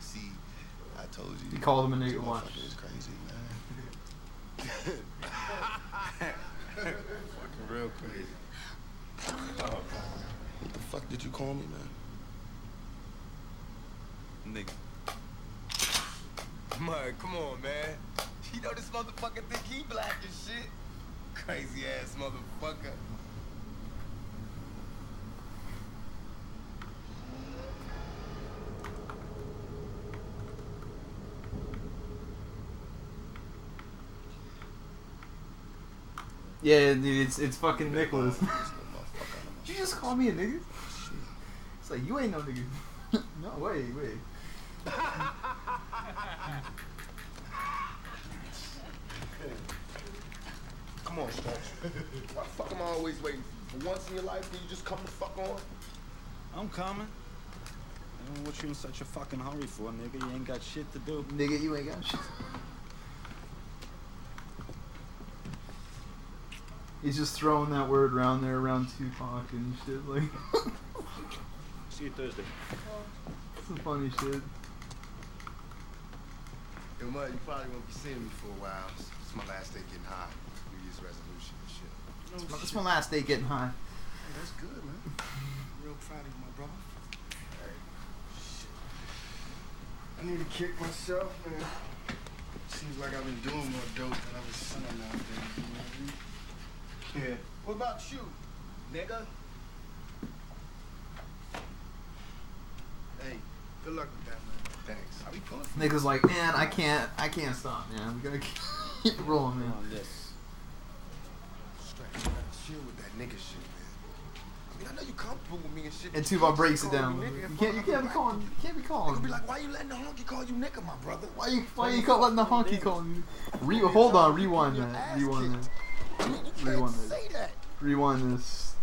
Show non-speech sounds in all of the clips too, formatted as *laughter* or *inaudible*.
See, I told you. He called him a nigga This once. motherfucker is crazy, man. Fucking real crazy. What the fuck did you call me, man? Nigga. Mud, come on, man. You know this motherfucker think he black and shit? Crazy ass motherfucker. Yeah, dude, it's it's fucking Nicholas. This little motherfucker out of Did you just call me a nigga? It's like you ain't no nigga. *laughs* no, wait, wait. Come on, Stretch. Why the fuck am I always waiting for you? For once in your life, can you just come the fuck on? I'm coming. I don't know what you in such a fucking hurry for, nigga. You ain't got shit to do. Nigga, you ain't got shit. He's just throwing that word around there around Tupac and shit. Like, *laughs* See you Thursday. some funny shit. Yo, Mud, you probably won't be seeing me for a while. It's, it's my last day getting high. New Year's resolution and shit. It's my last day getting high. Hey, that's good, man. Real proud of you, my brother. Hey, shit. I need to kick myself, man. Seems like I've been doing more dope than I was selling nowadays. You know what I mean? Yeah. What about you, nigga? Hey, good luck with that, man. Thanks. I'll be pulling for you. Niggas like, man, I can't, I can't stop, man. We gotta *laughs* keep rolling, man. On this. Straight, you gotta chill with that nigga shit, man. I mean, I know you comfortable with me and shit. And but you Tupac breaks just it down. me You nigga can't, you can't be other calling, you can't be people. calling. They'll be like, why you letting the honky call you nigga, my brother? Why you, why you call, letting the honky call you? Re- hold on, rewind that, rewind that, I mean, you can't Rewind this. say that. rewind this,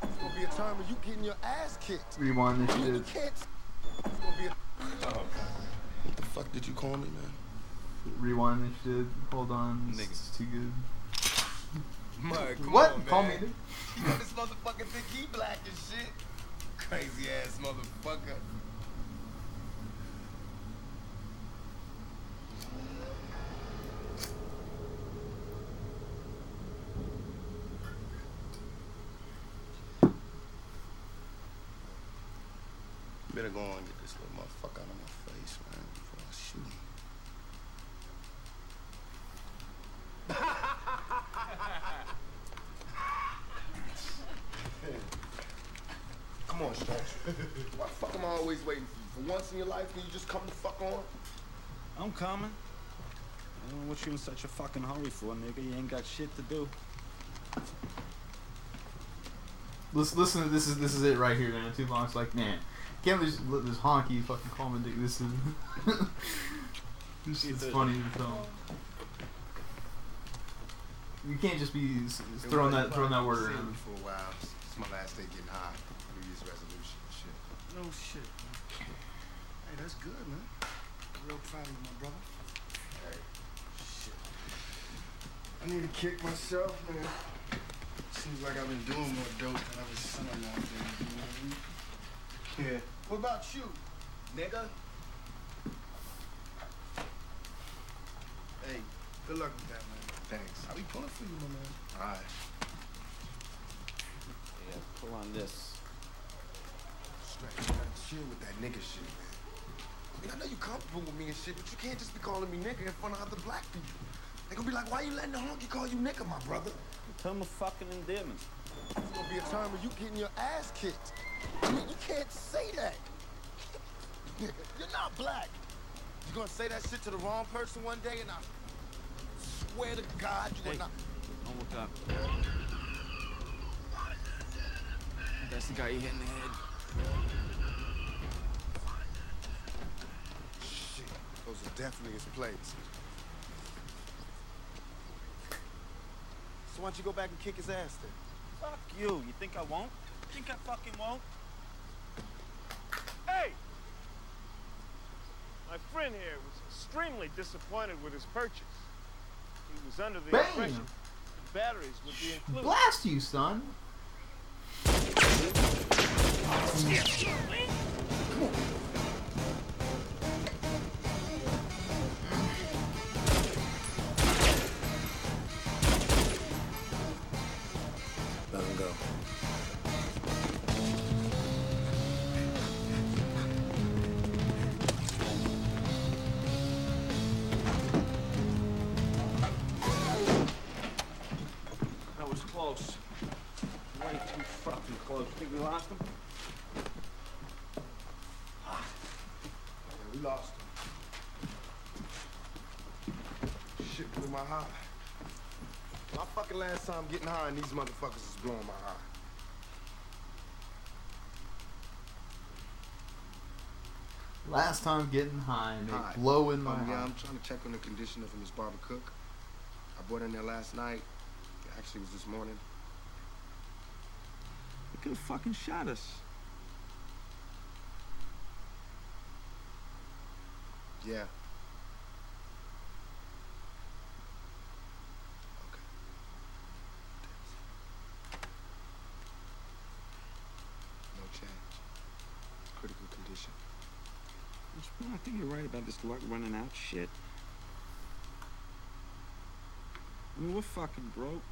gonna be a time when you getting your ass kicked. rewind this I mean, you shit. can't. It's gonna be a. What the fuck did you call me, man? Rewind this shit. Hold on, Nigga. it's too good. Mud, come What? on, man. Call me, nigga. You know this motherfucker think he black and shit? Crazy ass motherfucker. Better go on and get this little motherfucker out of my face, man, before I shoot him. Come on, Stretch. Why the fuck am I always waiting for you? For once in your life, can you just come the fuck on? I'm coming. I don't know what you in such a fucking hurry for, nigga. You ain't got shit to do. Listen, listen to this is this is it right here, man. Tupac's like, man, can't we just let this honky fucking call me nigga. This is, *laughs* this is funny to tell. You can't just be s- s- Yo, throwing Mud, that you throwing that word been around. for a while. It's, it's my last day getting high. New Year's resolution and shit. No shit, man. Hey, that's good, man. Real proud of you, my brother. Hey, shit. I need to kick myself, man. Seems like I've been doing more dope than I was selling nowadays. You know what I mean? Yeah. What about you, nigga? Hey, good luck with that, man. Thanks. I'll be pulling for you, my man. All right. Yeah, pull on this. Straight. You gotta chill with that nigga shit, man. I mean, I know you comfortable with me and shit, but you can't just be calling me nigga in front of other black people. They gonna be like, why you letting the honky call you nigga, my brother? Tell him a fucking endearment. It's gonna be a time when you getting your ass kicked. You can't say that. *laughs* You're not black. You're gonna say that shit to the wrong person one day, and I swear to God, you Hey. will not. Don't look up. That's the guy you hit in the head. Shit, those are definitely his plates. So why don't you go back and kick his ass then? Fuck you. You think I won't? think I fucking won't? Hey! My friend here was extremely disappointed with his purchase. He was under the Bang. impression the batteries would be included. Blast you, son! Come on. Close. Think we lost him? Yeah, we lost him. Shit blew my high. My fucking last time getting high and these motherfuckers is blowing my high. Last time getting high and High. they blowing my Um, yeah, high. I'm trying to check on the condition of Miss Barbara Cook. I brought in there last night. Actually, it was this morning. They could have fucking shot us. Yeah. No change. Critical condition. I think you're right about this luck running out shit. I mean, we're fucking broke.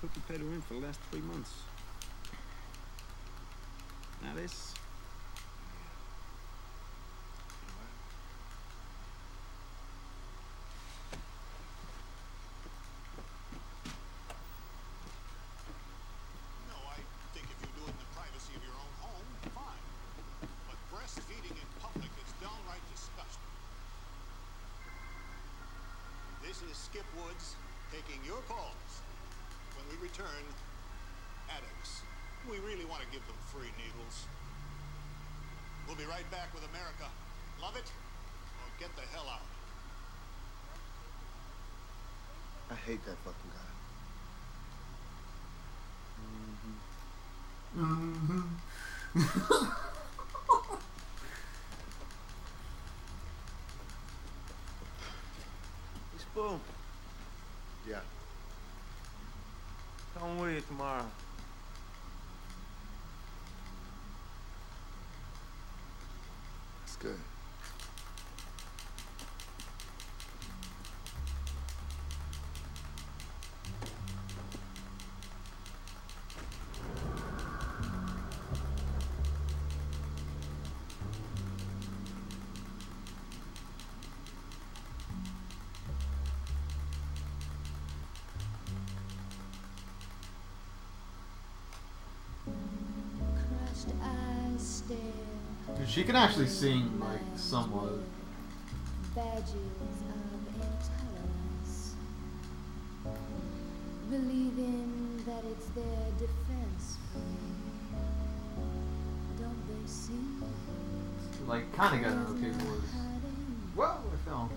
Cookie paid her in for the last three months. This is Skip Woods taking your calls. When we return, addicts. We really want to give them free needles. We'll be right back with America. Love it or get the hell out. I hate that fucking guy. Mm-hmm. *laughs* Mm-hmm. boom. Yeah. Come with you tomorrow. Good. She can actually sing like somewhat. badges of intolerance. Believing that it's their defense. Don't they see? Like, kind of got an okay voice. Whoa, I fell.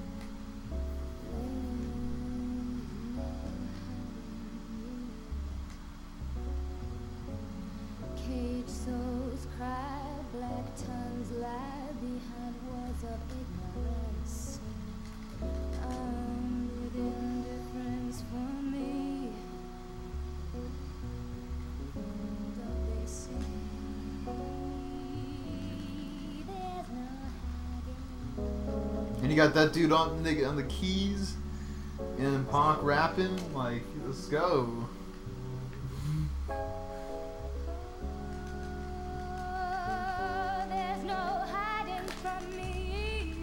You got that dude on the on the keys, and Pac rapping. Like, let's go. Oh, there's no hiding from me.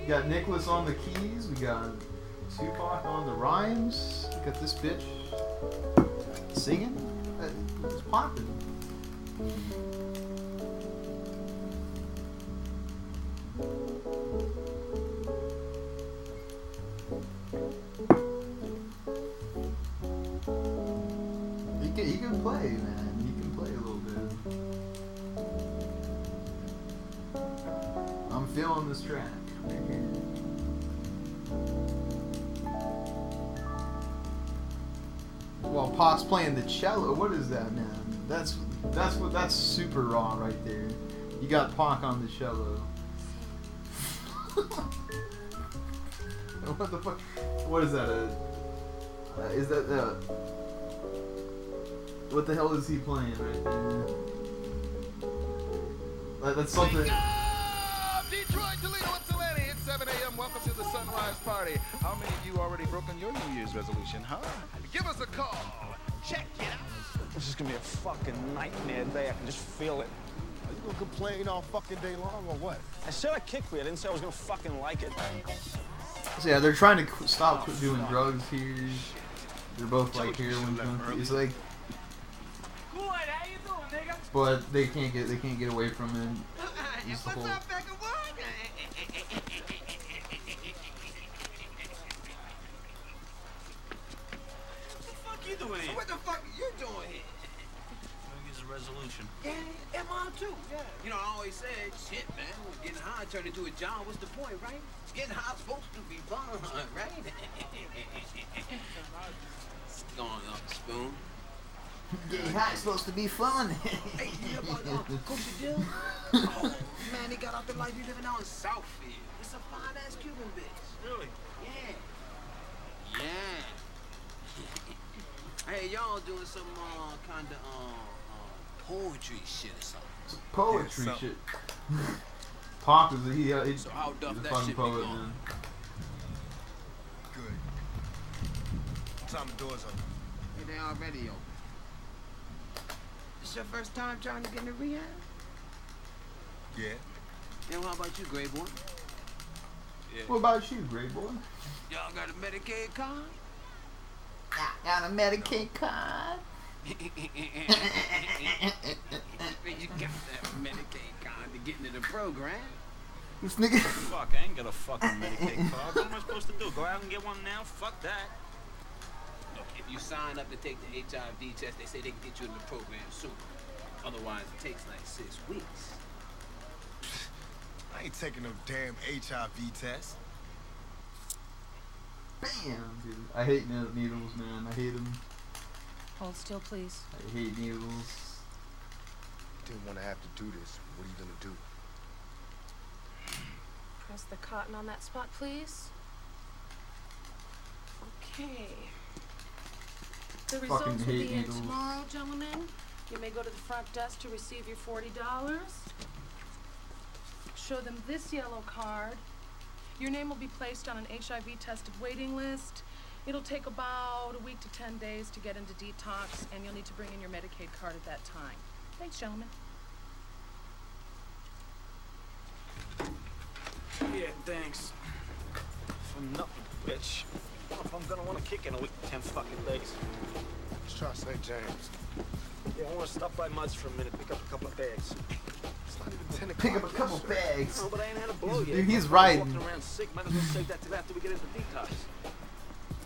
We got Nicholas on the keys. We got Tupac on the rhymes. We got this bitch singing. It's popping. Cello, what is that, man? That's that's what that's super raw right there. You got Pac on the cello. *laughs* what the fuck? What is that? A, uh, is that uh? What the hell is he playing right there? That- that's something. Detroit, Toledo, Tulane. It's 7 a.m. Welcome to the Sunrise Party. How many of you already broken your New Year's resolution, huh? Give us a call. Check, you know? This is gonna be a fucking nightmare day. I can just feel it. Are you gonna complain all fucking day long or what? I said I kicked me. I didn't say I was gonna fucking like it. So yeah, they're trying to qu- stop quit doing drugs here. They're both like heroin junkies. It's like, Good, how you doing, nigga? but they can't get they can't get away from it. *laughs* It's the What's whole- Poetry so- shit. *laughs* Pac is he, uh, he, So how he's tough a fucking shit poet, man. Good. Time the doors open. Hey, they already open. This your first time trying to get into rehab? Yeah. Then how about you, Grey Boy? What about you, great boy? Y'all got a Medicaid card? Got a Medicaid card. Where you got that Medicaid card to get into the program? This nigga. Fuck, I ain't got a fucking Medicaid card. What am I supposed to do? Go out and get one now? Fuck that. Look, if you sign up to take the HIV test, they say they can get you in the program soon. Otherwise, it takes like six weeks. I ain't taking no damn HIV test. Bam, dude. I hate needles, man. I hate them. Hold still, please. I hate needles. Didn't want to have to do this. What are you gonna do? Press the cotton on that spot, please. Okay. The Fucking results will hate be in needles. tomorrow, gentlemen. You may go to the front desk to receive your forty dollars. Show them this yellow card. Your name will be placed on an HIV tested waiting list. It'll take about a week to ten days to get into detox, and you'll need to bring in your Medicaid card at that time. Thanks, gentlemen. Yeah, thanks. For nothing, bitch. What If I'm gonna wanna kick in a week, ten fucking days. Let's try St. James. Yeah, I wanna stop by Mud's for a minute, pick up a couple of bags. It's not even 10 o'clock. Pick up a couple yet, bags. No, but I ain't had a blow He's- yet. dude, he's I'm riding. Walking around sick, might as well save that till after we get into detox.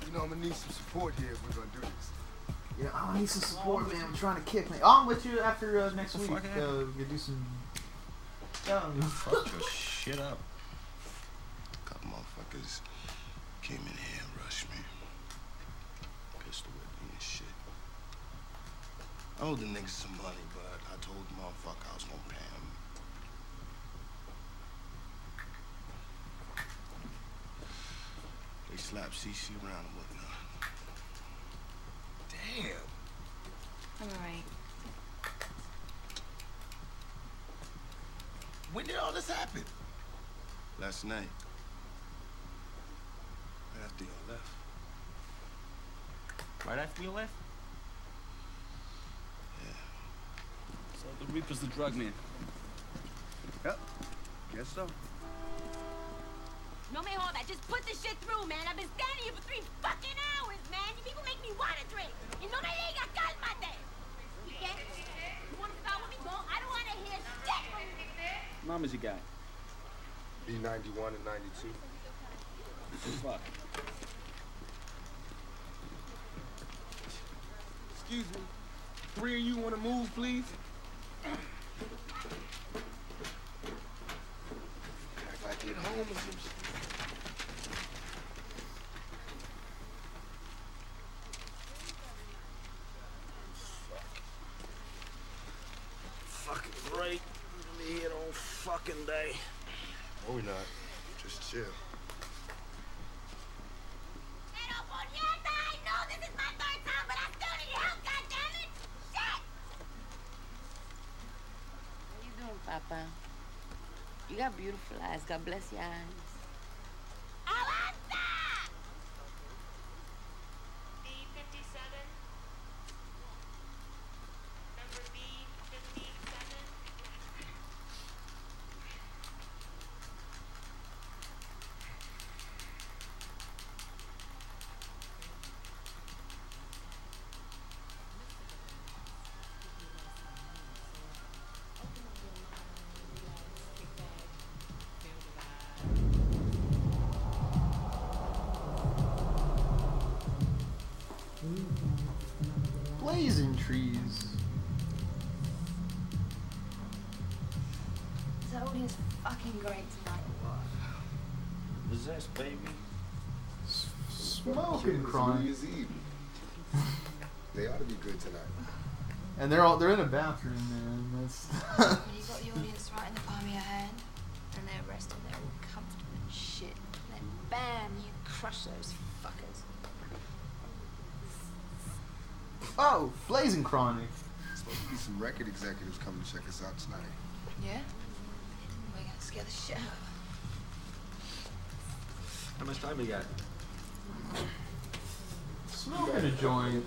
You know, I'm gonna need some support here if we're gonna do this. Yeah, I need some support, man. I'm trying to kick me. Oh, I'm with you after uh, next The week. fuck Uh, happened? we do some. Um, Fuck your *laughs* shit up. couple motherfuckers came in here and rushed me. Pistol whipped me and shit. I owed the niggas some money, but I told the motherfucker I was gonna pay him. They slapped CC around and whatnot. Damn. I'm alright. When did all this happen? Last night. Right after y'all left. Right after you left? Yeah. So the Reaper's the drug man. Yep. Guess so. No me joda, just put the shit through, man. I've been standing here for three fucking hours, man. You people make me want to drink. Y no me diga, cálmate. ¿Y qué? You want to start with me? No, I don't want to hear shit from you. Numbers you got? B91 and 92. Fuck. Excuse me. Three of you want to move, please? Act like you're home or some shit. Fucking great. Gonna be here all fucking day. No, we're not. Just chill. Pero puñeta, I know this is my third time, but I still need help, goddammit. Shit! How you doing, Papa? You got beautiful eyes. God bless your eyes. Possess, baby. Smoking It's chronic. New they ought to be good tonight. And they're all they're in a bathroom, man. That's When *laughs* you got the audience right in the palm of your hand, and they're resting there all comfortable and shit, And then bam, you crush those fuckers. oh, blazing chronic. Supposed to be some record executives coming to check us out tonight. Yeah? We're gonna scare the shit out of them. Much time we got? Smoking a joint.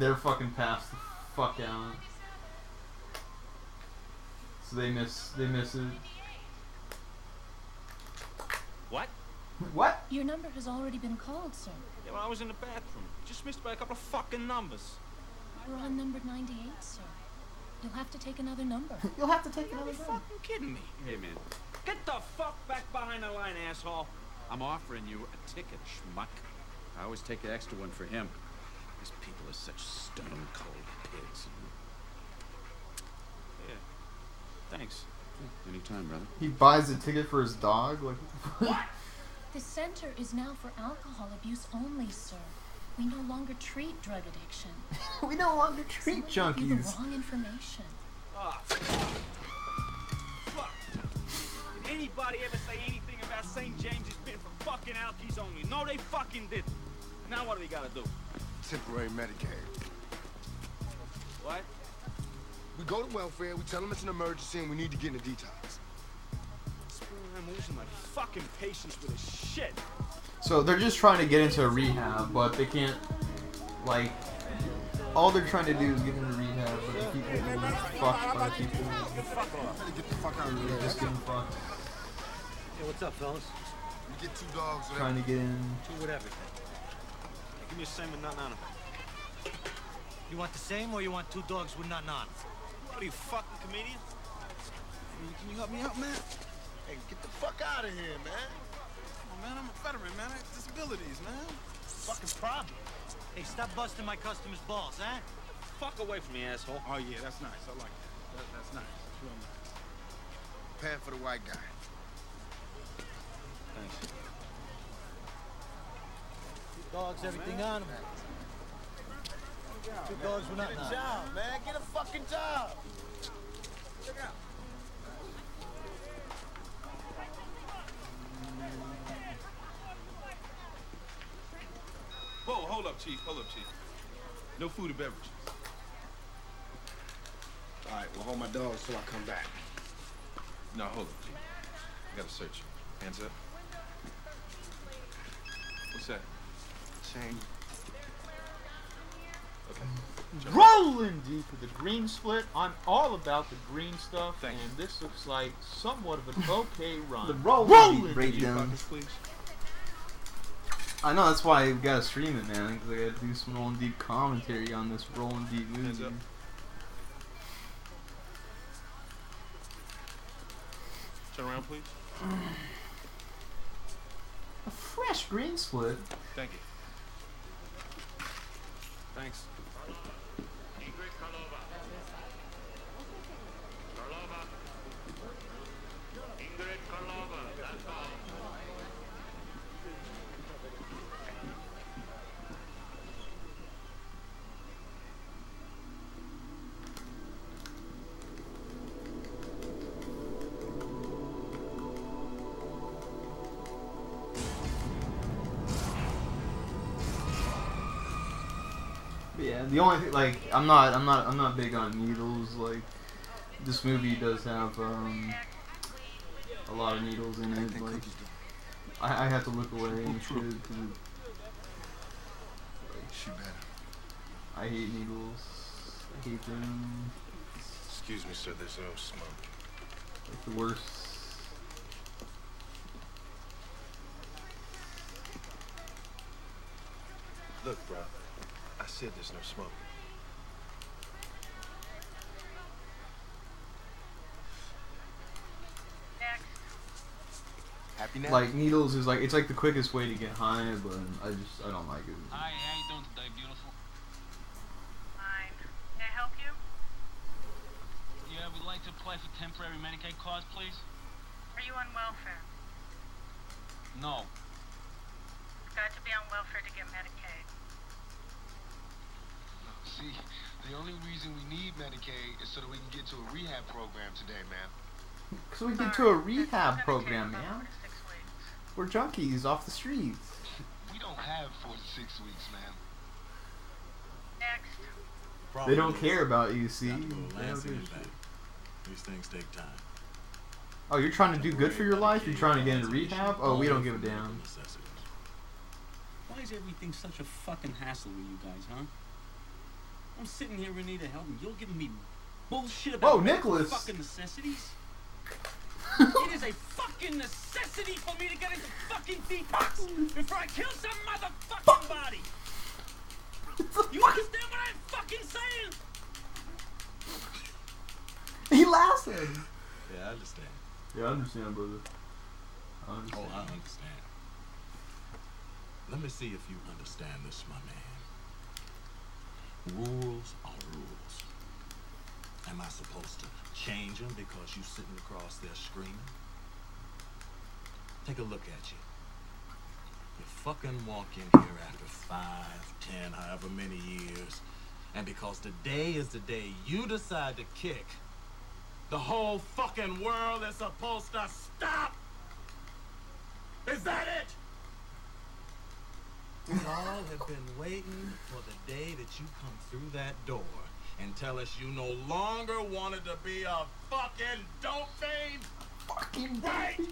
They're fucking passed the fuck out. So they miss they miss it. What? *laughs* What? Your number has already been called, sir. Yeah, well, I was in the bathroom. Just missed by a couple of fucking numbers. We're on number 98, sir. You'll have to take another number. *laughs* You'll have to take You gotta be fucking kidding me. Hey, man. Get the fuck back behind the line, asshole. I'm offering you a ticket, schmuck. I always take an extra one for him. These people are such stone cold pigs. Yeah. Thanks. Anytime, brother. He buys a ticket for his dog. Like What? The center is now for alcohol abuse only, sir. We no longer treat drug addiction. *laughs* we no longer treat Someone gave you the wrong information. Ah, fuck. Did anybody ever say anything about St. James's being for fucking alkies only? No, they fucking didn't. Now what do we gotta do? Temporary Medicaid. What? We go to welfare, we tell them it's an emergency and we need to get in a detox. I'm losing my fucking patience with this shit. So they're just trying to get into a rehab, but they can't. Like, all they're trying to do is get into rehab, but they keep getting fucked by people. Fuck off. Get the fuck out of here. just getting fucked. Hey, what's up, fellas? We get two dogs. or Trying to get in. Two with everything. Give me a same with nothing on 'em. You want the same or you want two dogs with nothing on? 'em? What are you, fucking comedian? Can you help me out, man? Hey, get the fuck out of here, man. Oh, man, I'm a veteran, man. I have disabilities, man. Fucking problem. Hey, stop busting my customers' balls, huh? Fuck away from me, asshole. Oh, yeah, that's nice. I like that. that that's nice. That's real nice. Pan for the white guy. Thanks. Oh, Two dogs, everything on 'em. Two dogs with nothing on 'em. job, man. Get a fucking job. Whoa, hold up, Chief. Hold up, Chief. No food or beverages. All right, well, hold my dogs till I come back. No, hold up, Chief. I gotta search you. Hands up. What's that? Chain. Okay. Mm-hmm. Rolling deep with the green split. I'm all about the green stuff, Thank and this looks like somewhat of an *laughs* okay run. The rolling Rolling deep breakdown. Please. I know that's why we gotta stream it, man. Because I gotta do some rolling deep commentary on this rolling deep movie. Turn around, please. A fresh green split. Thank you. Thanks. The only thing, like, I'm not, I'm not, I'm not big on needles. Like, this movie does have um, a lot of needles in it. Like, I, I have to look away and shit. it- She better. I hate needles. I hate them. Excuse me, sir. There's no smoke. Like the worst. Look, bro. I said there's no smoke. Like needles is like it's like the quickest way to get high, but I just I don't like it. Hi, how you doing today, beautiful? Fine. Can I help you? Yeah, we'd like to apply for temporary Medicaid cards, please. Are you on welfare? No. You've got to be on welfare to get Medicaid. See, the only reason we need Medicaid is so that we can get to a rehab program today, man. Cause we get to a rehab program, man. We're junkies off the streets. We don't have four to six weeks, man. Next. They don't care about you, see? Got to go They don't Lansing give a and shit. back. These things take time. Oh, you're trying to do good for your life? You're trying to get into rehab? Oh, we don't give a damn. Why is everything such a fucking hassle with you guys, huh? I'm sitting here in need of help, and you're giving me bullshit about oh, Whoa, Nicholas! fucking necessities. *laughs* it is a fucking necessity for me to get into fucking detox before I kill some motherfucking body. You understand what I'm fucking saying? *laughs* He laughs at him. Yeah, I understand. Yeah, I understand, brother. I Oh, understand. I understand. Let me see if you understand this, my man. Rules are rules. Am I supposed to change them because you're sitting across there screaming? Take a look at you. You fucking walk in here after five, ten, however many years, and because today is the day you decide to kick, the whole fucking world is supposed to stop. Is that it? We all have been waiting for the day that you come through that door and tell us you no longer wanted to be a fucking dope fiend. Fucking right. Get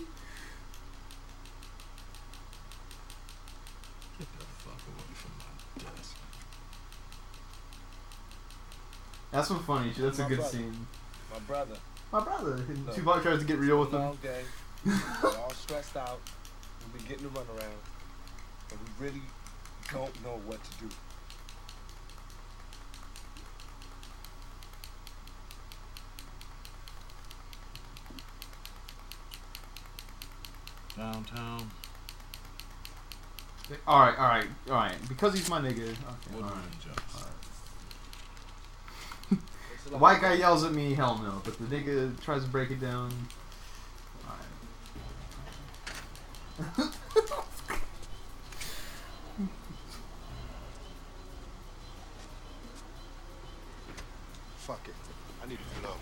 the fuck away from my desk. That's some funny shit. That's a good brother. scene. My brother. My brother. Look, Tupac tries to get real with been him. All day. *laughs* We're all stressed out. We've been getting the runaround. And we really don't know what to do. Downtown. All right, all right, all right. Because he's my nigga. Okay, all Woodland right. Jokes. The *laughs* white guy yells at me, hell no. But the nigga tries to break it down. Alright. Fuck *laughs* it. I need to blow.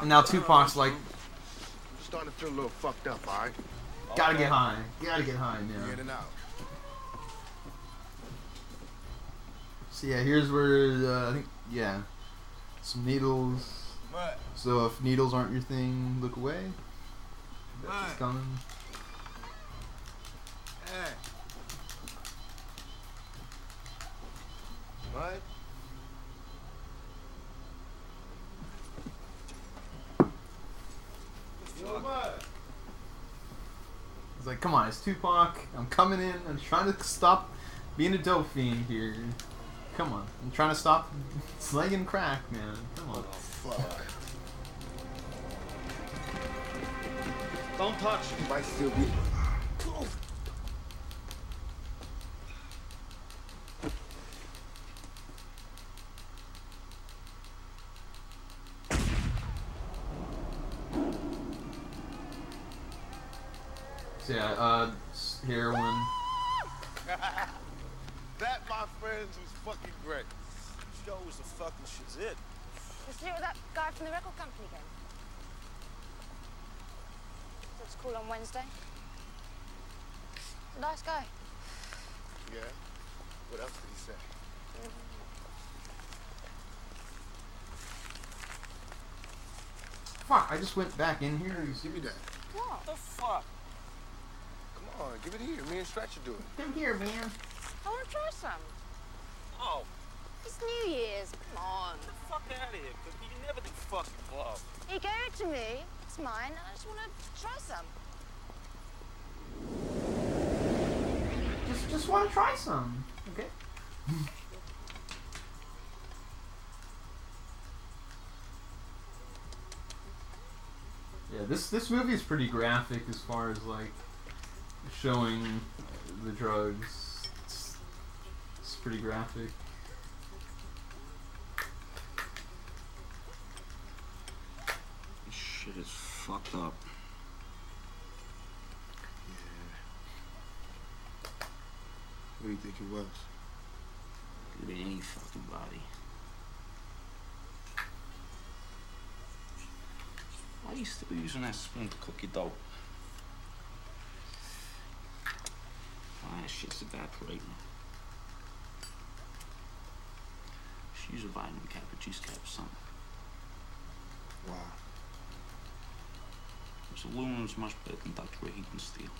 And now Tupac's like, I'm starting to feel a little fucked up, alright? gotta get high. Gotta get high now. In and out. So yeah, here's where uh, I think yeah, some needles. What? So if needles aren't your thing, look away. That's what's Right. coming. It's like, come on, it's Tupac. I'm coming in. I'm trying to stop being a dope fiend here. Come on, I'm trying to stop slinging crack, man. Come on. Oh, fuck. Don't touch. Might still be. So yeah, uh, s- heroin. that, my friends, was fucking great. Show was the fucking shit. Let's hear what that guy from the record company again. So it's cool on Wednesday. Nice guy. Yeah? What else did he say? Fuck! I just went back in here. Give me that. What the fuck? Come on, give it here. Me and Stretch are doing. it. Come here, man. I want to try some. Oh, It's New Year's. Come on. get the fuck out of here, Cookie. You never do fucking blow. He gave it to me. It's mine. I just want to try some. Just, just want to try some. Okay. This this movie is pretty graphic as far as like showing the drugs. It's, it's pretty graphic. This shit is fucked up. Yeah. What do you think it was? Could be any fucking body. Why are you still using that spoon to cook your dough? Why that shit's evaporating? Should use a vitamin cap or juice cap or something. Wow. This aluminum's much better than ductile heat and steel.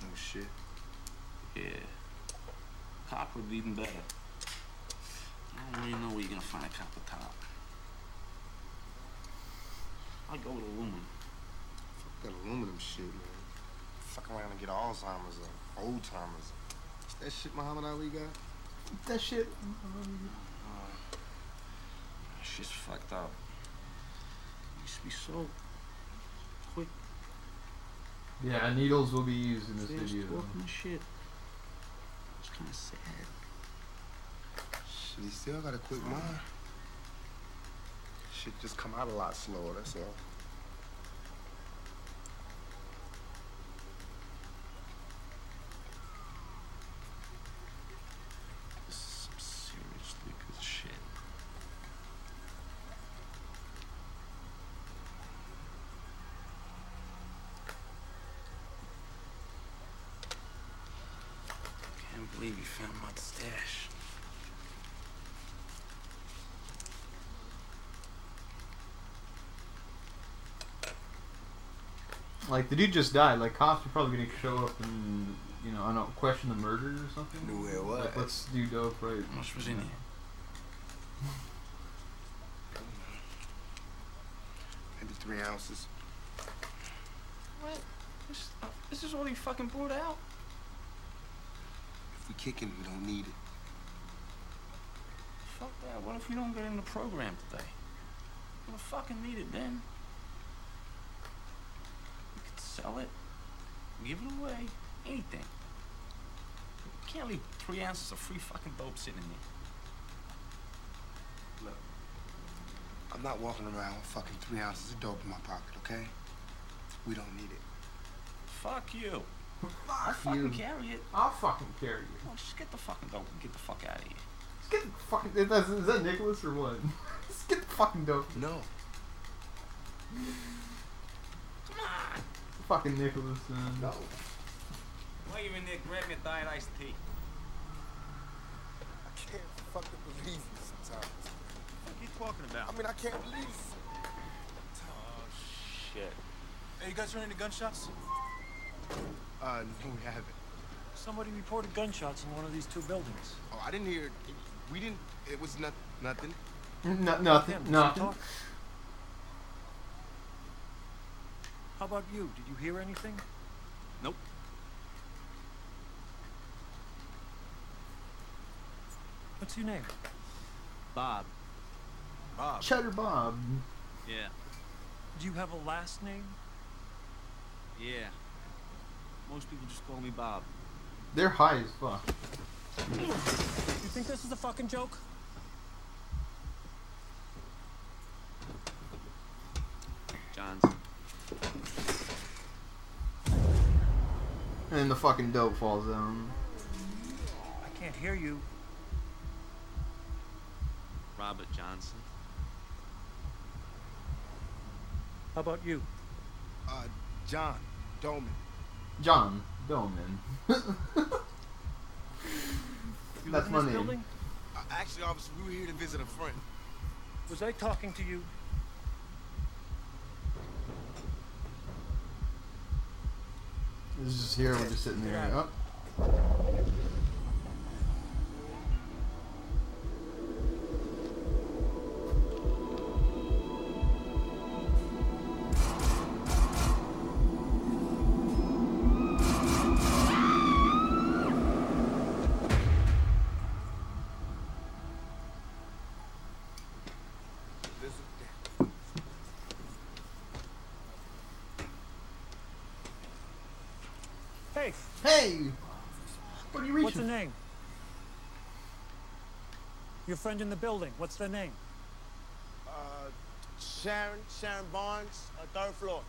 No shit. Yeah. Copper would be even better. I don't really know where you're gonna find a copper top. I'd go with aluminum. Fuck that aluminum shit, man. Fuck around and get Alzheimer's or old timers. What's that shit Muhammad Ali got? That shit. Uh, that shit's fucked up. It used to be so quick. Yeah, needles will be used in this fast video. talking and shit. It's kind of sad. Shit, he still got a quick mind. Shit just come out a lot slower, that's all. This is some seriously good shit. Can't believe you found my stash. Like the dude just died. Like cops are probably gonna show up and you know I don't question the murder or something. Knew where it Like, let's do dope right. How much was in here? *laughs* Maybe three ounces. What? This, uh, this is all he fucking brought out? If we kicking, we don't need it. Fuck that. What if we don't get in the program today? We'll fucking need it then. We could sell it, give it away, anything. You can't leave three ounces of free fucking dope sitting in there. Look, I'm not walking around with fucking three ounces of dope in my pocket, okay? We don't need it. Fuck you. Fuck I'll fucking you. carry it. I'll fucking carry you. Oh, just get the fucking dope and get the fuck out of here. Just get the fucking. Is that, is that Nicholas or what? *laughs* Just get the fucking dope. No. Come on. Fucking Nicholas. Man. No. Why you in there grabbing a diet iced tea? I can't fucking believe you sometimes. What are you talking about? I mean, I can't believe you. Oh, shit. Hey, you guys heard any gunshots? Uh, no, we haven't. Somebody reported gunshots in one of these two buildings. Oh, I didn't hear. It. We didn't. It was not, nothing. No, nothing. Tim, nothing. talk. How about you? Did you hear anything? Nope. What's your name? Bob. Bob. Cheddar Bob. Yeah. Do you have a last name? Yeah. Most people just call me Bob. They're high as fuck. You think this is a fucking joke? Johnson. And the fucking dope falls down. I can't hear you. Robert Johnson. How about you? Uh, John Dolman. John Billman. *laughs* You That's my name. Uh, actually, officer, we were here to visit a friend. Was I talking to you? This is here. We're just sitting there. Up. Oh. Friend in the building. What's their name? Uh, Sharon, Sharon Barnes, uh, third floor.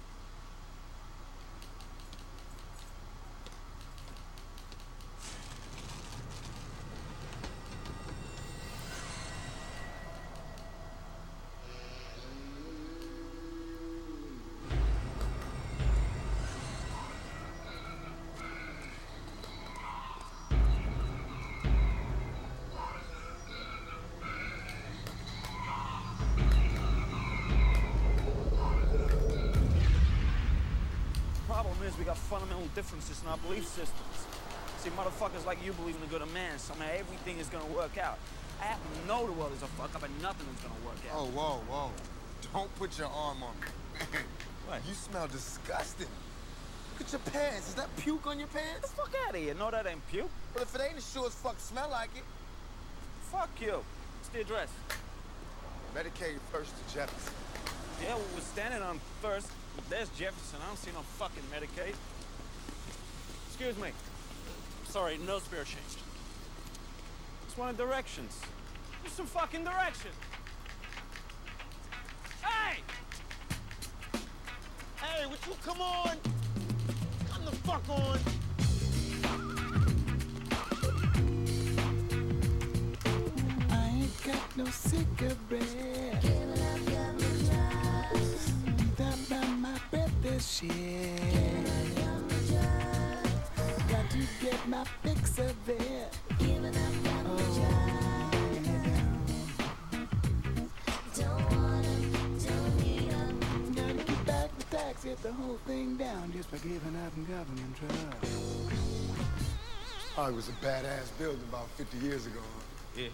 Differences in our belief systems. See, motherfuckers like you believe in the good of man, somehow everything is gonna work out. I happen to know the world is a fuck up and nothing is gonna work out. Oh, whoa, whoa. Don't put your arm on me. Man, *laughs* What? you smell disgusting. Look at your pants. Is that puke on your pants? Get the fuck out of here. No, that ain't puke. Well, if it ain't, it sure as fuck smell like it. Fuck you. What's the address? Medicaid first to Jefferson. Yeah, well, we're standing on first. There's Jefferson. I don't see no fucking Medicaid. Excuse me. Sorry, no spare change. Just wanted directions. Just some fucking directions. Hey! Hey, would you come on? Come the fuck on. I ain't got no cigarette. That by my breath this shit. Get my fix of it. Gotta get back the tax, get the whole thing down just by giving up and government drugs. Oh, it was a badass building about 50 years ago. Yeah.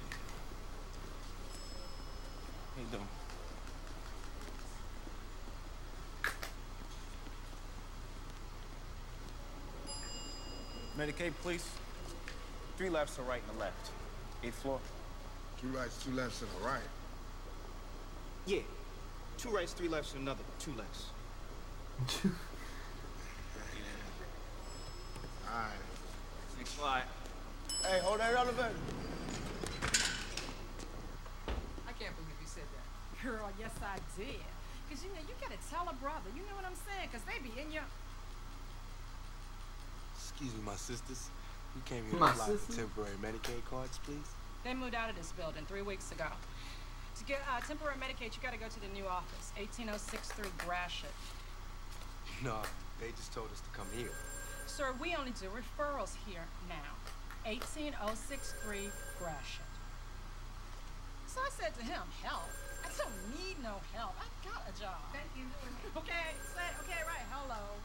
Medicaid, please. Three lefts, a right, and a left. Eighth floor. Two rights, two lefts, and a right. Yeah. Two rights, three lefts, and another. Two lefts. Two. All right. Thanks a lot. Hey, hold that elevator. I can't believe you said that. Girl, yes I did. Cause you know, you gotta tell a brother, you know what I'm saying? Cause they be in your Excuse me, my sisters. We came here to apply for temporary Medicaid cards, please. They moved out of this building three weeks ago. To get uh, temporary Medicaid, you gotta go to the new office, 18063 Gratiot. No, they just told us to come here. Sir, we only do referrals here now. 18063 Gratiot. So I said to him, help? I don't need no help. I got a job. Thank you. *laughs* okay, say, okay, right, hello.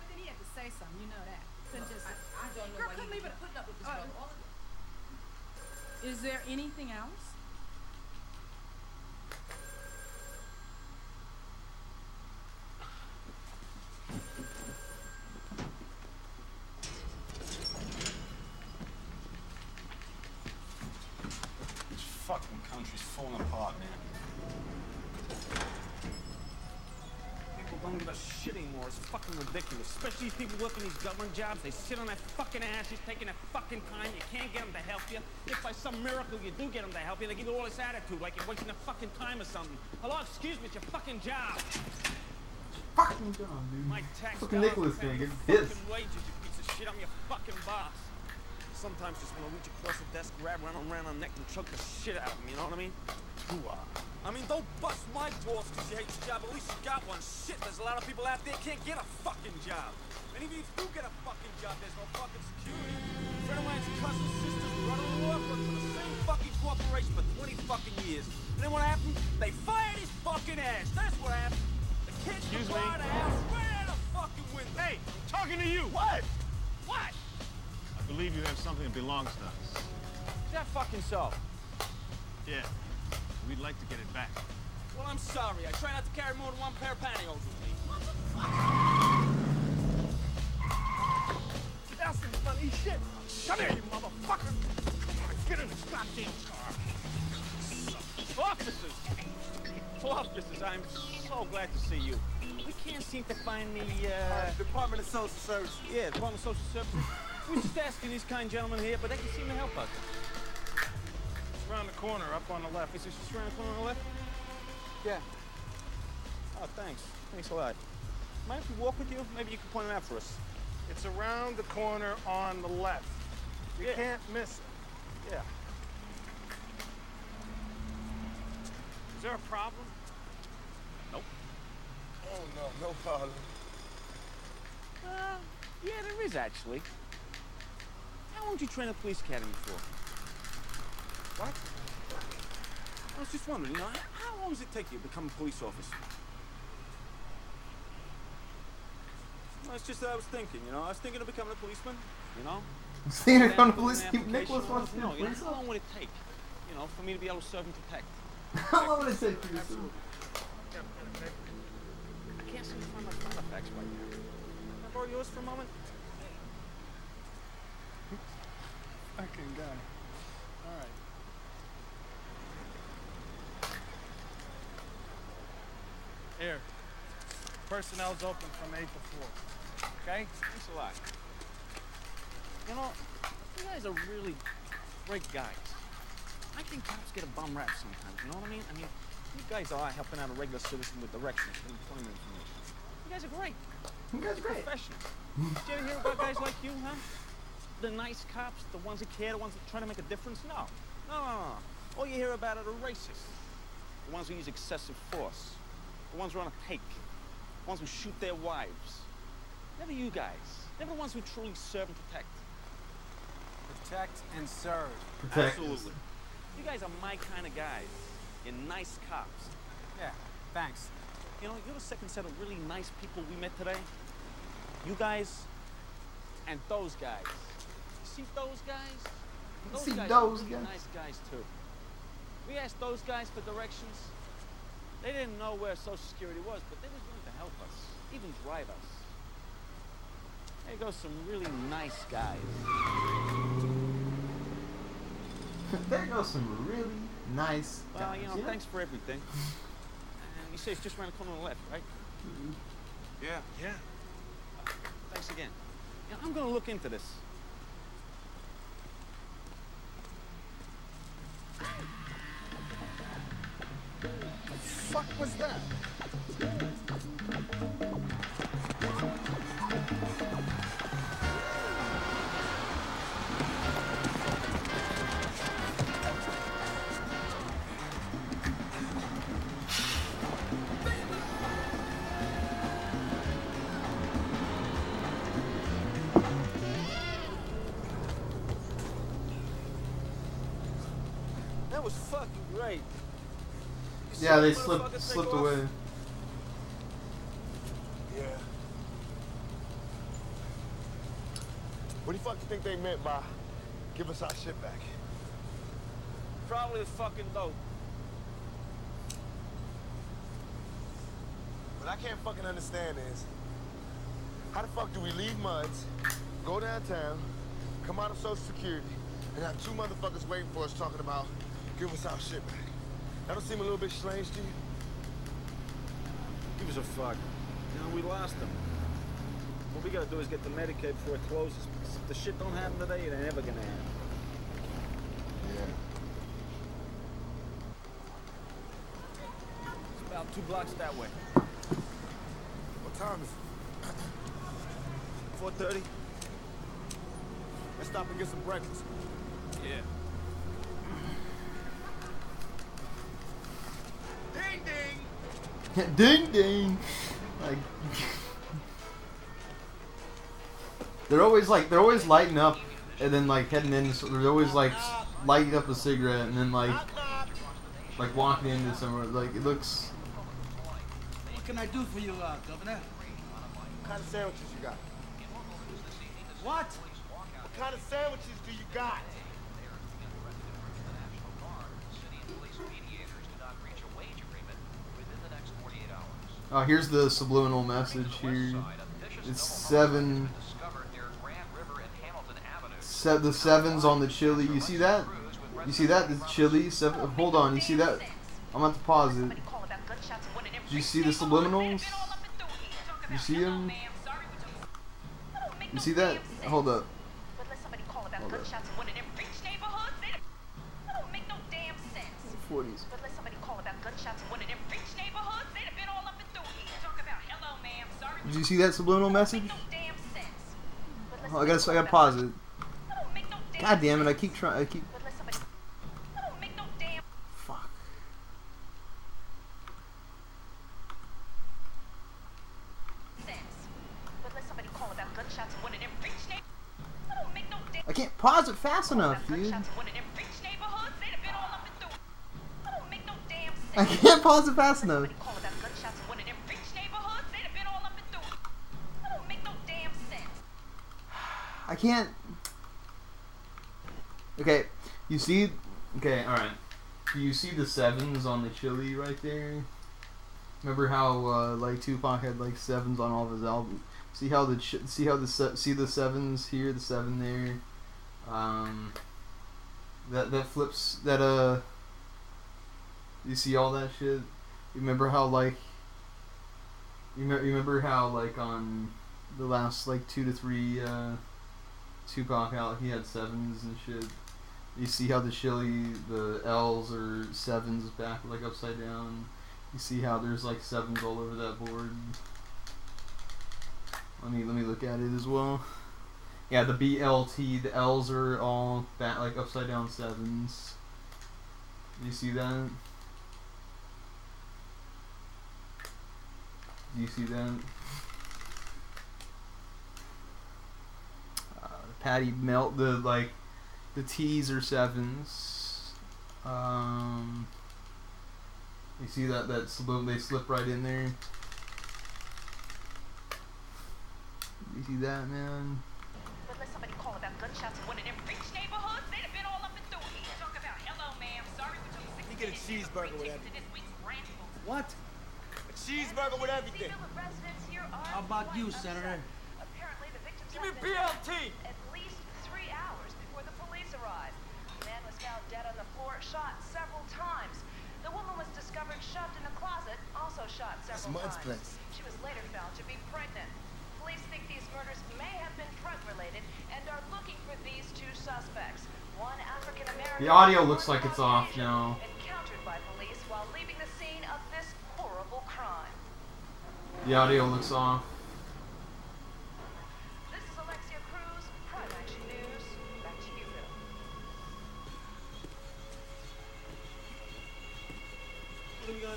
But then he had to say something, you know that. Couldn't just. I, don't know Girl, couldn't leave it. Putting up with this uh, brother. All of Is there anything else? It's fucking ridiculous. Especially these people working these government jobs. They sit on their fucking asses, taking their fucking time. You can't get them to help you. If by some miracle you do get them to help you, they give you all this attitude like you're wasting their fucking time or something. Hello, excuse me, it's your fucking job. Fucking job, dude. My tax Fucking Nicholas thing. Get pissed. Fucking wages, you piece of shit. I'm your fucking boss. Sometimes just want to reach across the desk, grab around around her neck and choke the shit out of me, you know what I mean? You are. I mean, don't bust my balls because you hate your job. At least you got one. Shit, there's a lot of people out there can't get a fucking job. And even if you get a fucking job, there's no fucking security. A friend of mine's cousin, sisters, brother in law worked for the same fucking corporation for 20 fucking years. And then what happened? They fired his fucking ass. That's what happened. The kids Excuse were me. out of the house, ran out of fucking window. Hey, I'm talking to you. What? What? I believe you have something that belongs to us. Is that fucking so? Yeah. We'd like to get it back. Well, I'm sorry. I try not to carry more than one pair of pantyhose with me. That's some funny shit. Come here, you motherfucker. Get in this goddamn car. Officers! Officers, I'm so glad to see you. We can't seem to find the, uh... Department of Social Services. Yeah, Department of Social Services. We was just asking these kind gentlemen here, but they can seem to help us. It's around the corner, up on the left. Is this just around the corner on the left? Yeah. Oh, thanks. Thanks a lot. Mind if we walk with you? Maybe you can point it out for us. It's around the corner on the left. You Yeah. can't miss it. Yeah. Is there a problem? Nope. Oh, no, no problem. Uh, yeah, there is actually. How long did you train at police academy for? What? I was just wondering, you know, how long does it take you to become a police officer? Well, it's just that I was thinking, you know, I was thinking of becoming a policeman, you know? *laughs* Thinking of Then becoming a put police- Nicholas wants to be a know, police How long would it take, you know, for me to be able to serve and protect? *laughs* How long would it take for you to I can't seem to find my Carfax right now. Can I borrow yours for a moment? Fucking guy. All right. Here. Personnel's open from 8 to 4. Okay? Thanks a lot. You know, you guys are really great guys. I think cops get a bum rap sometimes, you know what I mean? I mean, you guys are helping out a regular citizen with directions and employment information. You guys are great. You guys are great. Professionals. Did you ever hear about guys like you, huh? The nice cops, the ones that care, the ones that try to make a difference? No. No, no, no. All you hear about are the racists. The ones who use excessive force. The ones who are on a take. The ones who shoot their wives. Never you guys. Never the ones who truly serve and protect. Protect and serve. Protect. Absolutely. You guys are my kind of guys. You're nice cops. Yeah, thanks. You know, you're the second set of really nice people we met today. You guys and those guys. You see those guys? Those See guys those really guys? nice guys too. We asked those guys for directions. They didn't know where Social Security was, but they was willing to help us, even drive us. There goes some really nice guys. *laughs* there goes some really nice Well, guys. you know, yeah? thanks for everything. *laughs* And you say it's just around the corner on the left, right? Mm-hmm. Yeah. Yeah. Thanks again. You know, I'm gonna look into this. Fuck was that? That Yeah, they that slipped slipped off? away. Yeah. What do you fucking think they meant by give us our shit back? Probably the fucking dope. What I can't fucking understand is how the fuck do we leave Muds, go downtown, come out of Social Security, and have two motherfuckers waiting for us talking about give us our shit back? That don't seem a little bit strange to you? Give us a fuck. You know, we lost them. What we gotta do is get the Medicaid before it closes. Because if the shit don't happen today, it ain't ever gonna happen. Yeah. It's about two blocks that way. What time is it? 4.30? Let's stop and get some breakfast. Yeah. Ding ding! *laughs* ding ding. Like *laughs* they're always like they're always lighting up and then like heading in. So they're always like lighting up a cigarette and then like like walking into somewhere. Like it looks. What can I do for you, uh, Governor? What kind of sandwiches you got? What? What kind of sandwiches do you got? Oh, here's the subliminal message here. It's seven. Se- the sevens on the chili. You see that? You see that? The chili. Seven. Hold on. You see that? I'm about to pause it. Do you see the subliminals? You see them? You see that? Hold up. Hold up. 40s. Did you see that subliminal message? Oh, I gotta, I gotta pause it. God damn it! I keep trying. I keep. Fuck. I can't pause it fast enough, dude. I can't pause it fast enough. Can't. Okay, you see. Okay, all right. Do you see the sevens on the chili right there? Remember how uh, like Tupac had like sevens on all of his albums. See how the see how the se- see the sevens here, the seven there. Um, that that flips that uh. You see all that shit. You remember how like. You remember how like on the last like two to three uh, Tupac out he had sevens and shit. You see how the chili the L's are sevens back like upside down. You see how there's like sevens all over that board. Let me let me look at it as well. Yeah, the BLT, the L's are all back like upside down sevens. You see that? Do you see that? Uh, the patty melt the like the T's are sevens. Um, you see that that slip they slip right in there. You see that, man? what let somebody call about gunshots in one of the rich neighborhoods they'd have been all up in the door You get a cheeseburger with everything. What? A cheeseburger with everything. How about you, Senator? Give me BLT. Dead on shot several times. The woman was discovered shoved in a closet, also shot several Mud's times. place. She was later found to be pregnant. Police think these murders may have been drug-related and are looking for these two suspects. One African American. The audio looks like it's off now. Encountered by police while leaving the scene of this horrible crime. The audio looks off.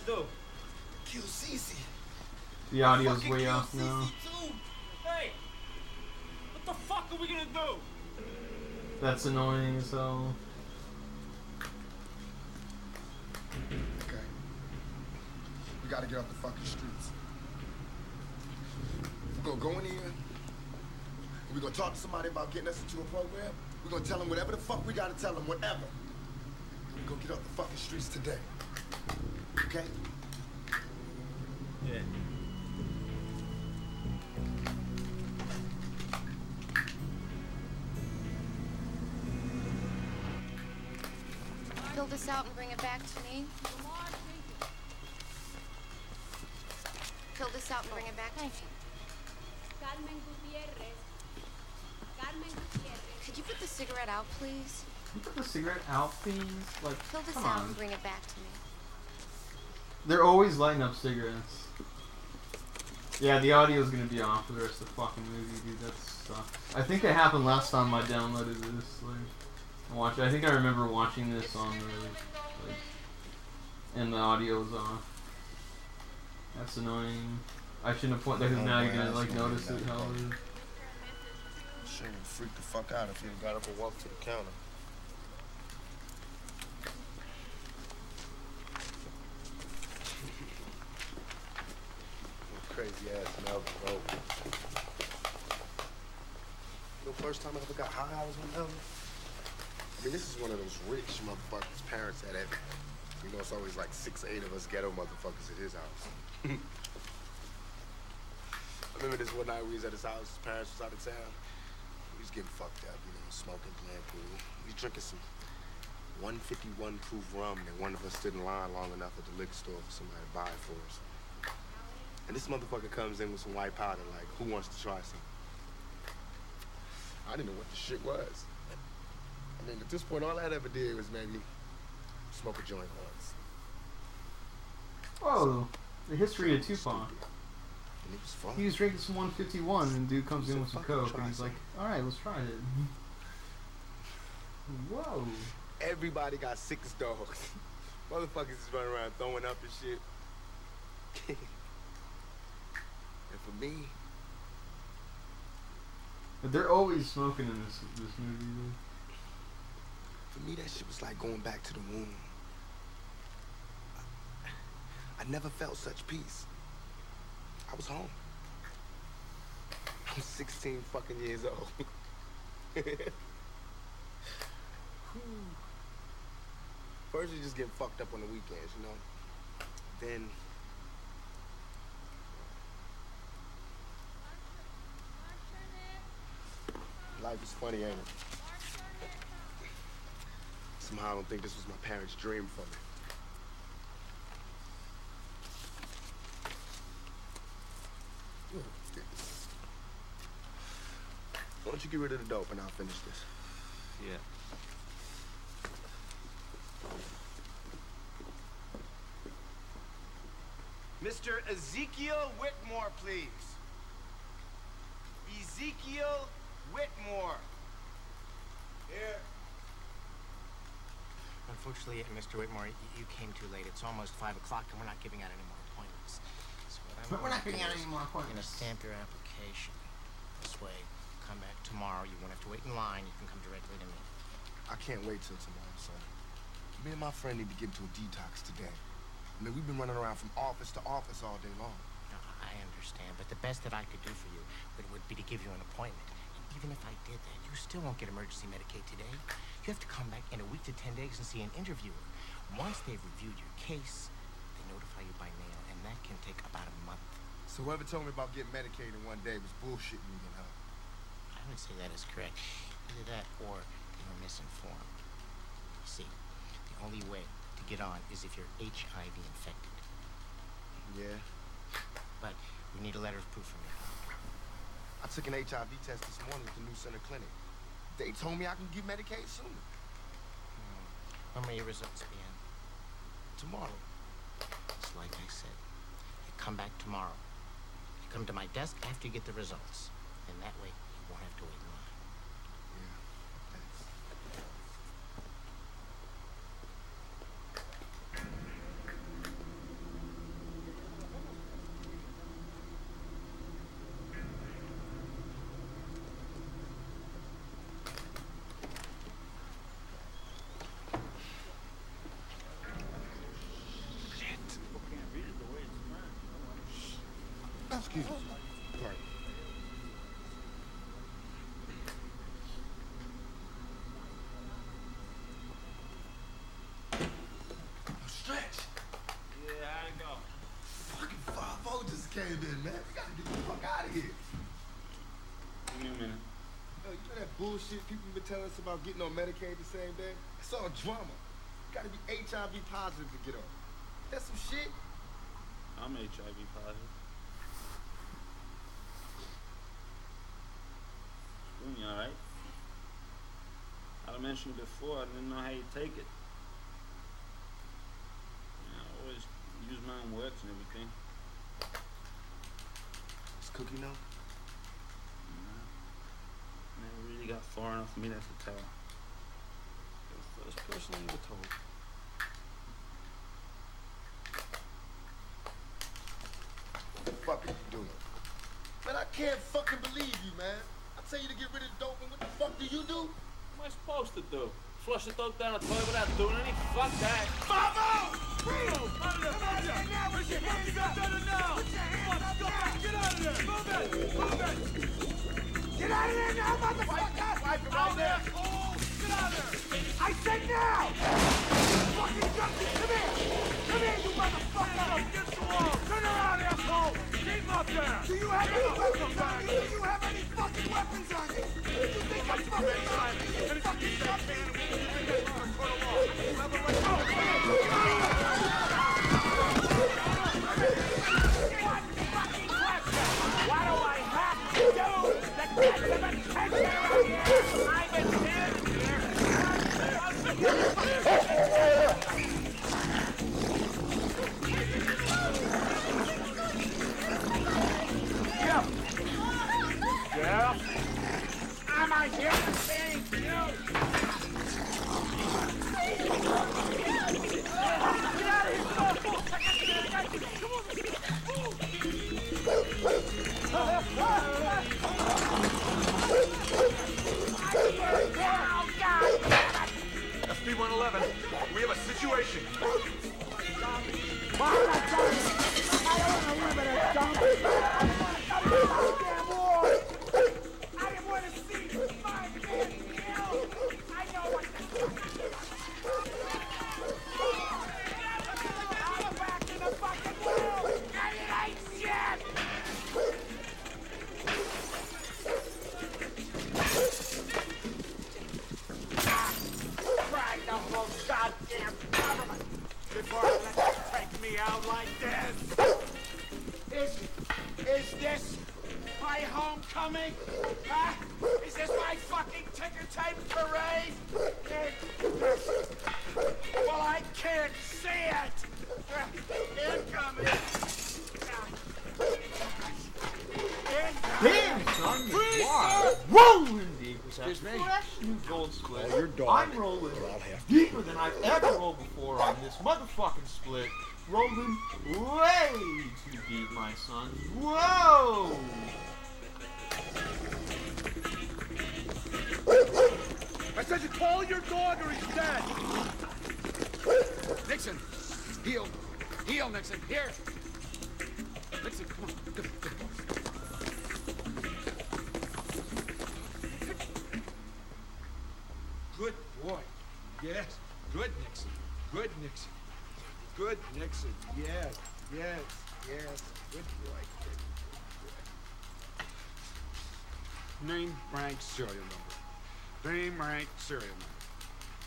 Do? Kill Cece. The audio's way off now. Hey! What the fuck are we gonna do? That's annoying as hell. Okay. We gotta get off the fucking streets. We're gonna go in here. We're gonna talk to somebody about getting us into a program. We're gonna tell them whatever the fuck we gotta tell them, whatever. We're gonna get off the fucking streets today. Okay? Yeah. Fill this out and bring it back to me. Fill this out and bring it back to me. Carmen Gutierrez. Carmen Gutierrez. Could you put the cigarette out, please? Can you put the cigarette out, please? Like, Fill this come out on. and bring it back to me. They're always lighting up cigarettes. Yeah, the audio's gonna be off for the rest of the fucking movie, dude. That sucks. I think it happened last time I downloaded this. Like, watch. I think I remember watching this on the like, and the audio was off. That's annoying. I shouldn't have pointed because now you're gonna like notice it. How it is. Would freak the fuck out if you got up and walked to the counter. Crazy ass Melvin, bro. The first time I ever got high, I was with Melvin. I mean, this is one of those rich motherfuckers' parents had everything. You know, it's always like six, eight of us ghetto motherfuckers at his house. *laughs* I remember this one night we was at his house, his parents was out of town. We was getting fucked up, you know, smoking, playing pool. We was drinking some 151 proof rum and one of us stood in line long enough at the liquor store for somebody to buy it for us. And this motherfucker comes in with some white powder, like, who wants to try some? I didn't know what the shit was. I mean, at this point, all I ever did was maybe smoke a joint once. Oh, the history of Tupac. And it was fun. He was drinking some 151, and dude comes in with some coke, and he's like, "All right, let's try it." *laughs* Whoa. Everybody got six dogs. *laughs* Motherfuckers is running around throwing up and shit. *laughs* for me, But they're always smoking in this this movie. for me, that shit was like going back to the womb. I, I never felt such peace. I was home. I'm 16 fucking years old. *laughs* First, you just get fucked up on the weekends, you know. Then, life is funny, ain't it? Somehow, I don't think this was my parents' dream for me. Why don't you get rid of the dope and I'll finish this? Yeah. Mr. Ezekiel Whitmore, please. Ezekiel Whitmore. Here. Unfortunately, Mr. Whitmore, you came too late. It's almost five o'clock, and we're not giving out any more appointments. So what I'm But we're not giving out any more appointments. I'm gonna stamp your application. This way, come back tomorrow. You won't have to wait in line. You can come directly to me. I can't wait till tomorrow, son. Me and my friend need to get into a detox today. I mean, we've been running around from office to office all day long. No, I understand, but the best that I could do for you would, would be to give you an appointment. Even if I did that, you still won't get emergency Medicaid today. You have to come back in a week to 10 days and see an interviewer. Once they've reviewed your case, they notify you by mail, and that can take about a month. So whoever told me about getting Medicaid in one day was bullshitting me, you know. I would say that is correct. Either that or they were misinformed. You see, the only way to get on is if you're HIV infected. Yeah. But we need a letter of proof from you. I took an HIV test this morning at the New Center Clinic. They told me I can get Medicaid sooner. When will your results be in? Tomorrow. It's like I said. You come back tomorrow. You come to my desk after you get the results. And that way, you won't have to wait in line. Excuse me. Right. Stretch. Yeah, how'd it go? Fucking 5 just came in, man. We gotta get the fuck out of here. Give me a minute. Yo, you know that bullshit people been telling us about getting on Medicaid the same day? It's all drama. You gotta be HIV positive to get on. That's some shit. I'm HIV positive. Doing you alright? I mentioned before, I didn't know how you take it. You know, I always use my own words and everything. Is Cookie know? Never really got far enough for me to to tell. The first person I ever told. What the fuck are you doing? Man, I can't fucking believe you, man. I tell you to get rid of the dope, and what the fuck do you do? What am I supposed to do? Flush the dope down the toilet without doing any? Fuck that. Bravo! On, get now! Put your hands up! Get out of there! Get out of there now, motherfucker! Wipe it right there! Get out of there! I said now! Fucking junkie, come here! Come here, you motherfucker! Get the wall! Turn around, asshole! Keep up there! Do you have any weapons? Do you weapons on you. You think I'm fucking lying? And fucking stop me. You think I'm fucking lying? Good Nixon. Good Nixon. Good Nixon. Yes. Yes. Yes. Good boy. Good. Name, rank, serial number. Name, rank, serial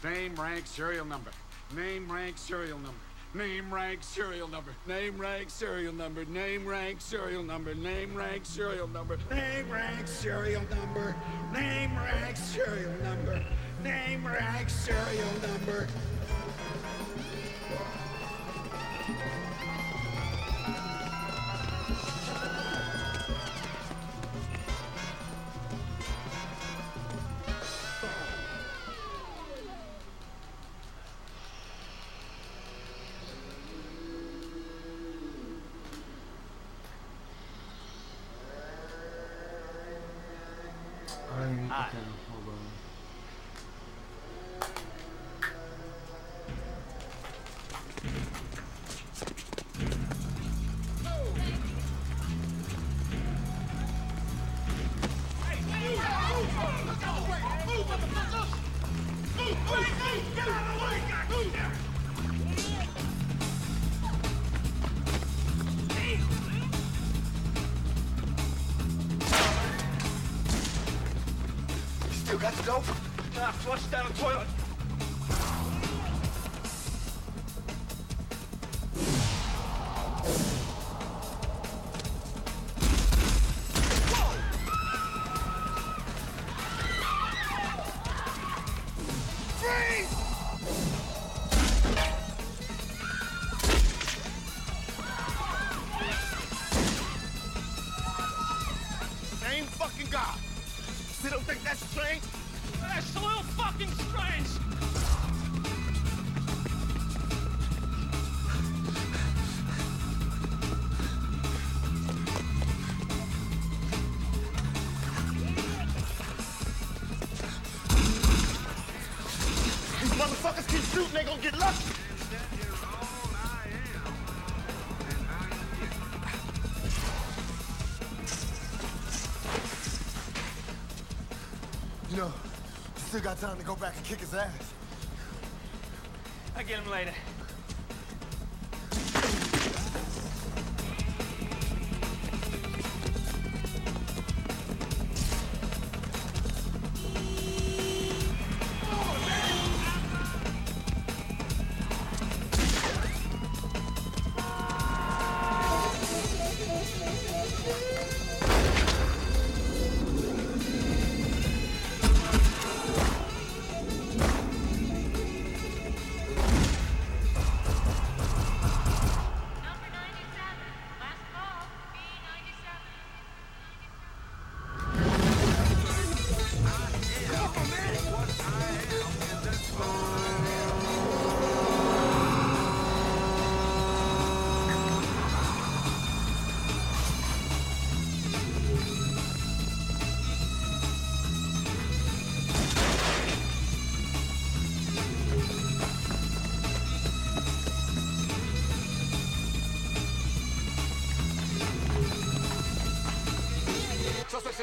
number. Name, rank, serial number. Name, rank, serial number. Name, rank, serial number. Name, rank, serial number. Name, rank, serial number. Name, rank, serial number. Name, rank, serial number. Name, rank, serial number. Name, rank, serial number. Still got time to go back and kick his ass. I'll get him later.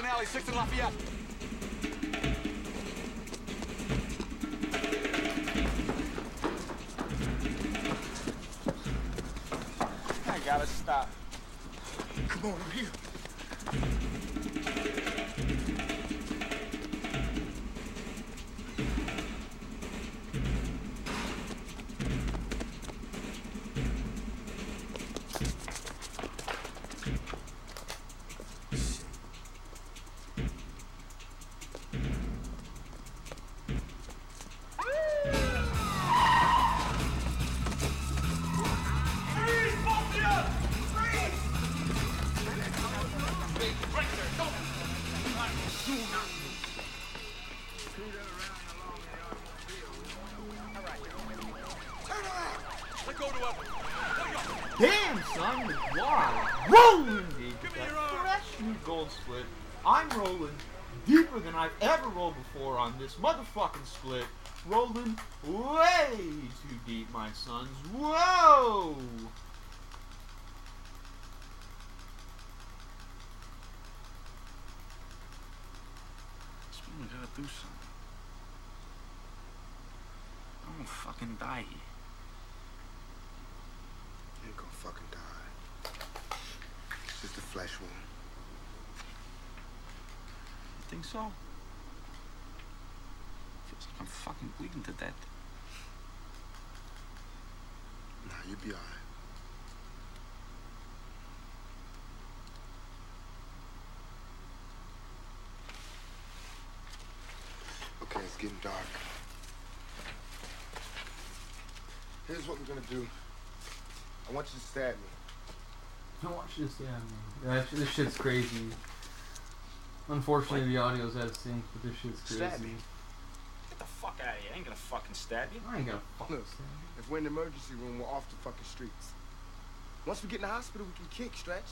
Alley, 6 in Lafayette. Rolling deeper than I've ever rolled before on this motherfucking split. Rolling way too deep, my sons. Whoa! Someone gotta do something. I'm gonna fucking die here. You ain't gonna fucking die. It's just a flesh wound. You think so? Feels like I'm fucking bleeding to death. Nah, you'll be alright. Okay, it's getting dark. Here's what we're gonna do. I want you to stab me. I watch this, yeah, man. That, this shit's crazy. Unfortunately, the audio's out of sync, but this shit's crazy. Stab me. Get the fuck out of here. I ain't gonna fucking stab you. I ain't gonna fucking Look, if we're in the emergency room, we're off the fucking streets. Once we get in the hospital, we can kick, stretch.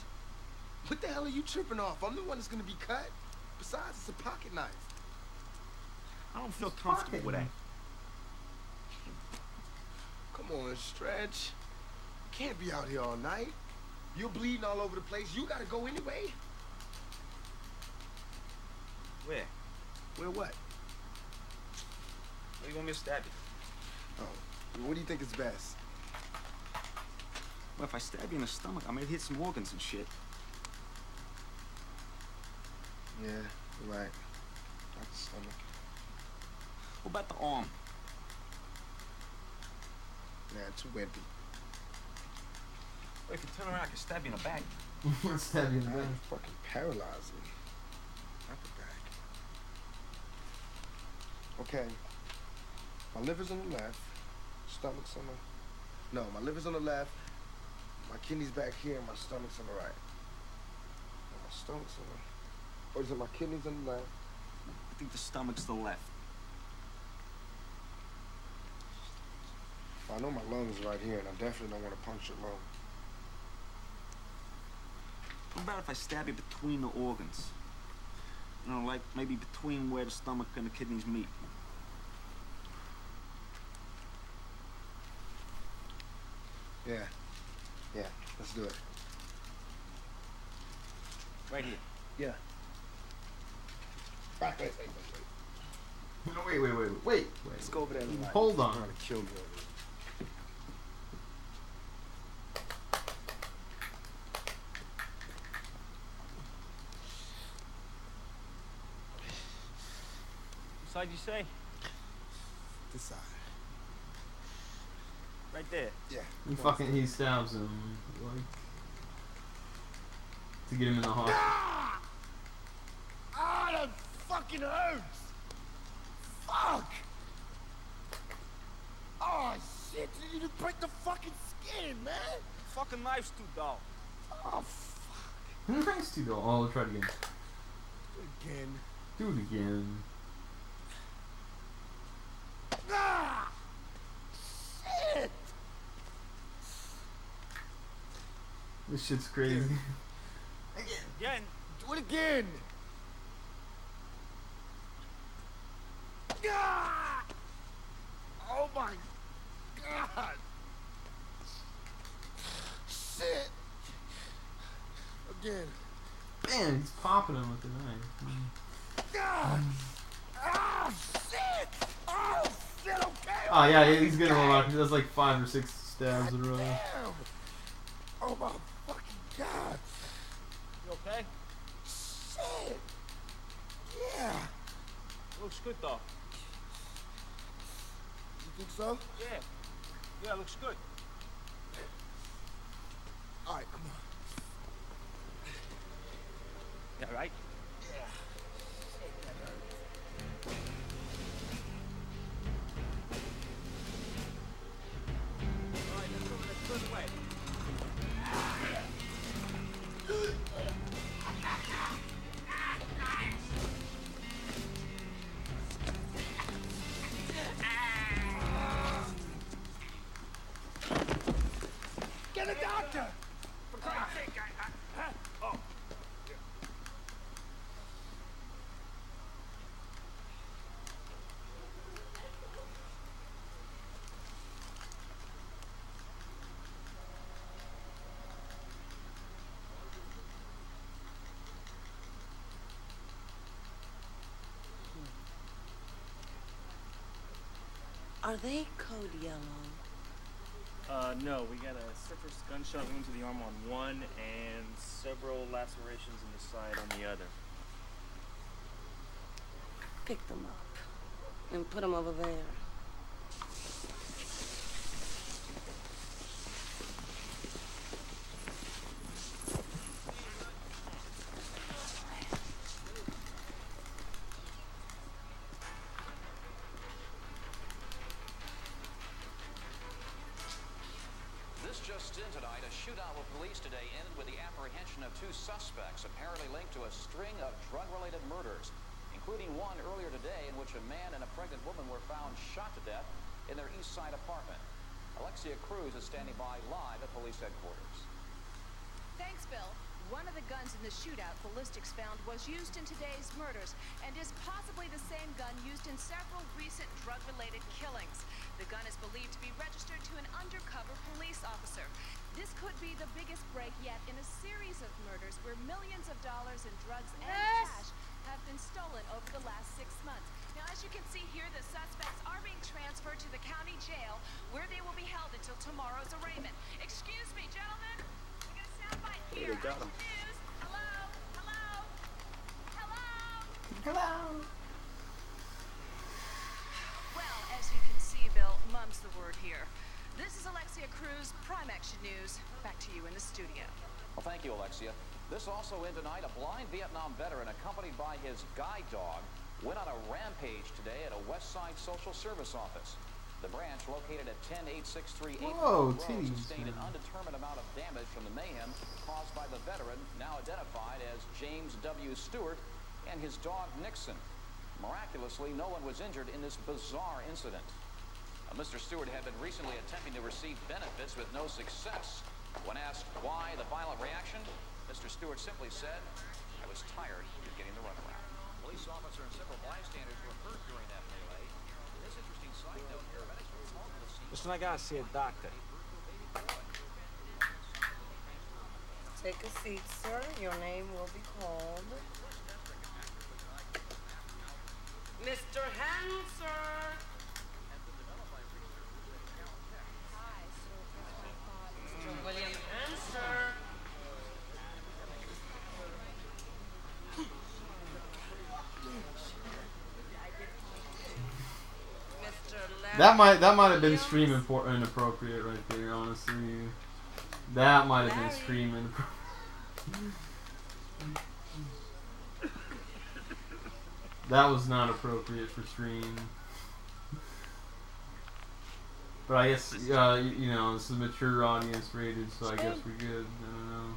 What the hell are you tripping off? I'm the one that's gonna be cut. Besides, it's a pocket knife. I don't feel comfortable with that. Come on, stretch. You can't be out here all night. You're bleeding all over the place. You gotta go anyway. Where? Where what? Where you want me to stab you? Oh, what do you think is best? Well, if I stab you in the stomach, I might hit some organs and shit. Yeah, you're right. Not the stomach. What about the arm? Nah, too wimpy. Well, if you turn around, I can stab you in the back. *laughs* Stab you in the Nah, back. you fucking paralyze me. Not the back. Okay. My liver's on the left. Stomach's on the. No, my liver's on the left. My kidney's back here, and my stomach's on the right. And my stomach's on the. Or is it my kidneys on the left? I think the stomach's the left. I know my lungs right here, and I definitely don't want to punch your lung. What about if I stab you between the organs? You know, like maybe between where the stomach and the kidneys meet. Yeah. Yeah, let's do it. Right here. Yeah. Right, wait, wait, wait, wait. No, wait, wait, wait, wait, wait. Let's go over there. and. Hold on. He's trying to kill me over side you say? This side. Right there. Yeah. He fucking he stabs him like to get him in the hospital. Ah! ah, that fucking hurts. Fuck. Oh shit! You didn't break the fucking skin, man. Fucking knife's too dull. Oh Nice to go. Oh, I'll try it again. again. Do it again. Ah! Shit! This shit's crazy. Again. Do it again. Ah! Oh my god! Shit! Again. Man, he's popping him with the knife. God! Ah, shit! Oh, shit, okay! Oh yeah, he's getting a lot. He does like five or six stabs in a row. Damn! Oh my fucking god! You okay? Shit! Yeah! Looks good though. You think so? Yeah. Yeah, it looks good. Alright, come on. Yeah, right? Get Are they code yellow? Uh, no, we got a surface gunshot wound to the arm on one and several lacerations in the side on the other. Pick them up and put them over there. A man and a pregnant woman were found shot to death in their east side apartment. Alexia Cruz is standing by live at police headquarters. Thanks, Bill. One of the guns in the shootout ballistics found was used in today's murders and is possibly the same gun used in several recent drug-related killings. The gun is believed to be registered to an undercover police officer. This could be the biggest break yet in a series of murders where millions of dollars in drugs and cash have been stolen over the last six months. Now, as you can see here, the suspects are being transferred to the county jail where they will be held until tomorrow's arraignment. Excuse me, gentlemen. We got a soundbite here. they got him. News. Hello? Hello? Hello? Hello? Well, as you can see, Bill, mum's the word here. This is Alexia Cruz, Prime Action News. Back to you in the studio. Well, thank you, Alexia. This also in tonight, a blind Vietnam veteran accompanied by his guide dog went on a rampage today at a West Side Social Service office. The branch, located at 10863 Whoa, Road, sustained an undetermined amount of damage from the mayhem caused by the veteran, now identified as James W. Stewart, and his dog Nixon. Miraculously, no one was injured in this bizarre incident. Uh, Mr. Stewart had been recently attempting to receive benefits with no success. When asked why the violent reaction, Mr. Stewart simply said, I was tired of getting the runaround. Police officer and several bystanders were hurt during that melee. This interesting side note, paramedics were called to the scene. Listen, I gotta see a doctor. Take a seat, sir. Your name will be called. Mr. Hanser. Mr. William Hanser. Mr. That might that might have been stream impor- inappropriate right there. Honestly, that might have been stream inappropriate. that was not appropriate for stream. But I guess uh, you know it's a mature audience rated, so I guess we're good. I don't know.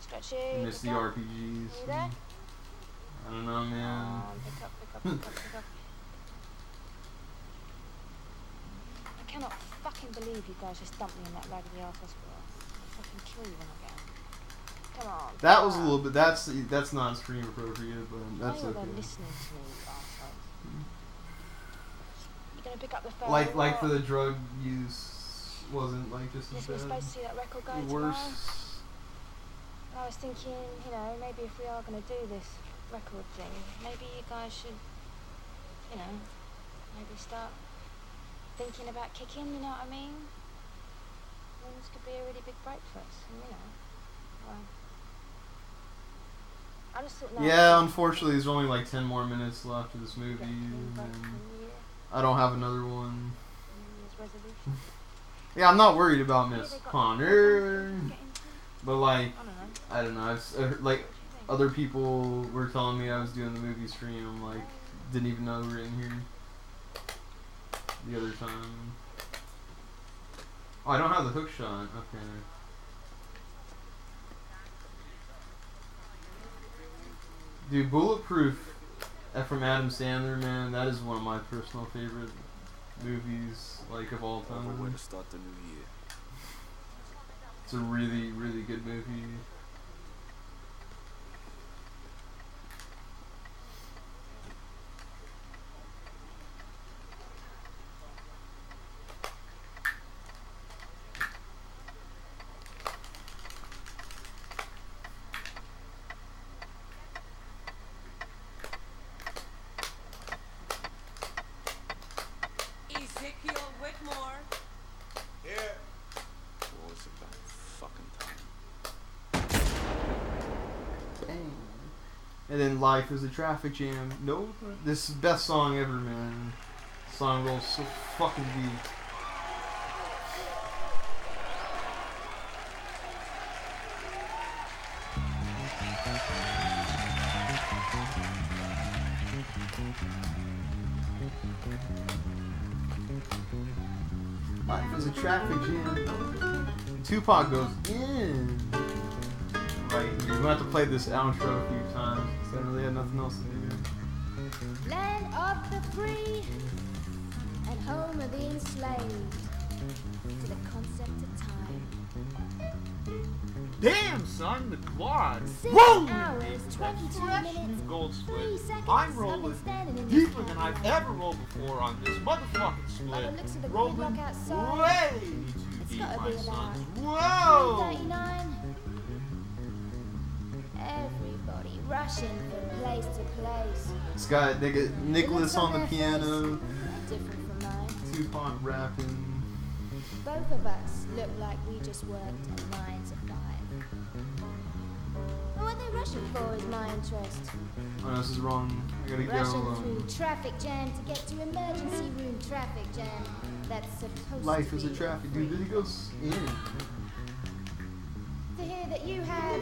Stretchy. I miss the. RPGs. I don't know, man. Um, pick up, pick up, pick up, pick up. I cannot fucking believe you guys just dumped me in that raggedy ass hospital. I'll fucking kill you when I get home. Come on. That was a little bit. That's that's not stream appropriate, but that's okay. they listening to me, you gonna pick up the phone? Like like for the drug use wasn't like just as Yes, we're bad. supposed to see that record guy Worse. tomorrow. I was thinking, you know, maybe if we are going to do this record thing, maybe you guys should, you know, maybe start thinking about kicking, you know what I mean? I mean, this could be a really big break for us, and, you know, well, I just thought, no, Yeah, unfortunately, there's only like ten more minutes left of this movie, I don't have another one. New Year's resolution. *laughs* Yeah, I'm not worried about Miss Connor, but like, I don't know. I don't know. Uh, like, other people were telling me I was doing the movie stream. I'm like, didn't even know we were in here. The other time. Oh, I don't have the hook shot. Okay. Dude, Bulletproof from Adam Sandler, man, that is one of my personal favorite movies, like, of all time. Way to start the new year. It's a really, really good movie. Ezekiel Whitmore. Here. Oh, it's about fucking time. And then Life is a Traffic Jam. No, this is best song ever, man. Song goes so fucking deep. Life is a traffic jam. Tupac goes in. Right. We're gonna have to play this outro a few times because I really had nothing else to do. Land of the free and home of the enslaved to the concept of time. Damn, son, the quad. Six Whoa! hours, 22 minutes, Gold split. seconds. I'm rolling deeper than I've ever rolled before on this motherfucking By split. the looks of the Rolling outside, way it's too deep, my be. Whoa! Everybody rushing place to place. They get Nicholas on the piano, Different from mine. Tupac rapping. Both of us look like we just worked a nine to five. And what they're rushing for is my interest. Oh, this is wrong. I gotta go. Rushing Um, through traffic jam to get to emergency room traffic jam. That's supposed life to is a traffic dude. Then he goes in. to hear that you have,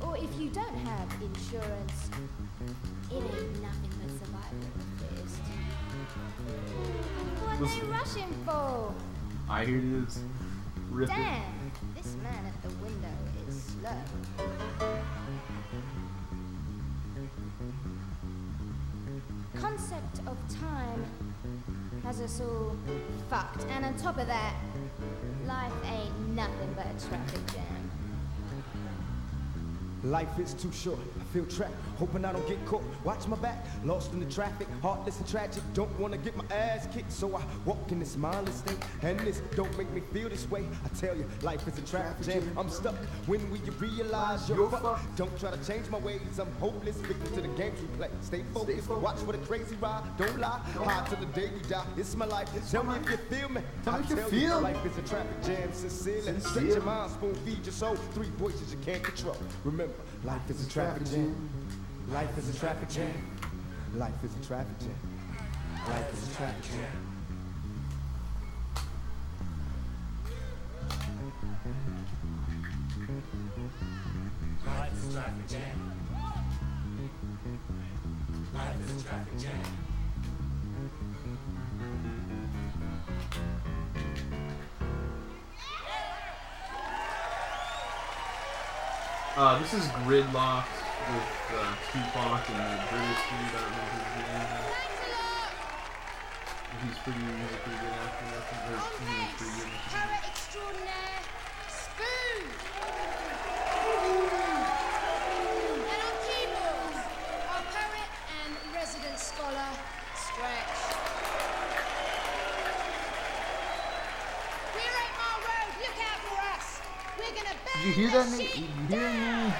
or if you don't have insurance, it ain't nothing but survival of the fittest. What they Listen. rushing for? I hear it is. Rip it. Damn, this man at the window is slow. Concept of time has us all fucked, and on top of that, life ain't nothing but a traffic jam. Life is too short. I feel trapped, hoping I don't get caught. Watch my back, lost in the traffic, heartless and tragic. Don't wanna get my ass kicked, so I walk in this mindless state. And this don't make me feel this way. I tell you, life is a traffic jam. I'm stuck. When will you realize you're, fucked? Don't try to change my ways. I'm hopeless, victim to the games we play. Stay focused, watch for the crazy ride. Don't lie, high till the day we die. It's my life. Tell me if you feel me. Tell me if you feel me. life is a traffic jam. Sincerely, stretch your mind, spoon feed your soul. Three voices you can't control. Remember, life is a traffic jam. Life is a traffic jam. Life is a traffic jam. Life is a traffic jam. Life is a traffic jam. Life is a traffic jam. Uh, this is Gridlocked with uh, Tupac and the British dude. I don't know his name. He's pretty, he's pretty good actor. I think. He's pretty good. in the Terror movie. extraordinaire, Spoon! And on keyboards, our poet and resident scholar, Stretch. We're 8 Mile Road, look out for us! We're gonna burn Did you hear that? the Did you hear me?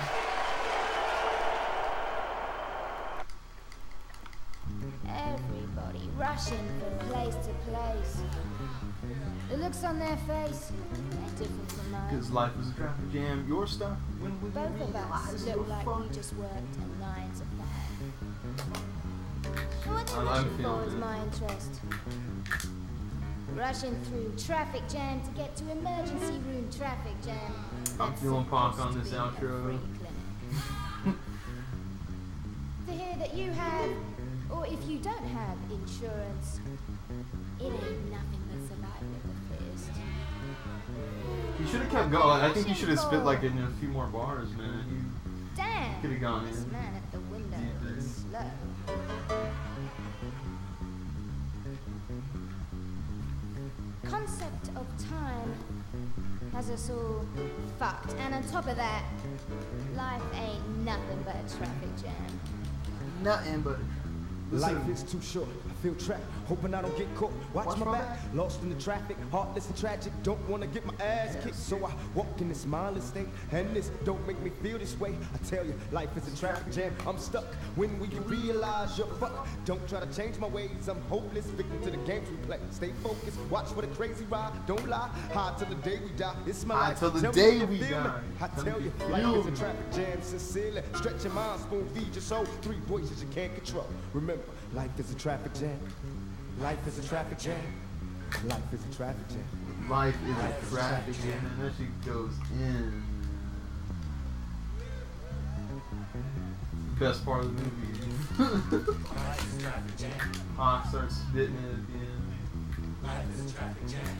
Everybody rushing from place to place. The looks on their face, they're different from mine. Because life is a traffic jam. Your stuff. When will Both of us look like fucked? we just worked a nine to five. What I'm- they're I'm looking for feeling is my interest. Rushing through traffic jam to get to emergency room traffic jam. I'm feeling Pac on this outro. *laughs* to hear that you have, or if you don't have insurance, it ain't nothing but survival the fittest. You should have kept going. I think you should have spit like in a few more bars, man. You Damn! could have gone This in. man at the window is slow. Concept of time has us all fucked, and on top of that, life ain't nothing but a traffic jam. Nothing but. Life is too short. I feel trapped, hoping I don't get caught. Watch, my back, lost in the traffic, heartless and tragic. Don't wanna get my ass kicked, so I walk in this mindless state. And this don't make me feel this way. I tell you, life is a traffic jam. I'm stuck. When will you realize you're fucked? Don't try to change my ways. I'm hopeless, victim to the games we play. Stay focused, watch for the crazy ride. Don't lie, high till the day we die. It's my High life. till the Tell day we die. I Tell tell you, if you life is a traffic jam. Sincerely, stretch your mind, spoon feed your soul. Three voices you can't control. Remember, life is a traffic jam. Life is a traffic jam. Life is a traffic jam. Life is a traffic jam, and that shit goes in. Best part of the movie. Hawk starts spitting it at the end. Life is a traffic jam.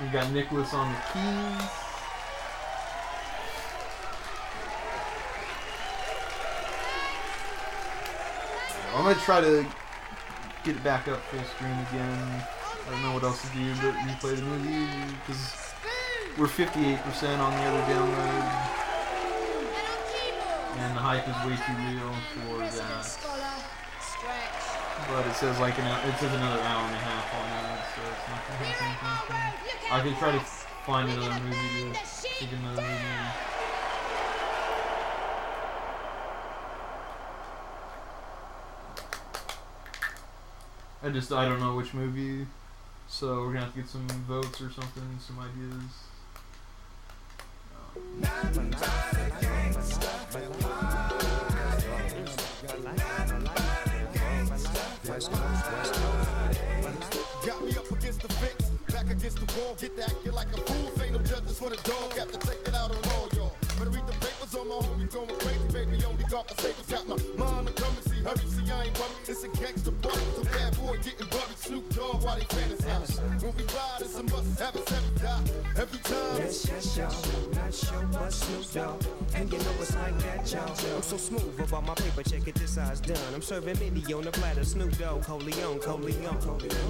You got Nicholas on the keys. I'm gonna try to get it back up full screen again. I don't know what else to do but replay the movie because we're 58% on the other download, and the hype is way too real for that. But it says like an hour, it says another hour and a half on that, so it's not gonna happen. I could try to find another movie to another movie. I just I don't know which movie, so we're gonna have to get some votes or something, some ideas. Got me up against the back against the wall. Get to acting like a fool. No for the dog. To take it out on all y'all. Better read the papers on my going crazy, baby. Only got my mind see. Hurry, see, I ain't worried. It's a gangster party. So bad boy getting buried. Snoop Dogg while they fantasize. When we ride, it's a must have it every die. Every time. Yes, yes, y'all. my show, but Snoop Dogg. And you know it's like that, y'all. I'm so smooth about my paper, check it, this size done. I'm serving mini on the platter, Snoop Dogg, Coleon, Coleon.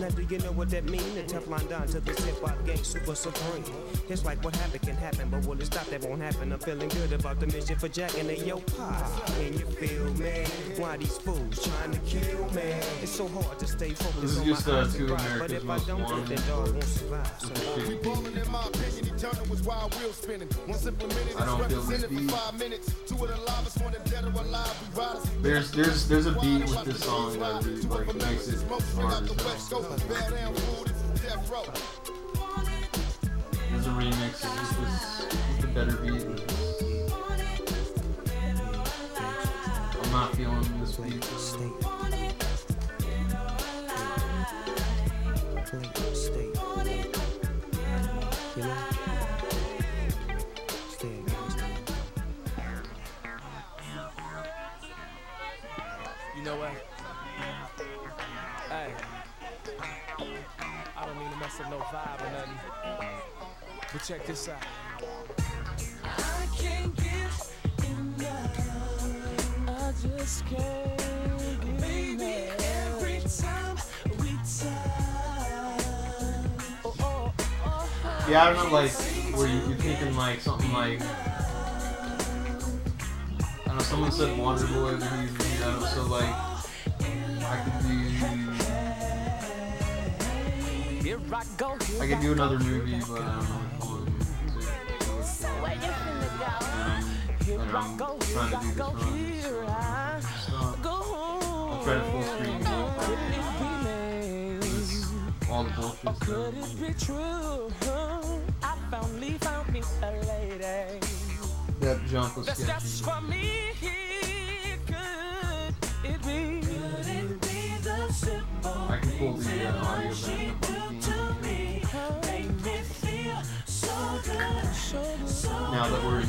Now do you know what that mean? The Teflon Don to the hip hop gang, super supreme. It's like what happened can happen, but will it stop? That won't happen. I'm feeling good about the mission for Jack and the yo pie. Can you feel me? Why these fools trying to kill me? It's so hard to stay focused This is on just my uh, eyes two and but if I don't, then dog won't survive. but So the We shit ballin' in my opinion, Eternal was wild wheel spinning. Once implemented, I don't it's feel this represented beat. for five minutes. Two of the livest, one dead or alive. We riders. There's there's there's a beat with this song that really like makes it hard as hell. Bear down, food, it's death row. There's a remix of just this with a better beat. with this. I'm not feeling this beat. Vibe or nothing, but check this out. I can't get enough. I just can't get Baby, every time we touch. Oh, oh, oh, Yeah, I don't know, like where you, you're thinking like something like I don't know. Someone said Waterboy, but he's I don't know. So like I could do Here I go, here I could do another movie, but I don't know. which one So where you finna go? And I'm trying to do this wrong. So stop. I'll try to full screen all the bullshit Could it be true? I me, found me a lady. That jump was That's just for me. Could it be? Could it be the simple I can pull the uh, audio back Now that we're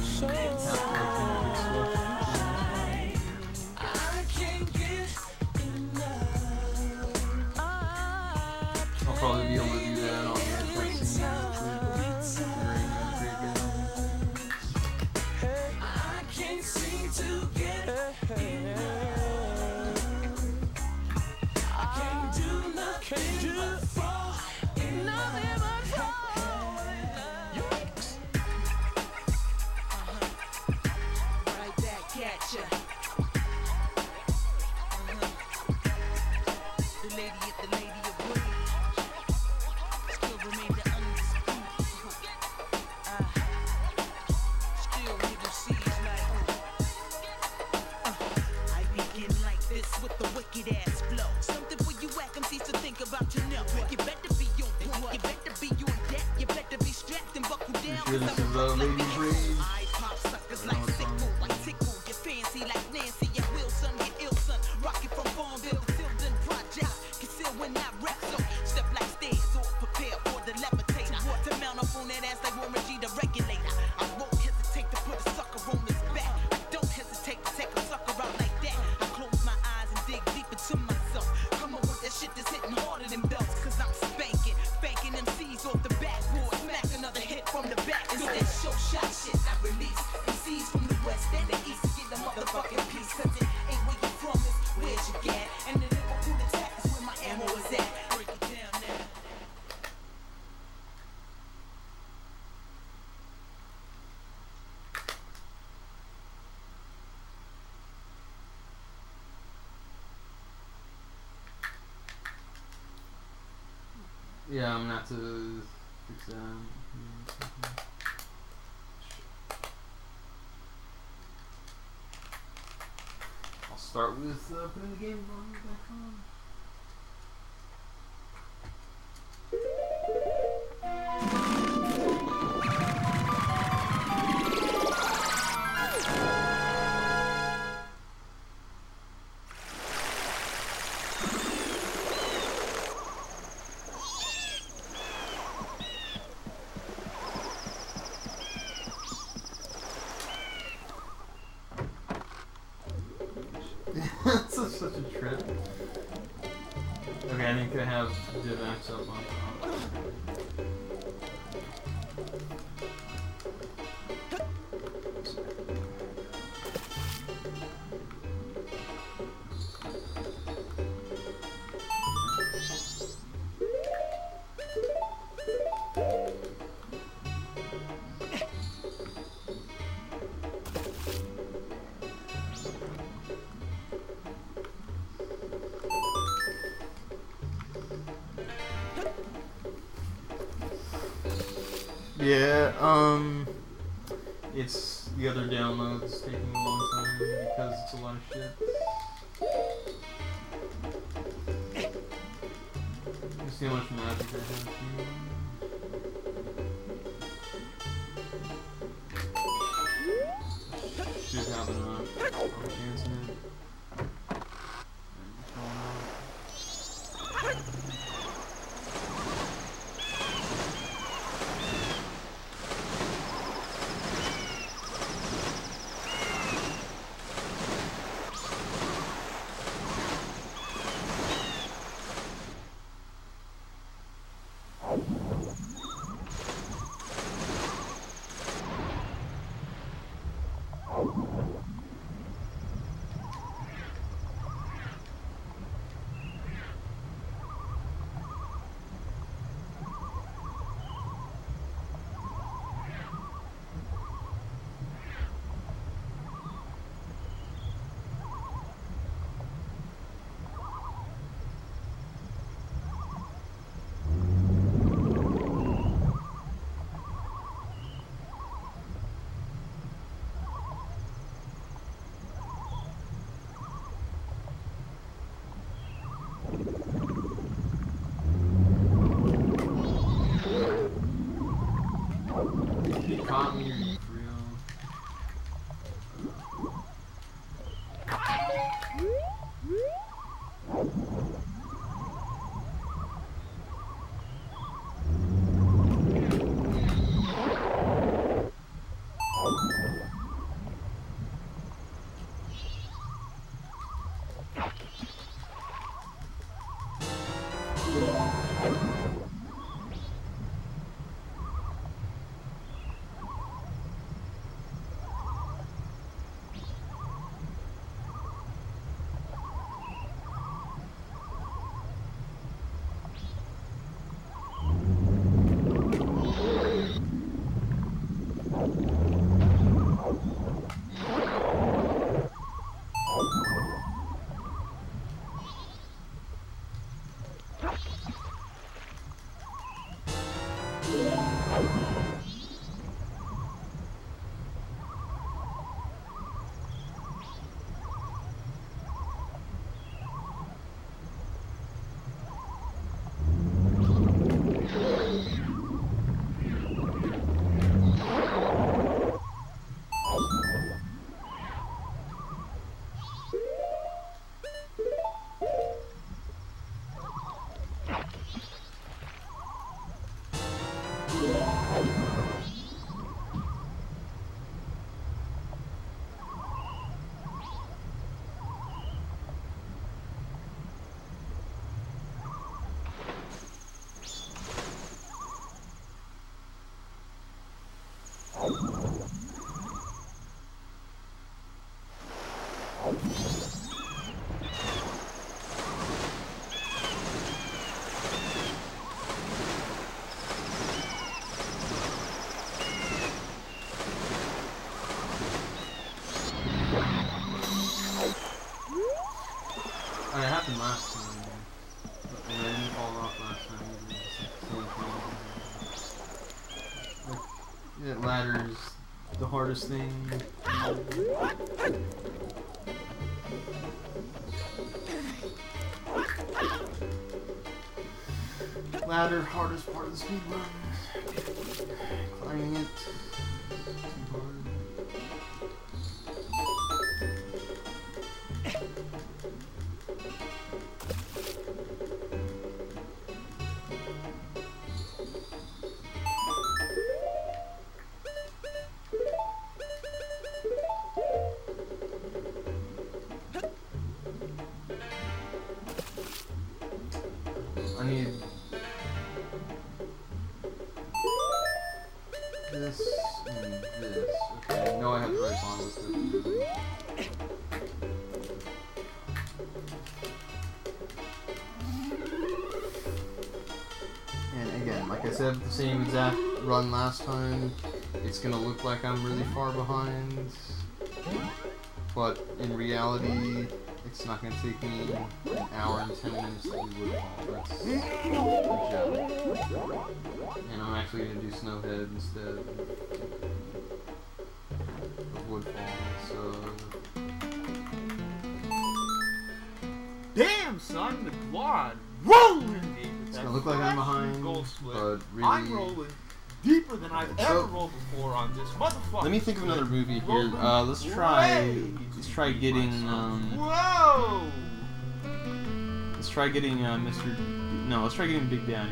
I'm not to that. I'll start with uh, putting the game on. Um, it's the other downloads taking a long time because it's a lot of shit. See how much magic I have. ladder's the hardest thing. Ladder, hardest part of the speedrun. same exact run last time, it's gonna look like I'm really far behind. But in reality, it's not gonna take me an hour and ten minutes to do wood And I'm actually gonna do Snowhead instead of Woodfall, so... Damn, son! The quad. Gonna look like I'm behind, Gold split. but really... I'm rolling deeper than I've So- ever rolled before on this motherfucker. Let me think of another movie here. Uh, let's try... Let's try getting, um... Whoa! Let's try getting, uh, Mr... No, let's try getting Big Daddy.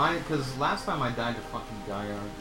Might, because last time I died to fucking Gyorg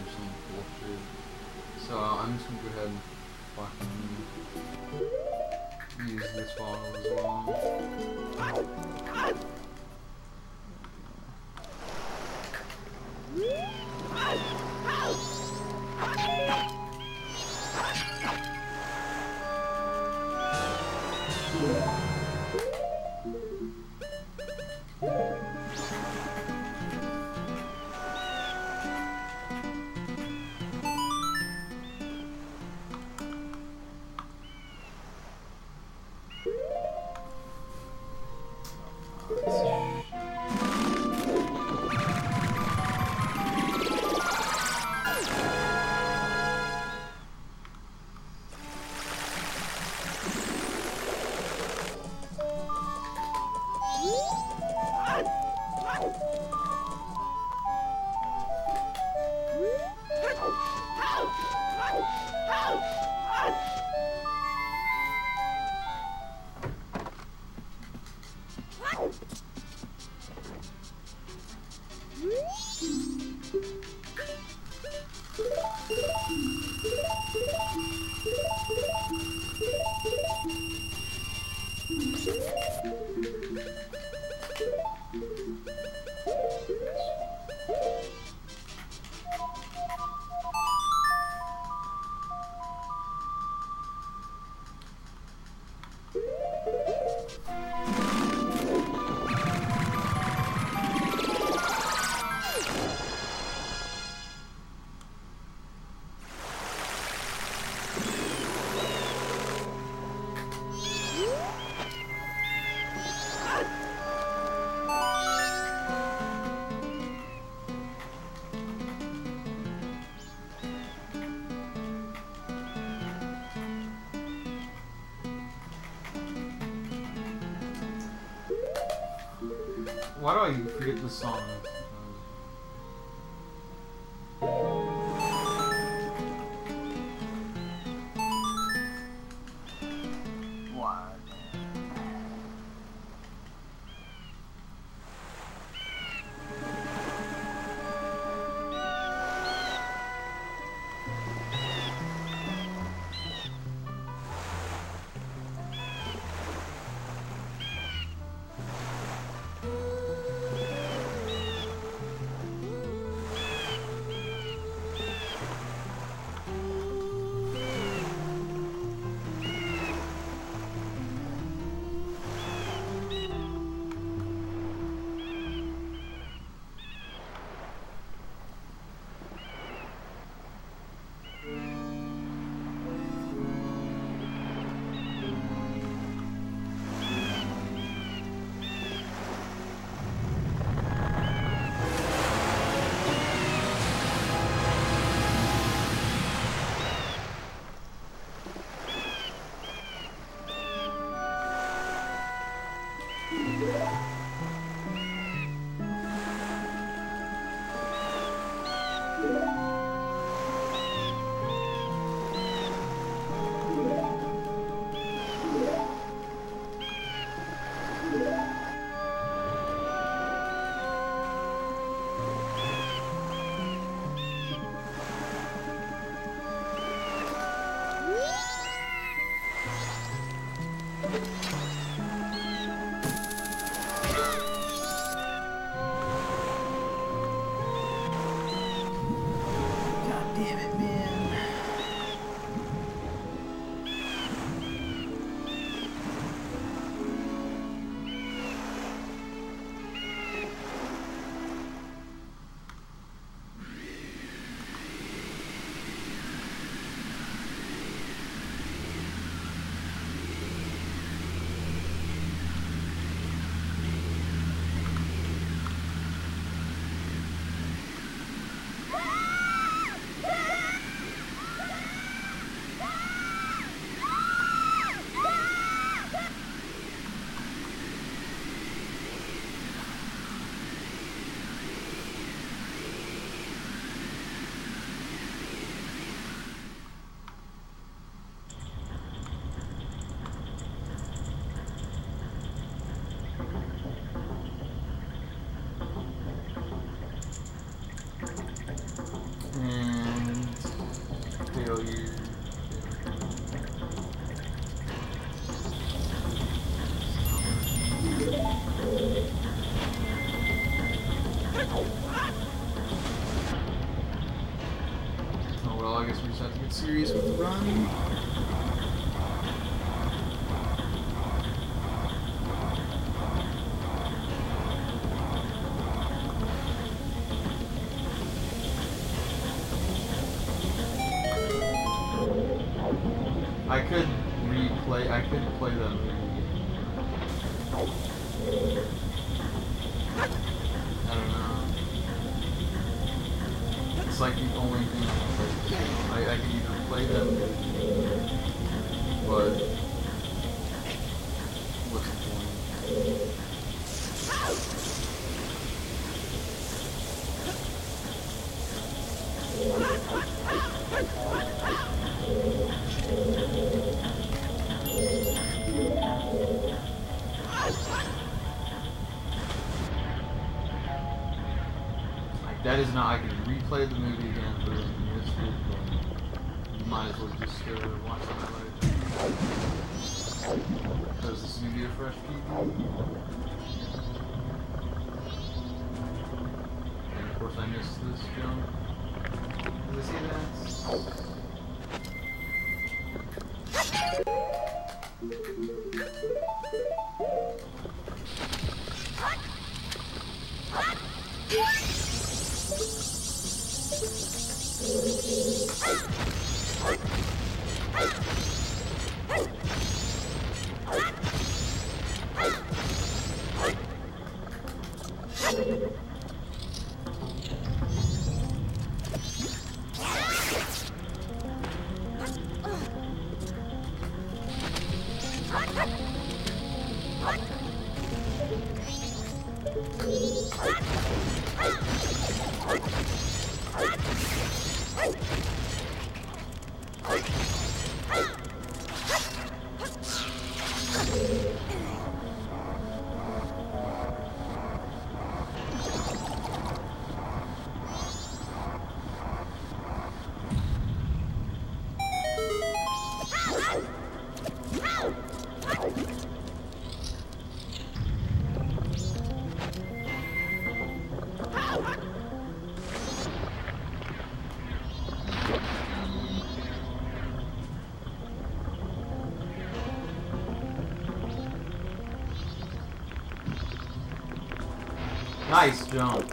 Why do I forget this song? Just that is not. I can replay the movie again, but it's good. But you might as well just uh, watch the highlights. Because this is gonna be a fresh preview. And of course, I missed this jump. Did I see that? What? mais, João.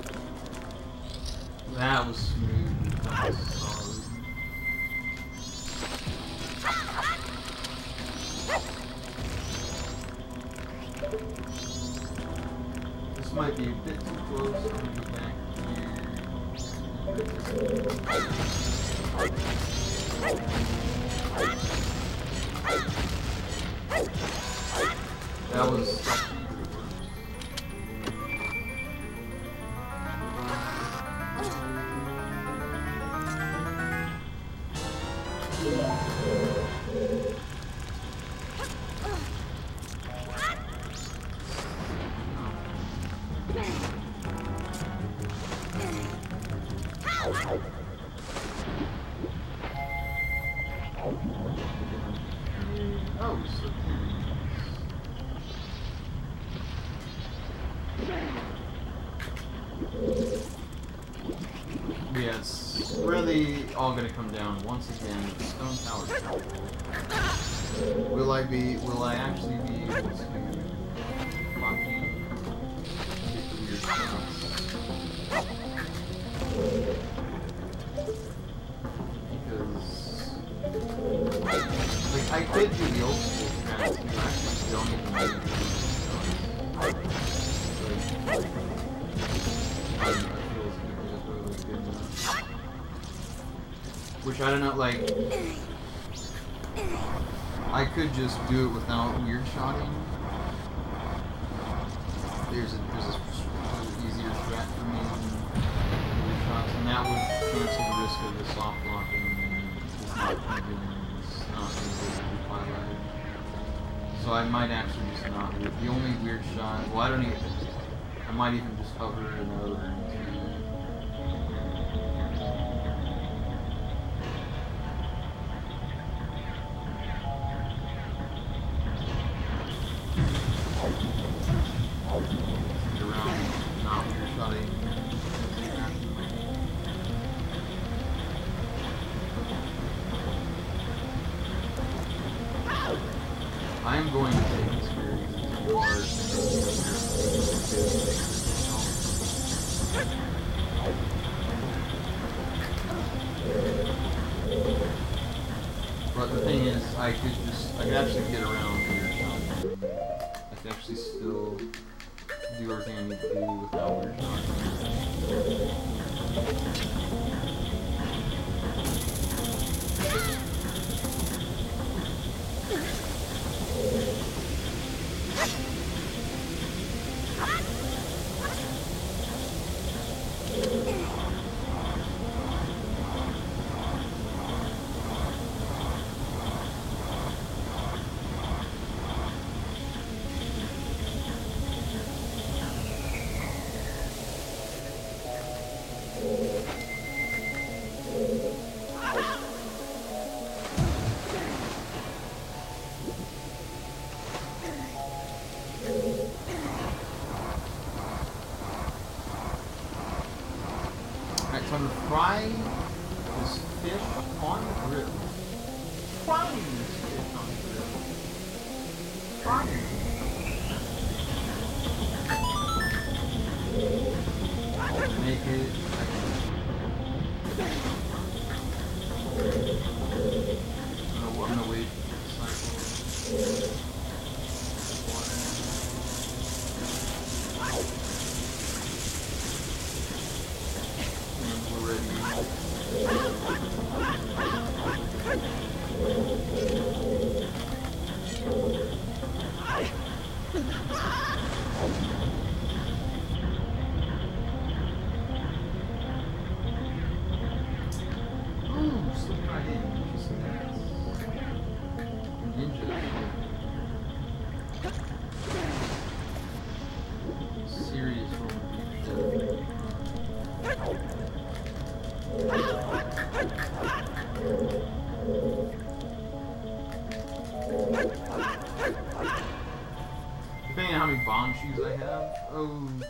down once again. like I could just do it without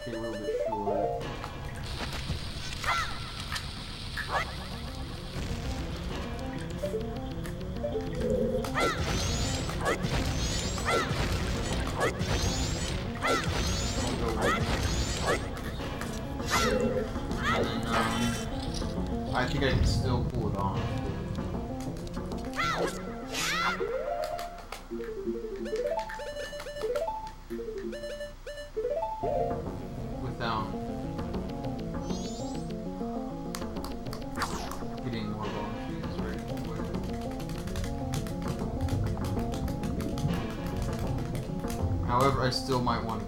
Okay, a little I still might want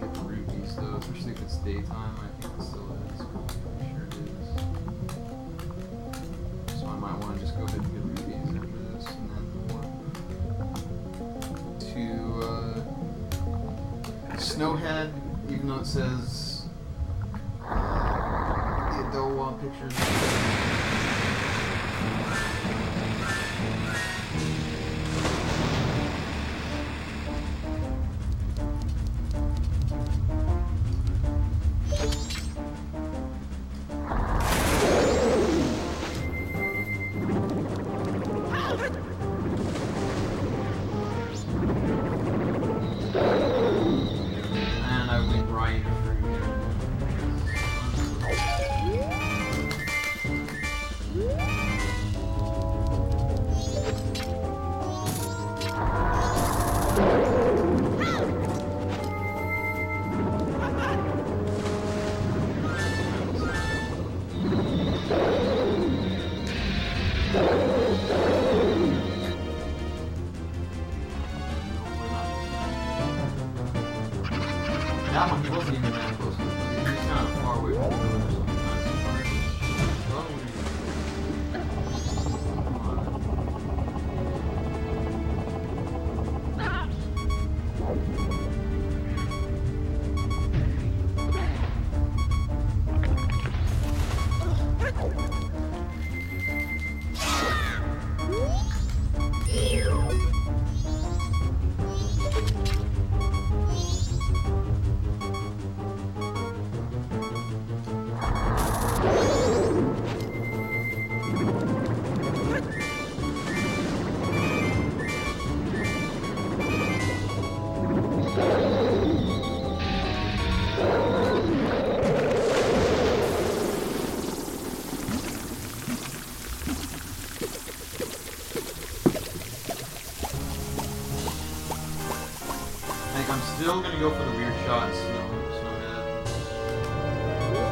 still gonna go for the weird shot snow, snowhead.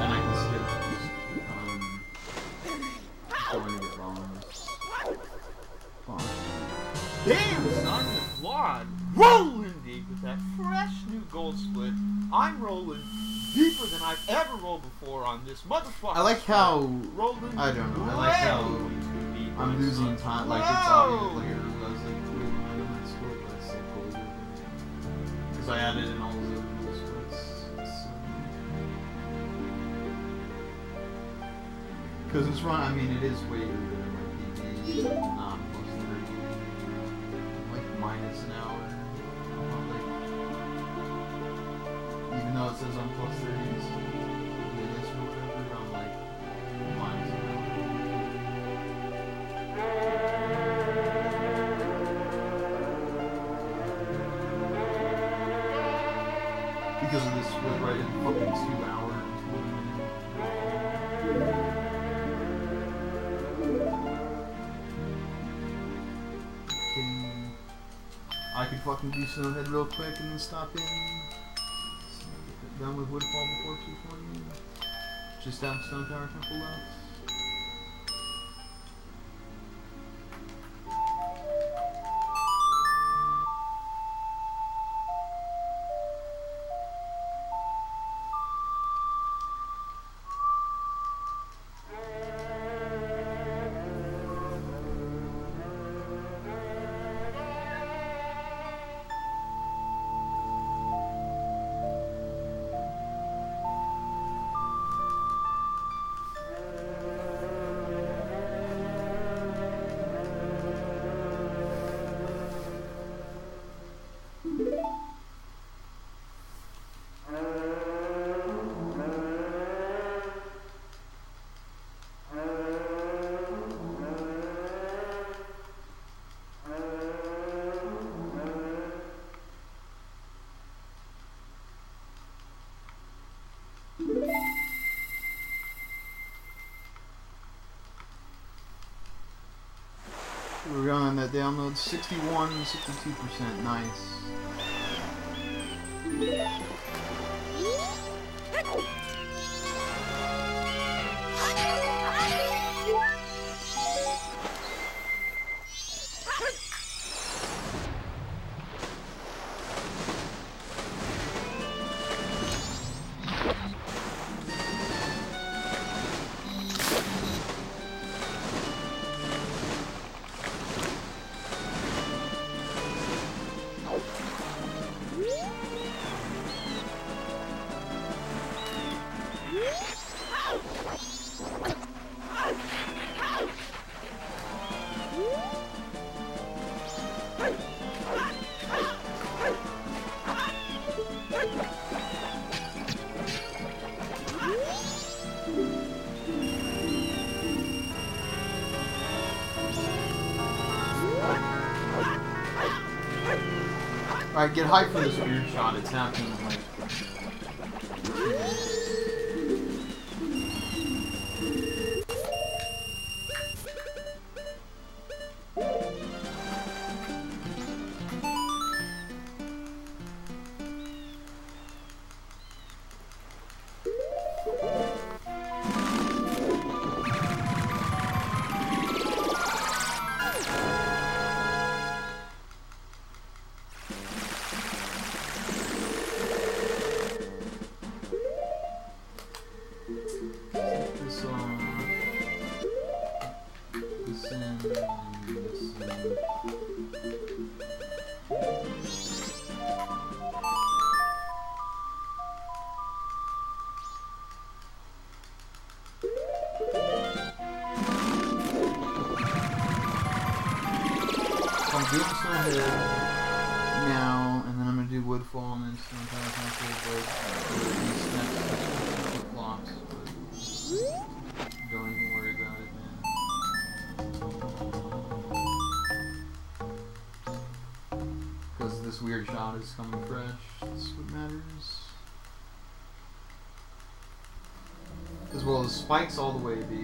And I can skip um going to get bombs. Damn, son, the quad rolling deep with that fresh new gold split. I'm rolling deeper than I've ever rolled before on this motherfucker. I like how rolling. I don't know. I like how I'm losing Because I added in all the splits. Because it's run. I mean, it is way better than my Not plus three. Like minus an hour. Like. Even though it says I'm plus. In fucking two I could fucking do Snowhead real quick and then stop in. Done with Woodfall before 240. Just have Stone Tower Temple left. We're going on that download. 61, 62%. Nice. should hype for this weird shot. It's happening spikes all the way be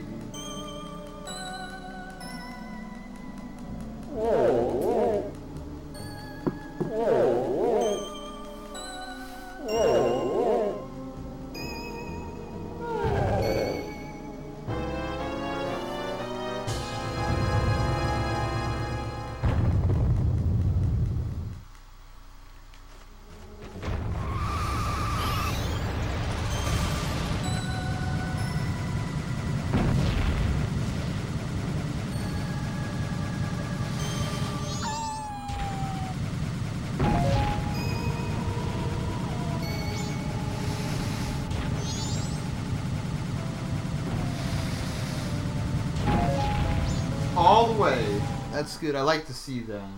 good. I like to see that.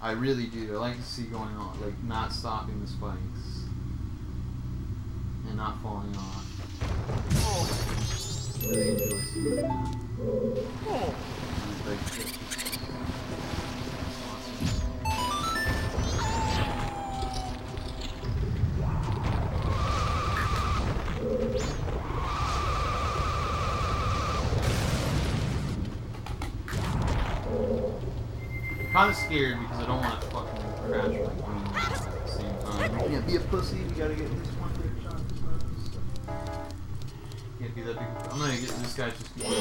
I really do. I like to see going on, like not stopping this fight. I'm gonna get this guy just.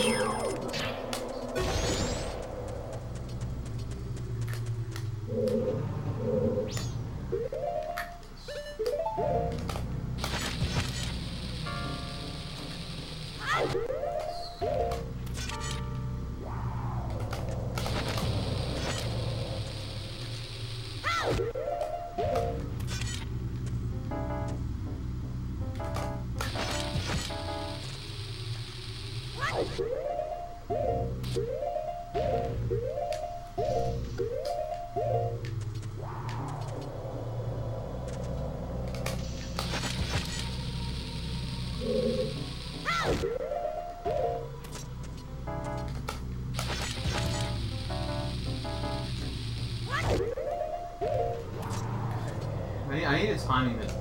climbing that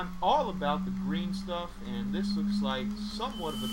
I'm all about the green stuff, and this looks like somewhat of an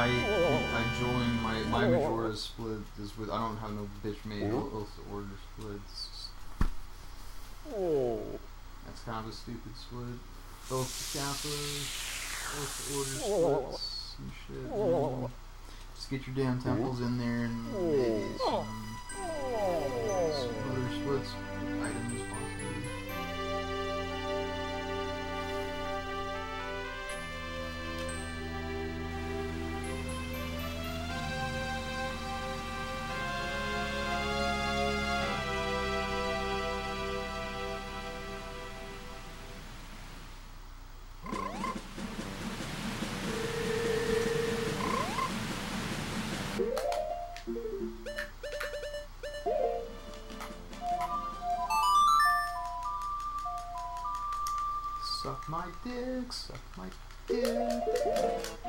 I, I joined my, my Majora split is with, I don't have no bitch made oath order splits. That's kind of a stupid split. Both Kappas, both order splits and shit. Just get your damn temples in there and maybe some, some other splits items dick, suck my dick.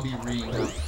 I'll be reading up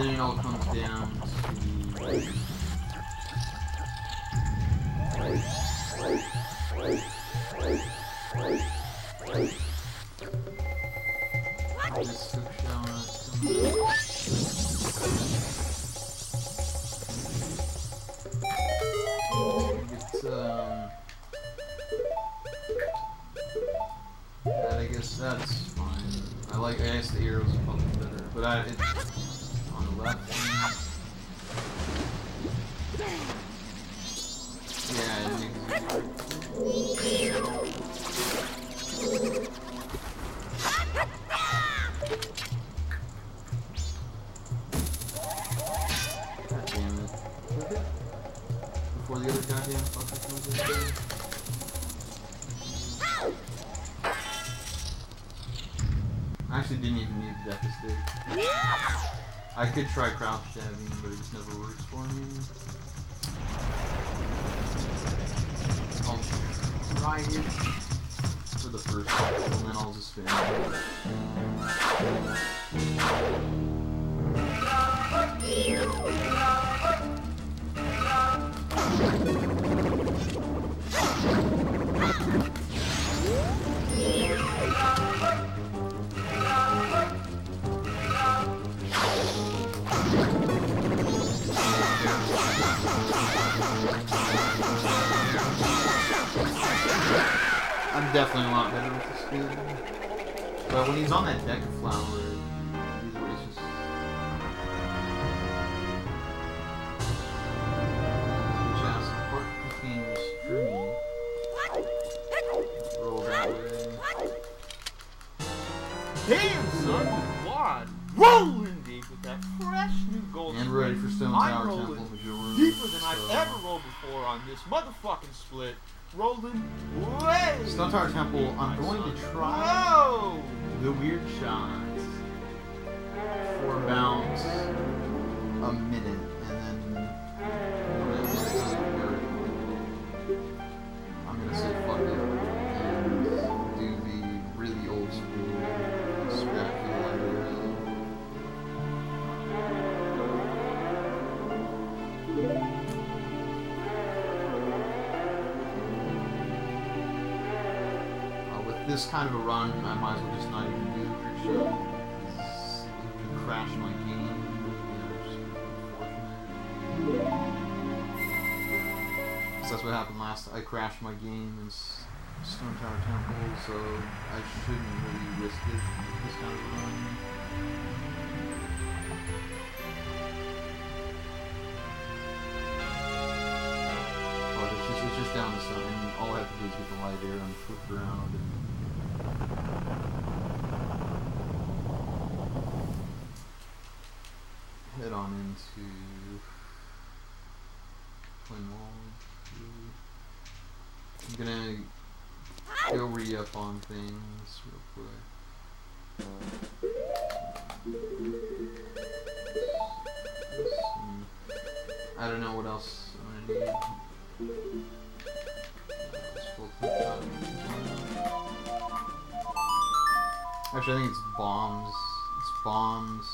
then it all I could try crouch stabbing, split. Rolling way. Stone Tower Temple, I'm going to try Whoa! the weird shots for about a minute, kind of a run, I might as well just not even do the creep show. 'cause it crash my game. You know. 'Cause that's what happened last. I crashed my game in Stone Tower Temple, so I shouldn't really risk it this kind of run. But it's just, it's just down to something. All I have to do is get the light air and flip around and on into I'm gonna go re up on things real quick. I don't know what else I'm gonna need. Actually, I think it's bombs. It's bombs.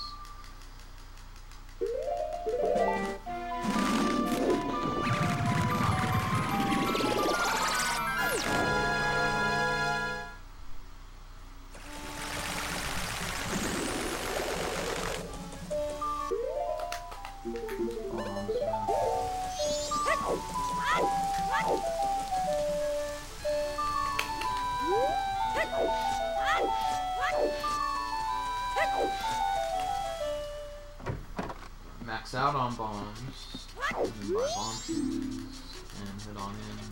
Out on bombs, and buy bomb and head on in.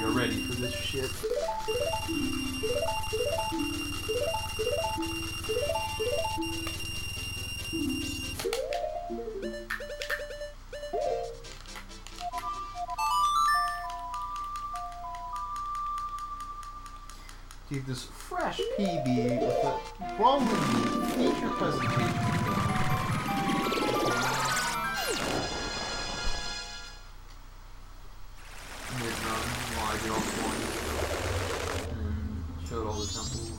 You're ready for this shit. Dude, this fresh PB with a rolling feature presentation. All the points, and showed all the temples.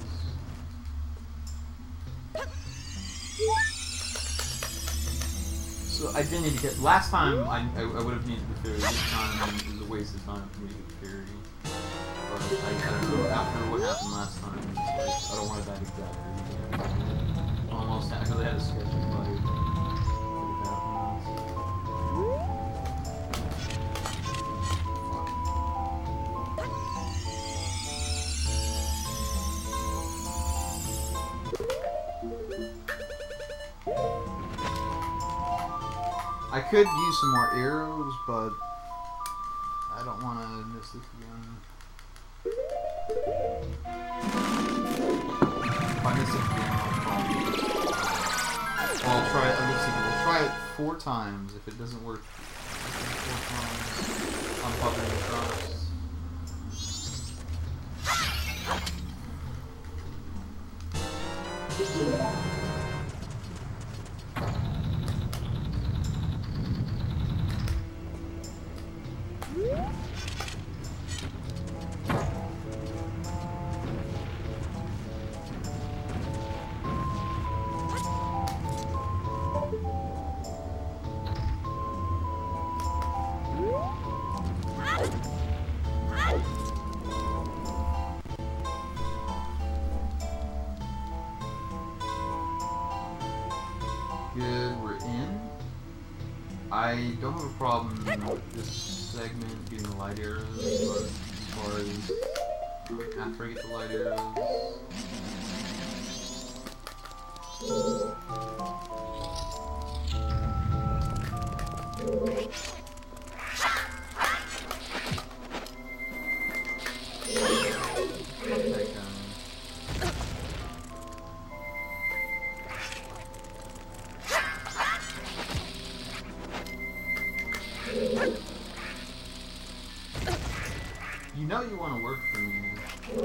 So I didn't need to get. Last time I, I, I would have needed the fairy. This time it was a waste of time for me to get the fairy. But I, I don't know. After what happened last time, like, I don't want to die exactly. Could use some more arrows, but I don't want to miss this again. If I miss it again, I'll I'll try it. We'll try it four times. If it doesn't work, four times, I'm. Good, problem this segment getting the light arrows, but as far as after I get the light arrows,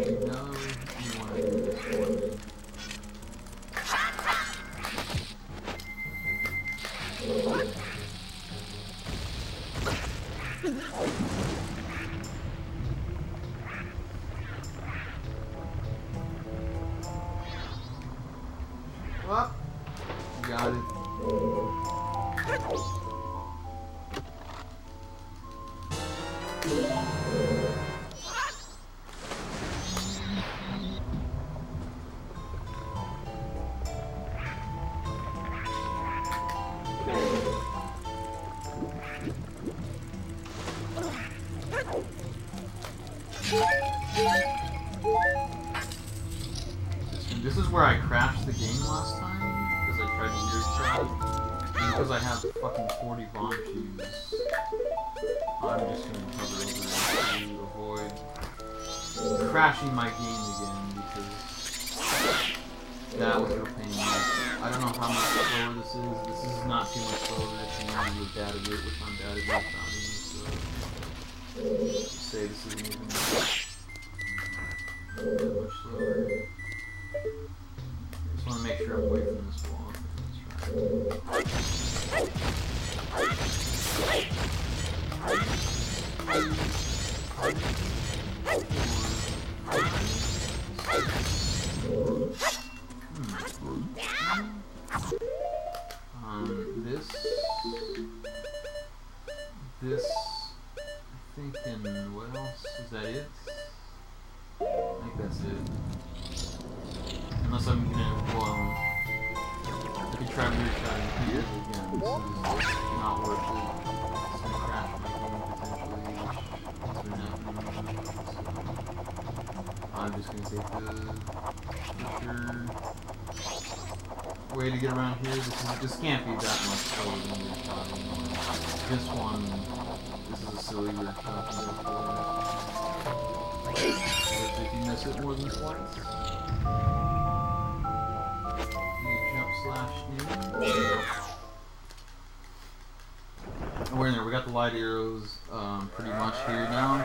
Thank you. Way to get around here. This is this can't be that much slower than weird shot anymore. This one, this is a silly weird shot to go for. Because if you miss it more than twice, you jump slash in. And We're in there. We got the light arrows um, pretty much here now.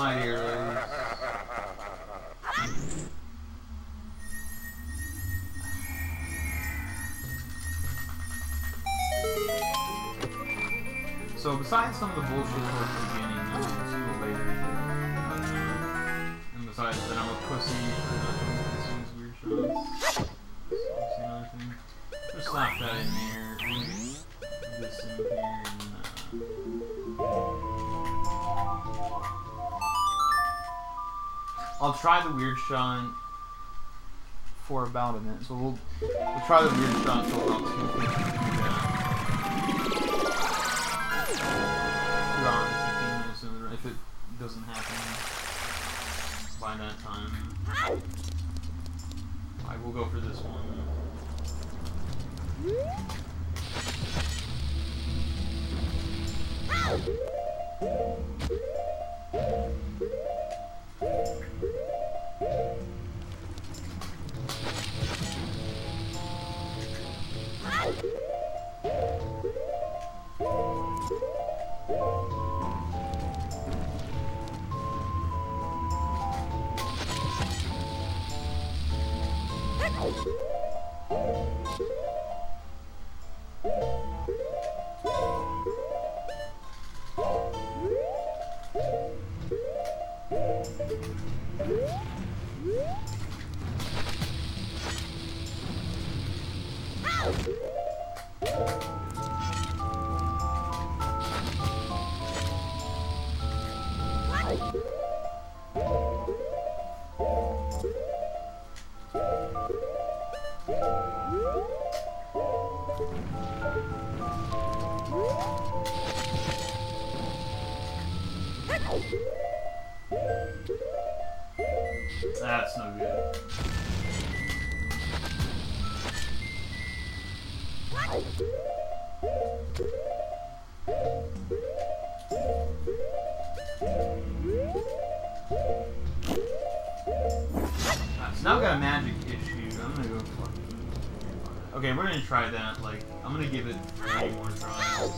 arrows. So besides some of the bullshit try the weird shot for about a minute. So we'll we'll try the weird shot for about two minutes. If it doesn't happen by that time. I will go for this one. That's now we got a magic issue. I'm gonna go fucking. Okay, we're gonna try that. Like, I'm gonna give it three more tries.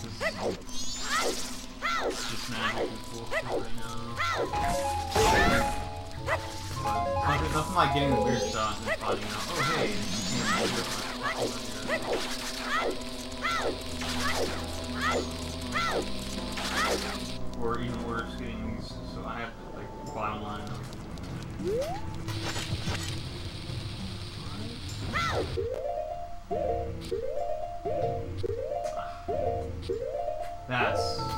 Just, just magic right now. But nothing, like getting the weird shot and finding out, oh hey, Or even worse, getting these, so I have to, like, bottom line of ah. That's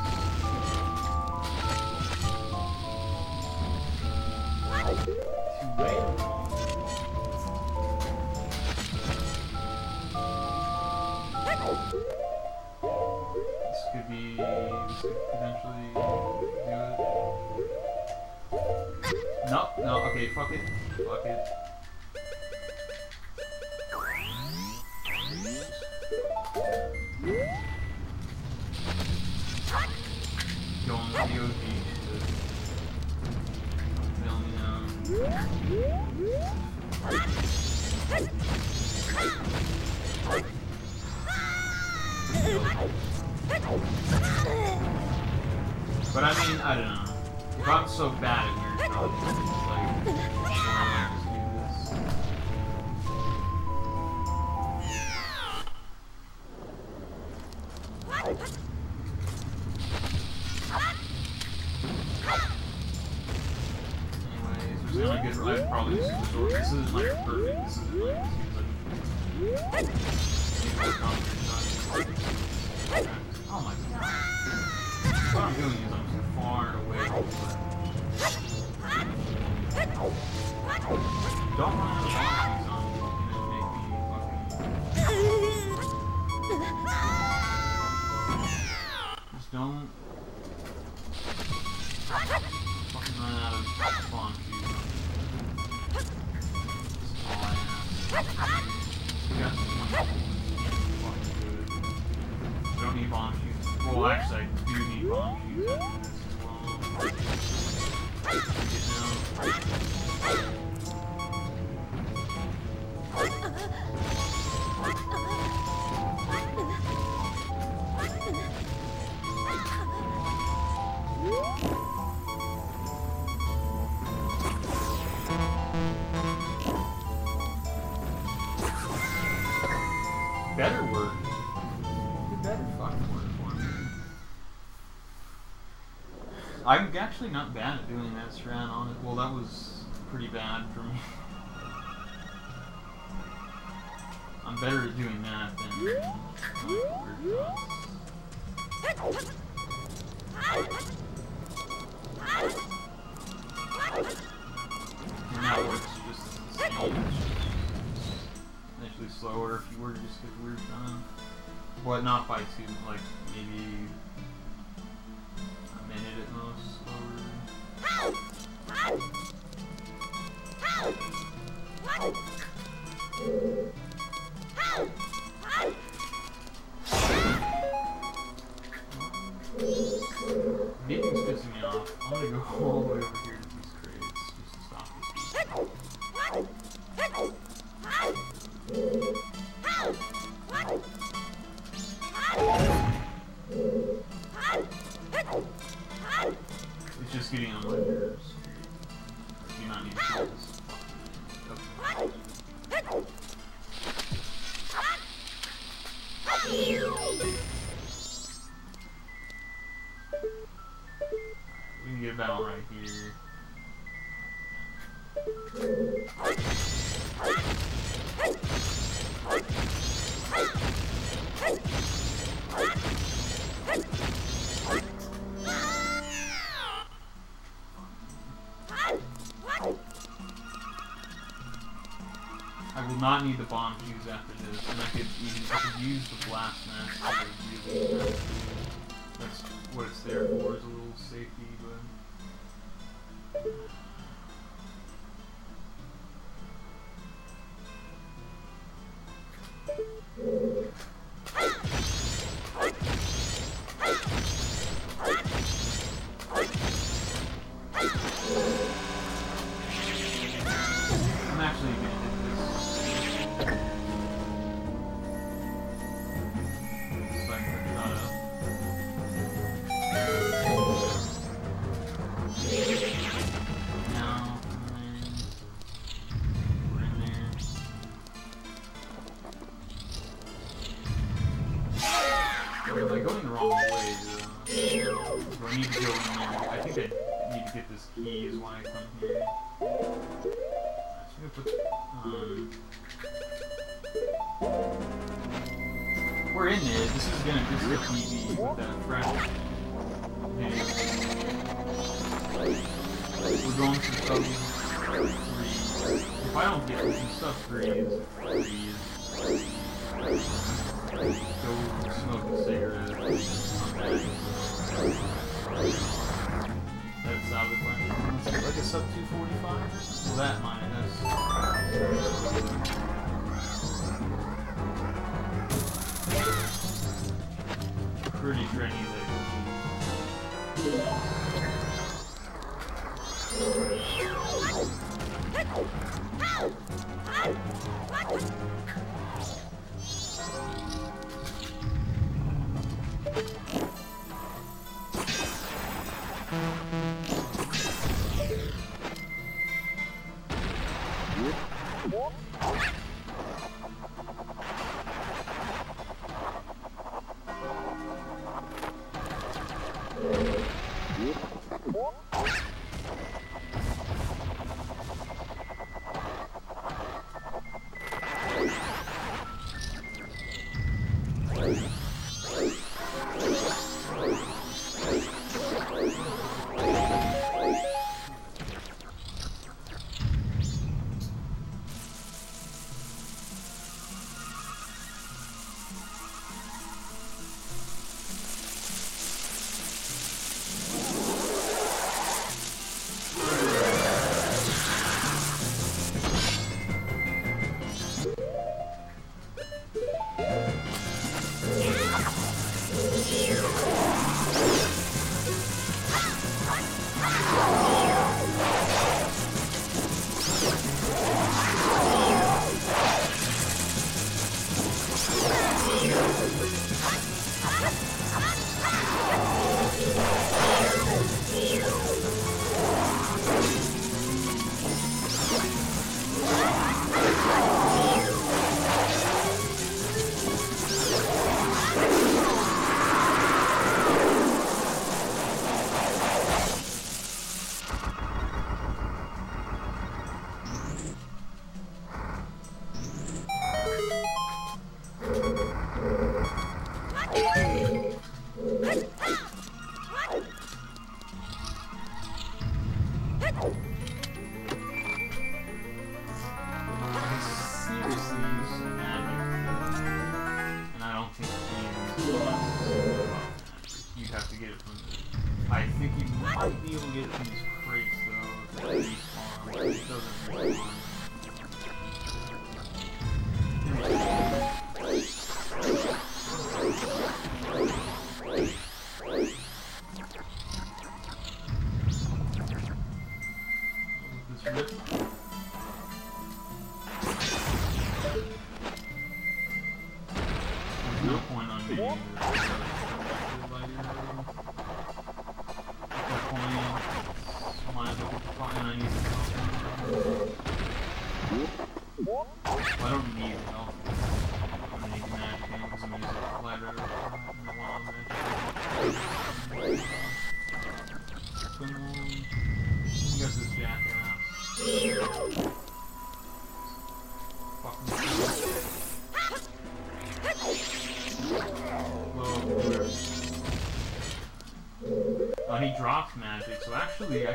I'm actually not bad at doing that strand on it. Well, that was pretty bad, not need the bomb. Actually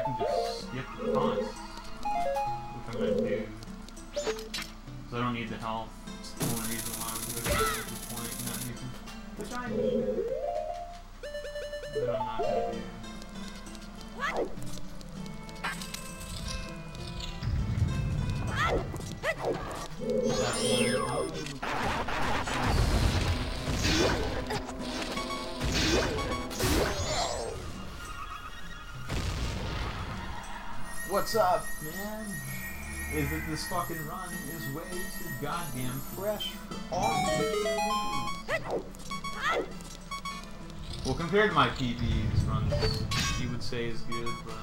What's up, man? Is that this fucking run is way too goddamn fresh for all Well, compared to my PB's runs, you would say is good, but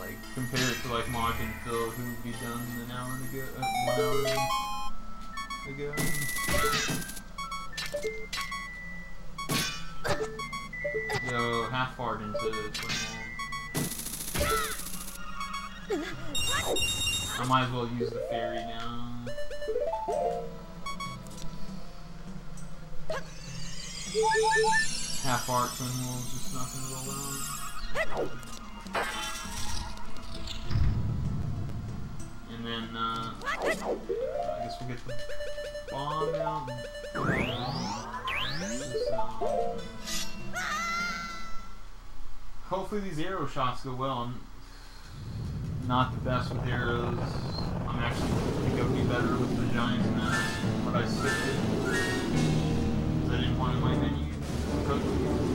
like compare it to like Mark and Phil, who would be done an hour ago, uh, one hour ago. might as well use the fairy now. Half arc twin will just not gonna roll out. And then uh, I guess we'll get the bomb out. Hopefully these arrow shots go well. I'm, not the best with arrows. I'm actually going to go do better with the Giants now, but I skipped it because I didn't want to my menu.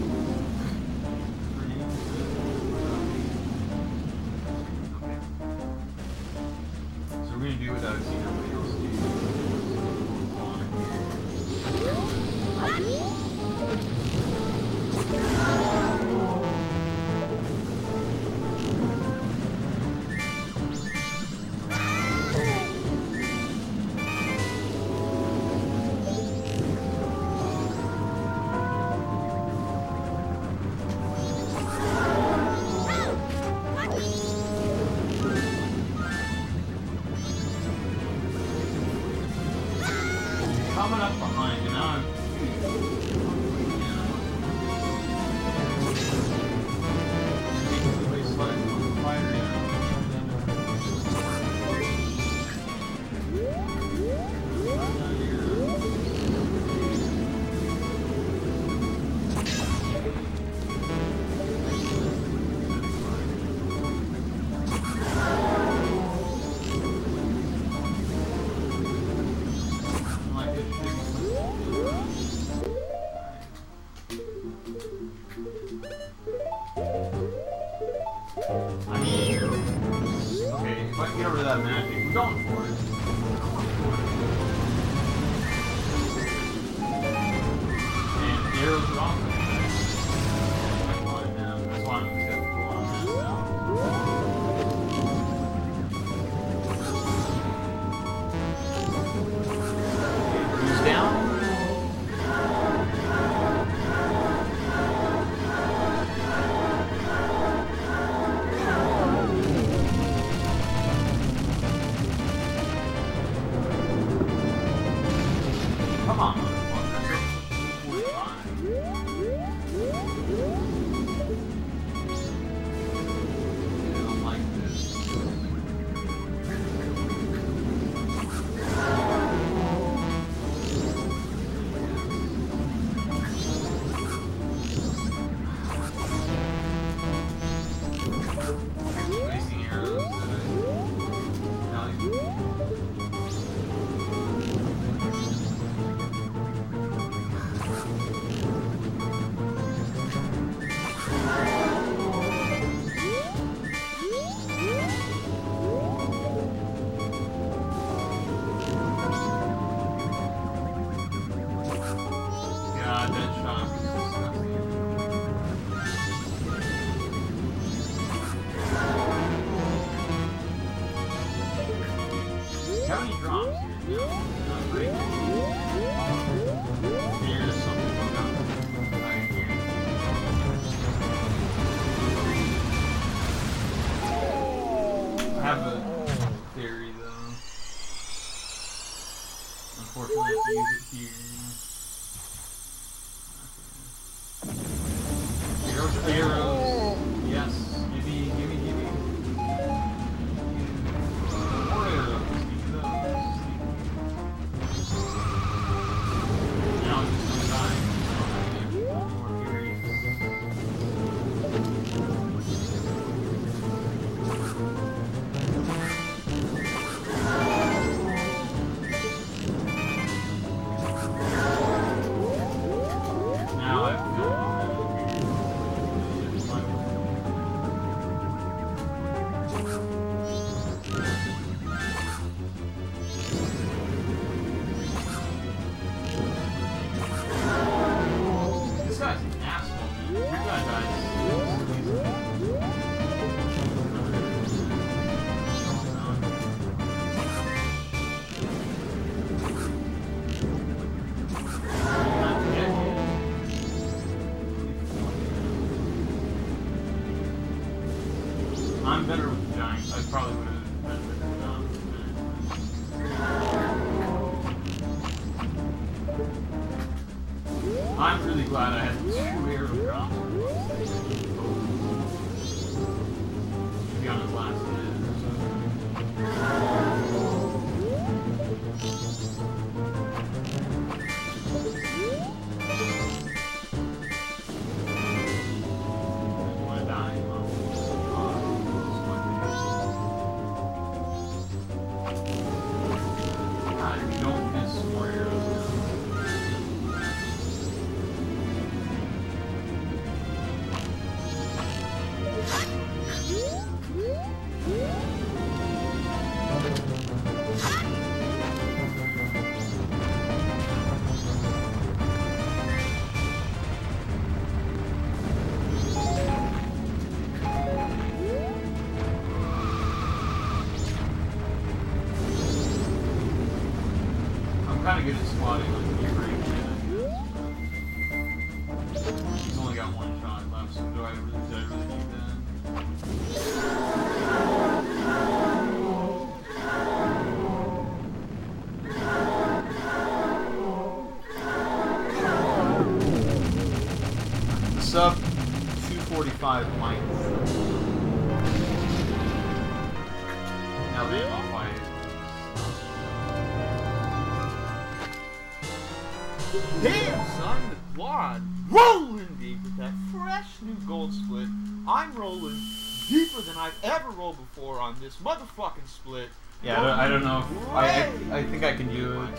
On this motherfucking split. Yeah, I don't, I don't know. If, I, I I think I can do it,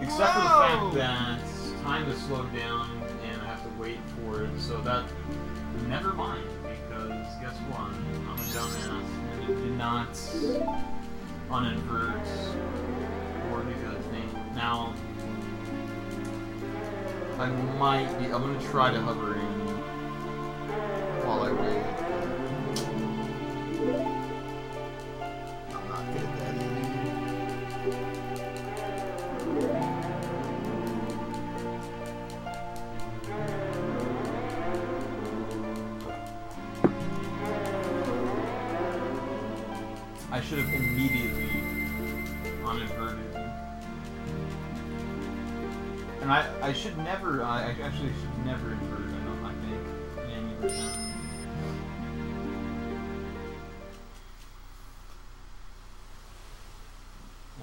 except for the fact that time is slowed down and I have to wait for it. So that never mind because guess what? I'm a dumbass and it did not uninvert or do the other thing. Now I might be. I'm gonna try to hover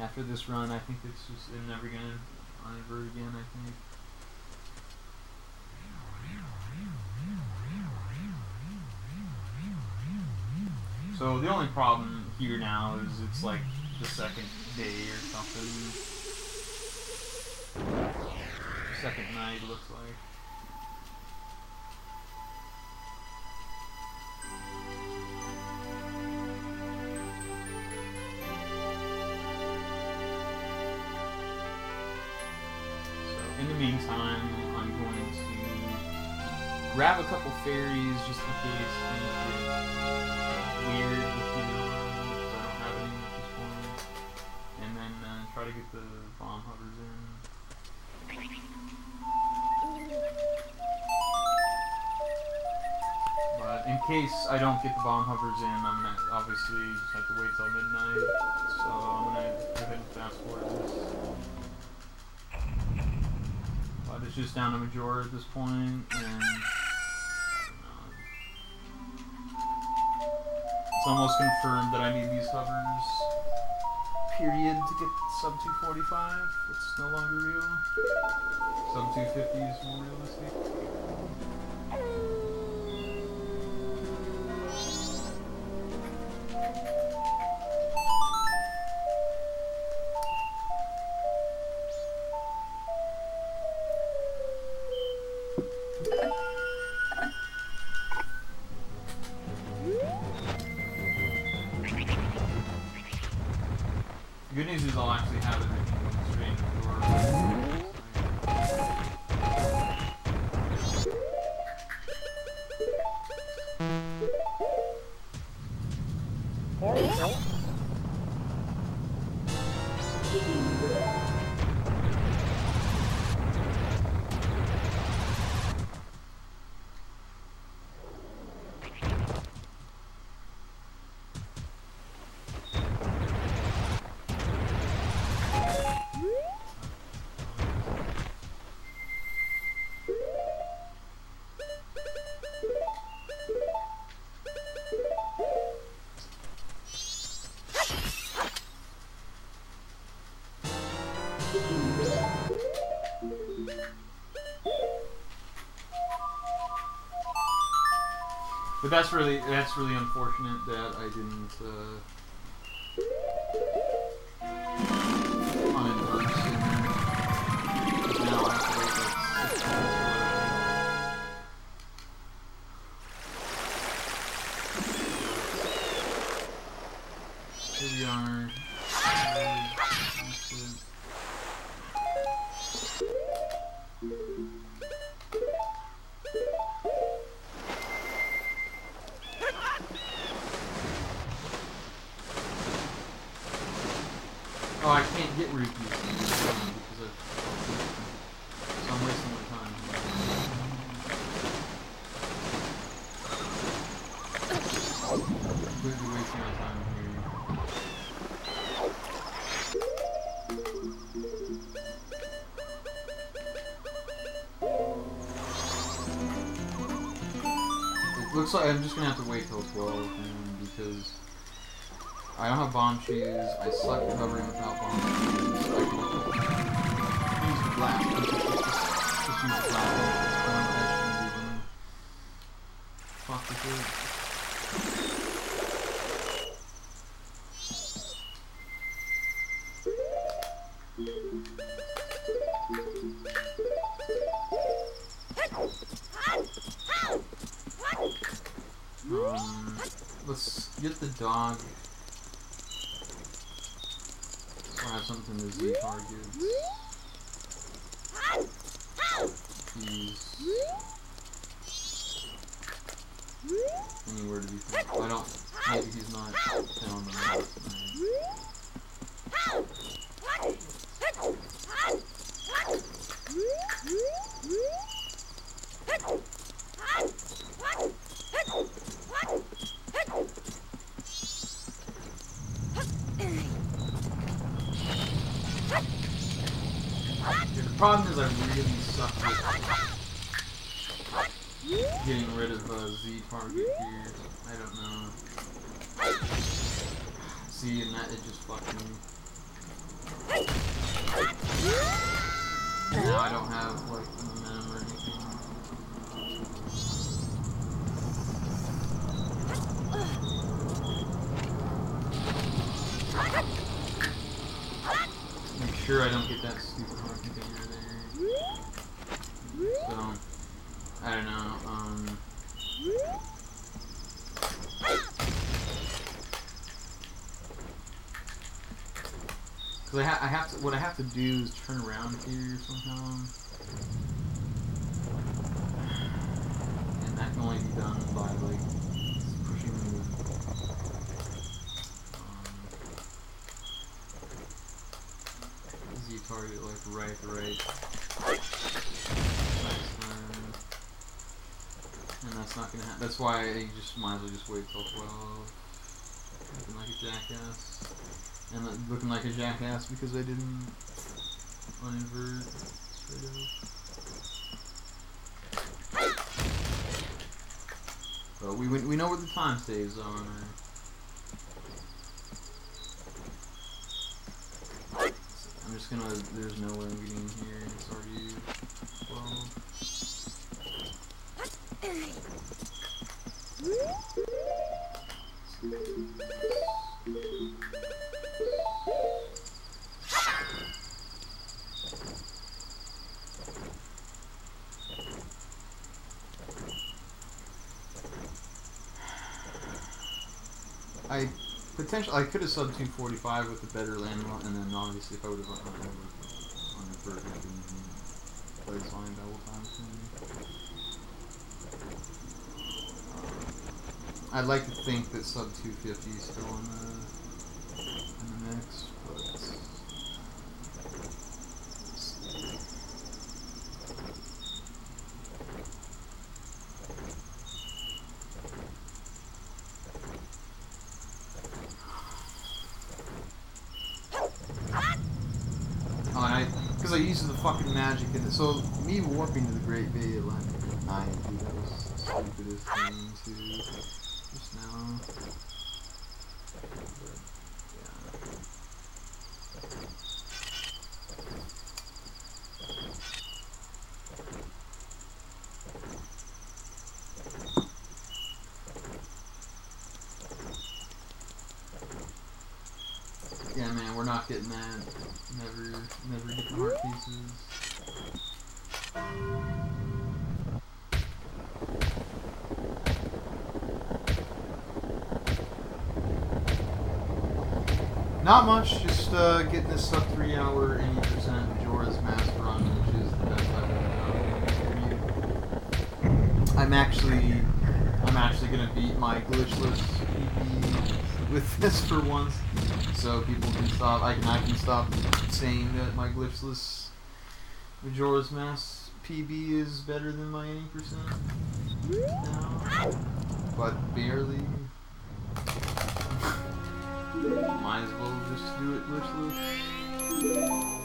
After this run, I think it's just, I'm never gonna uninvert again, I think. So the only problem here now is it's like the second day or something. Second night looks like. Fairies just in case things get weird with because I don't have any at this point. And then uh, try to get the bomb hovers in. But in case I don't get the bomb hovers in, I'm gonna obviously just have to wait till midnight. So I'm gonna go ahead and fast forward this. But it's just down to Majora at this point, and almost confirmed that I need these hovers. Period to get sub 245. It's no longer real. Sub 250 is more realistic. But that's really that's really unfortunate that I didn't uh, Looks like I'm just gonna have to wait till 12, man, because I don't have bomb shoes. I suck at hovering What I have to do is turn around here somehow, and that can only be done by like pushing the. Um, Z target like right, right. And that's not gonna happen. That's why you just might as well just wait till 12. Looking like a jackass. And looking like a jackass because I didn't uninvert straight up. But we, we know where the time saves are. I'm just gonna, there's no way I'm getting in here, it's already 12. *laughs* I could have subbed 245 with a better land, and then obviously if I would have run over on the bird, I didn't play fine double time to me. I'd like to think that sub 250 is still in the in the mix, but. Oh, and I, because I used the fucking magic in it. So me warping to the Great Bay Atlantic at night, dude, that was the stupidest thing to just now. Yeah, man, we're not getting that. Never, never get the heart pieces. Not much, just uh, getting this sub 3 hour 80% Majora's Mask run, which is the best I've ever done. I'm actually, I'm actually gonna beat my glitchless PB with this for once, so people can stop. I can, I can stop saying that my glitchless Majora's Mask PB is better than my 80% now, but barely. Might as well just do it glitchless.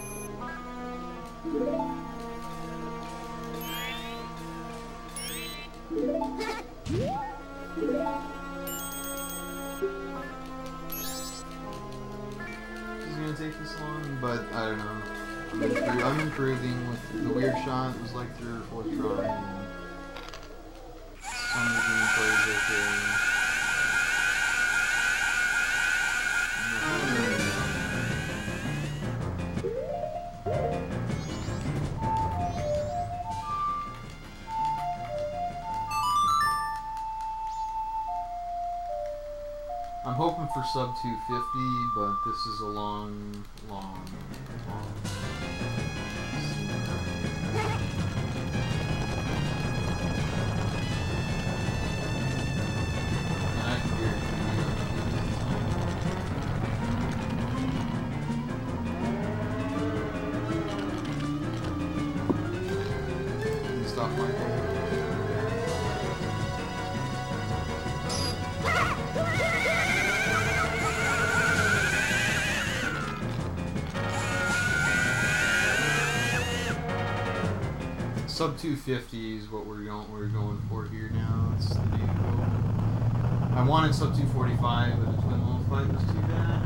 Sub 250, but this is a long, long. 250 is what we're going we're going for here now. It's the new. I wanted sub 245, but the Twin Mold fight was too bad.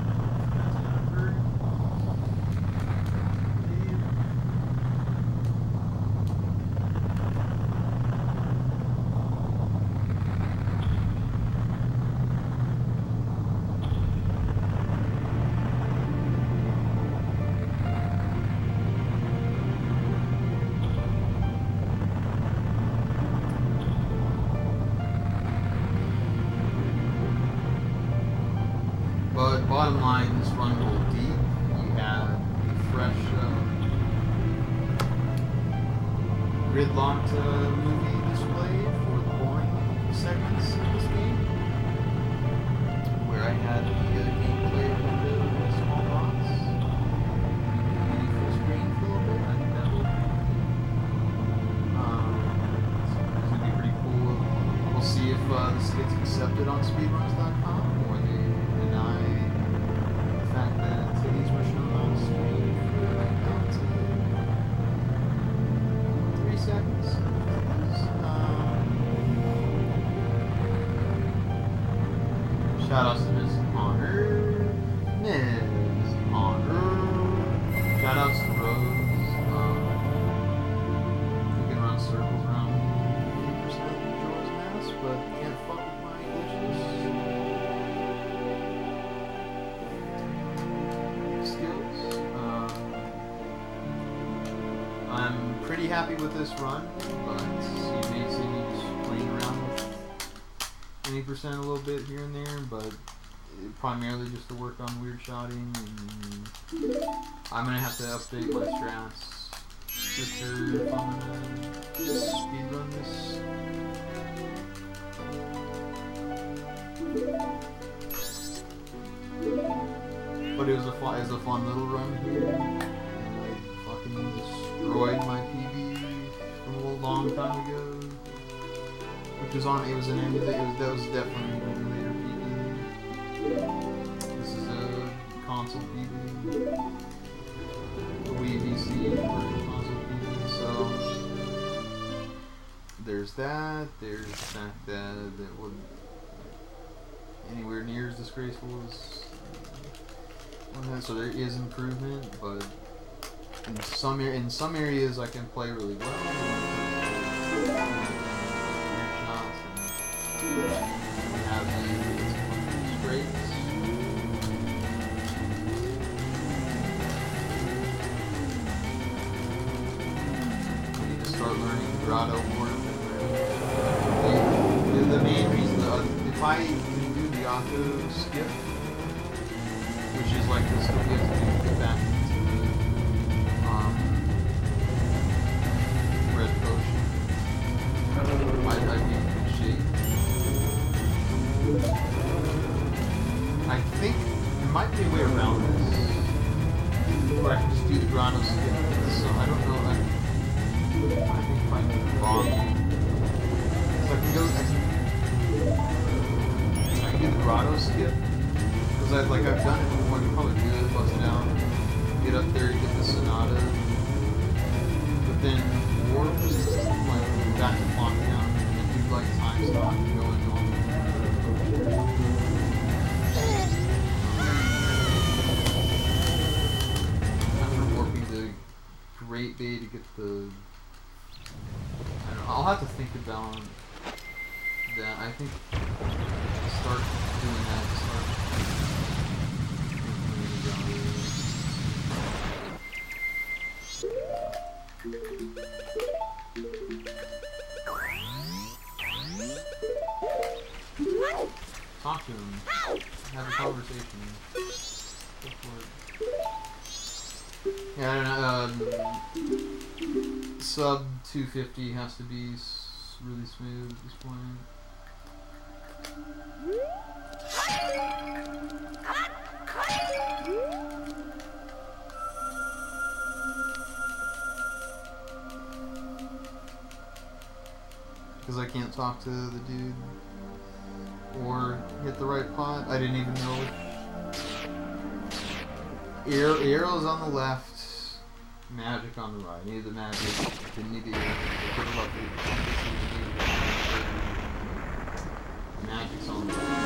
With this run, but you may see me just playing around with 20% a little bit here and there, but primarily just to work on weird shotting I'm gonna have to update my strats for sure if I'm gonna speedrun this. But it was a fun, it was a fun little run here. And I fucking destroyed my PB long time ago. Which was on, it was an emulator, it was, that was definitely an emulator PB. This is a console PB. A Wii VC console PB, so there's that, there's the fact that it would anywhere near as disgraceful as so there is improvement, but in some in some areas I can play really well. Sub 250 has to be really smooth at this point. Because I can't talk to the dude or hit the right pot. I didn't even know. Arrow, arrows on the left, magic on the right. Need the magic. Didn't. Good luck. Magic's on the left.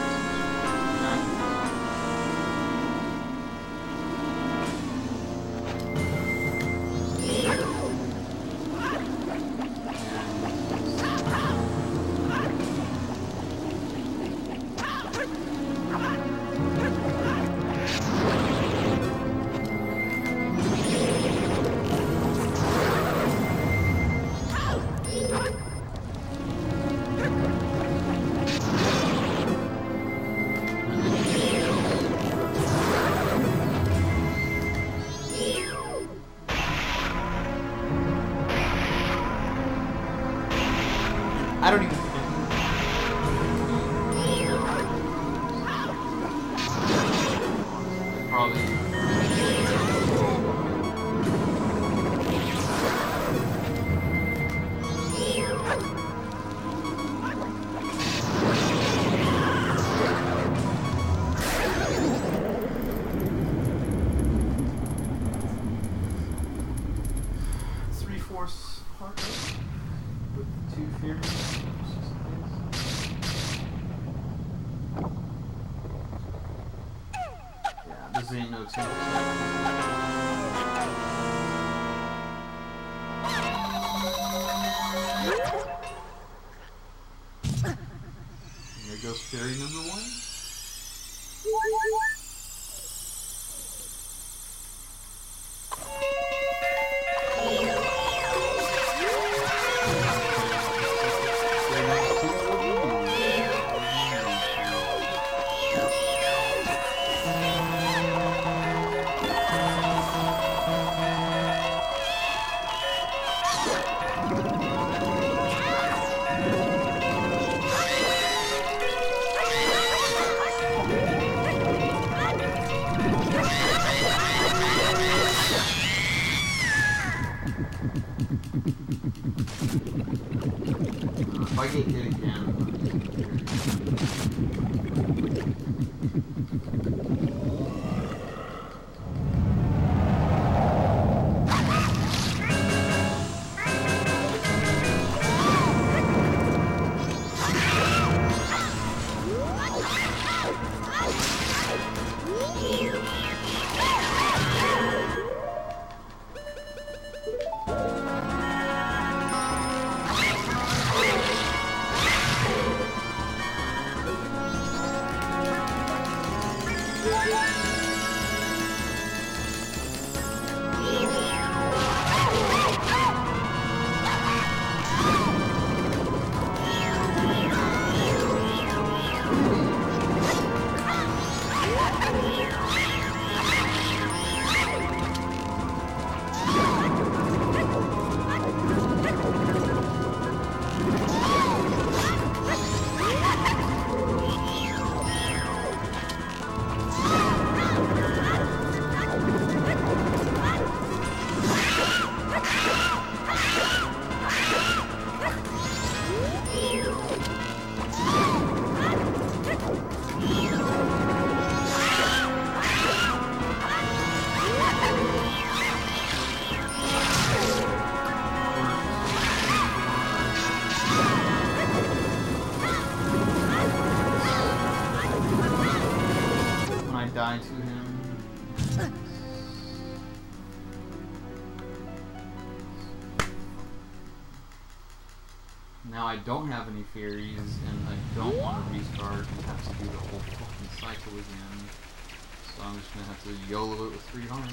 Have to YOLO it with three hearts.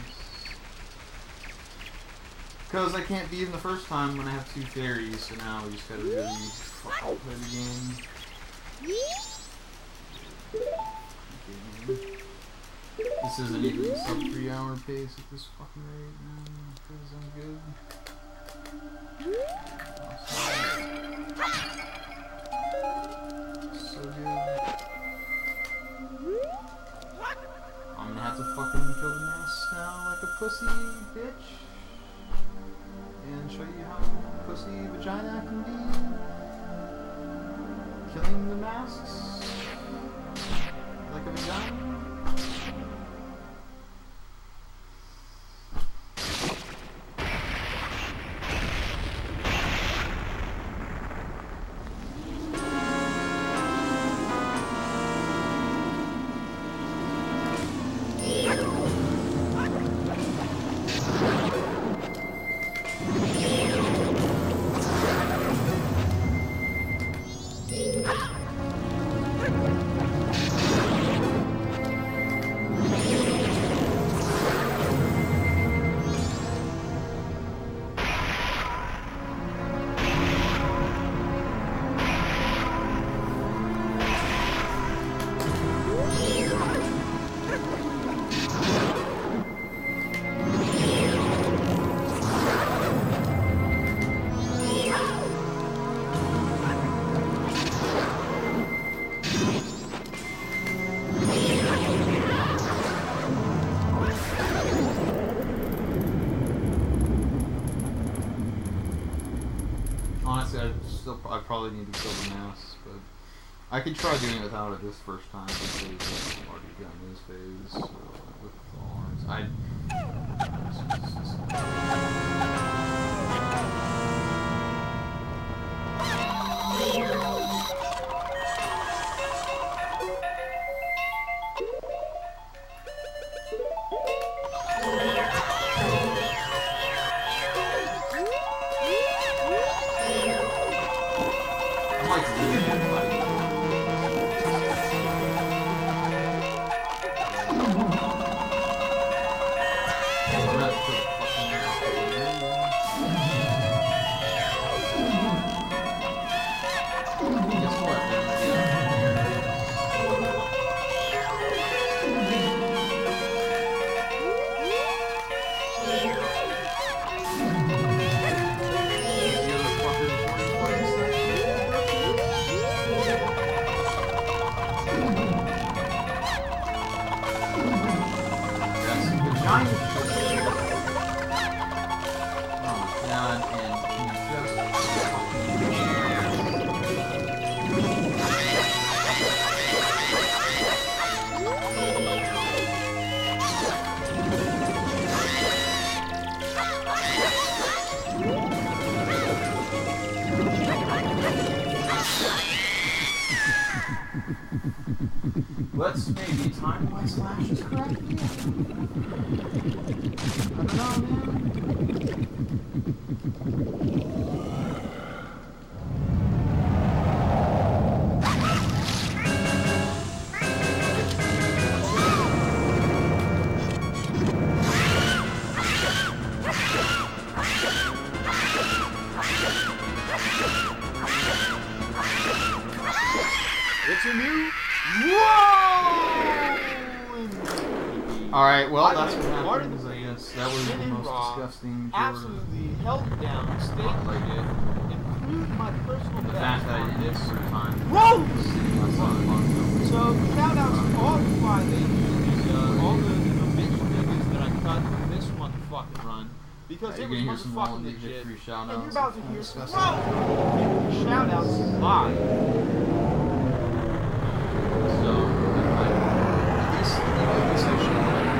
Because I can't beat him the first time when I have two fairies, so now we just gotta really fucking play the game. This isn't even sub three hour pace at this fucking rate, man. Because I'm good. So pussy bitch. And show you how pussy vagina can be. Killing the masks like a vagina. Need to kill the mouse, but I could try doing it without it this first time because I've already gotten this phase it you're gonna hear some Walden legit. victory shout And you're about to hear some disgusting. shout outs live. So, I, at least,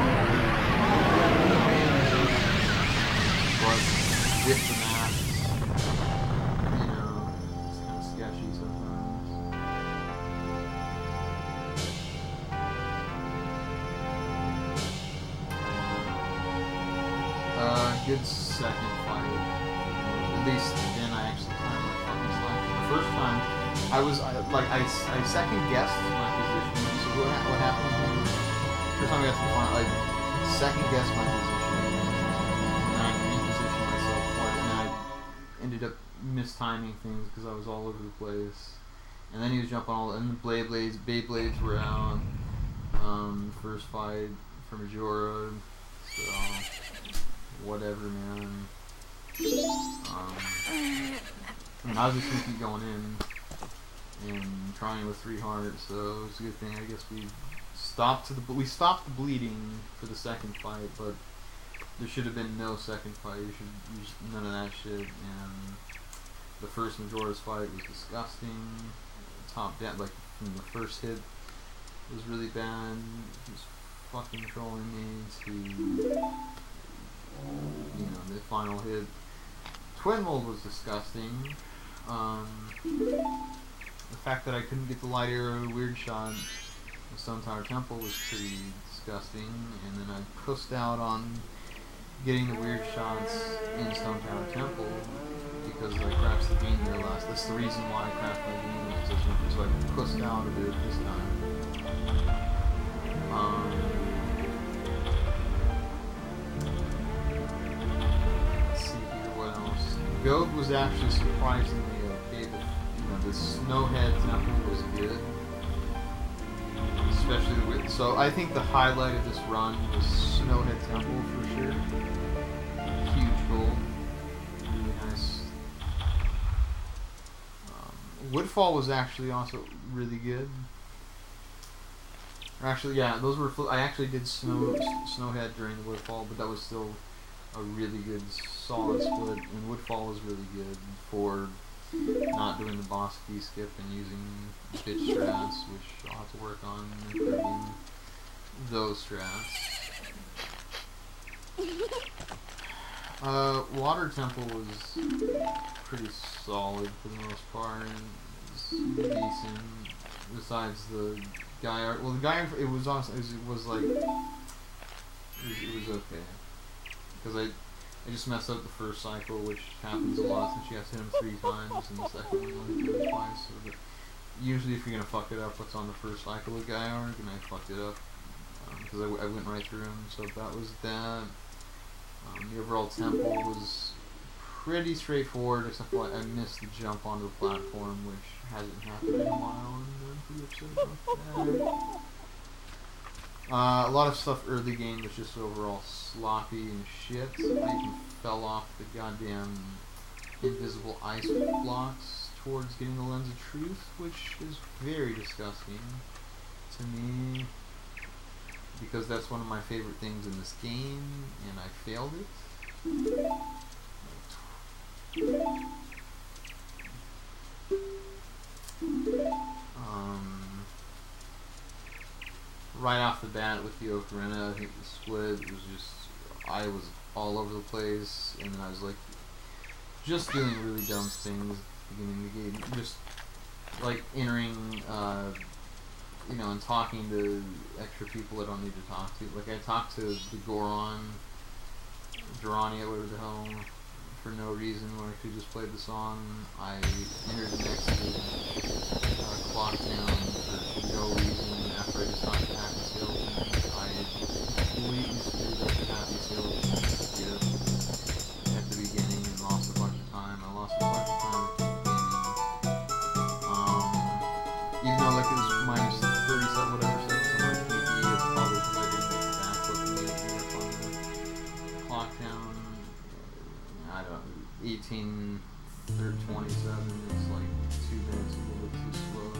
good second fight. At least then I actually timed my fucking slash. The first time, I was I, like I second guessed my position. So what, ha- what happened? was, First time I got to the final, I second guessed my position, and I repositioned myself it, and I ended up mistiming things because I was all over the place. And then he was jumping all, and the blade blades, Beyblades were out. Um, first fight for Majora, so whatever, man. Um, I mean, I was just gonna keep going in and trying with three hearts, so it's a good thing. I guess we stopped to the we stopped the bleeding for the second fight, but there should have been no second fight. You should use none of that shit. And the first Majora's fight was disgusting. Top down, like from the first hit, was really bad. He was fucking trolling me to, you know, the final hit. Twin Mold was disgusting. Um, the fact that I couldn't get the light arrow weird shot in Stone Tower Temple was pretty disgusting. And then I pushed out on getting the weird shots in Stone Tower Temple because I crashed the game there last. That's the reason why I crashed my game last so I pussed out a bit this time. Um, Goht was actually surprisingly okay. The, you know, the Snowhead Temple was good. Especially with, so I think the highlight of this run was Snowhead Temple for sure. Huge goal. Really nice. Um, Woodfall was actually also really good. Actually, yeah, those were. I actually did snow Snowhead during the Woodfall, but that was still a really good solid split. And Woodfall was really good for not doing the boss key skip and using pitch strats, which I'll have to work on improving those strats. Uh, Water Temple was pretty solid for the most part. It's decent. Besides the Gyorg, well, the Gyorg, it was awesome. It was, it was like, it was, it was okay. Because I, I just messed up the first cycle, which happens a lot since you have to hit him three times, and the second one only did it twice. So that usually, if you're gonna fuck it up, what's on the first cycle of Gyorg, and I fucked it up because I went right through him. So that was that. Um, the overall tempo was pretty straightforward, except for I missed the jump onto the platform, which hasn't happened in a while, and I'm pretty upset about that. Uh, a lot of stuff early game was just overall sloppy and shit. I even fell off the goddamn invisible ice blocks towards getting the lens of truth, which is very disgusting to me because that's one of my favorite things in this game, and I failed it. Um, right off the bat with the Ocarina, I think the split was just I was all over the place, and I was like just doing really dumb things beginning the game, just like entering. Uh, you know, and talking to extra people I don't need to talk to. Like I talked to the Goron, Durania, whatever the hell, for no reason when I could just play the song. I entered the next uh, Clock Town for no reason after I just talked 19 or 27. It's like two minutes a little too slow.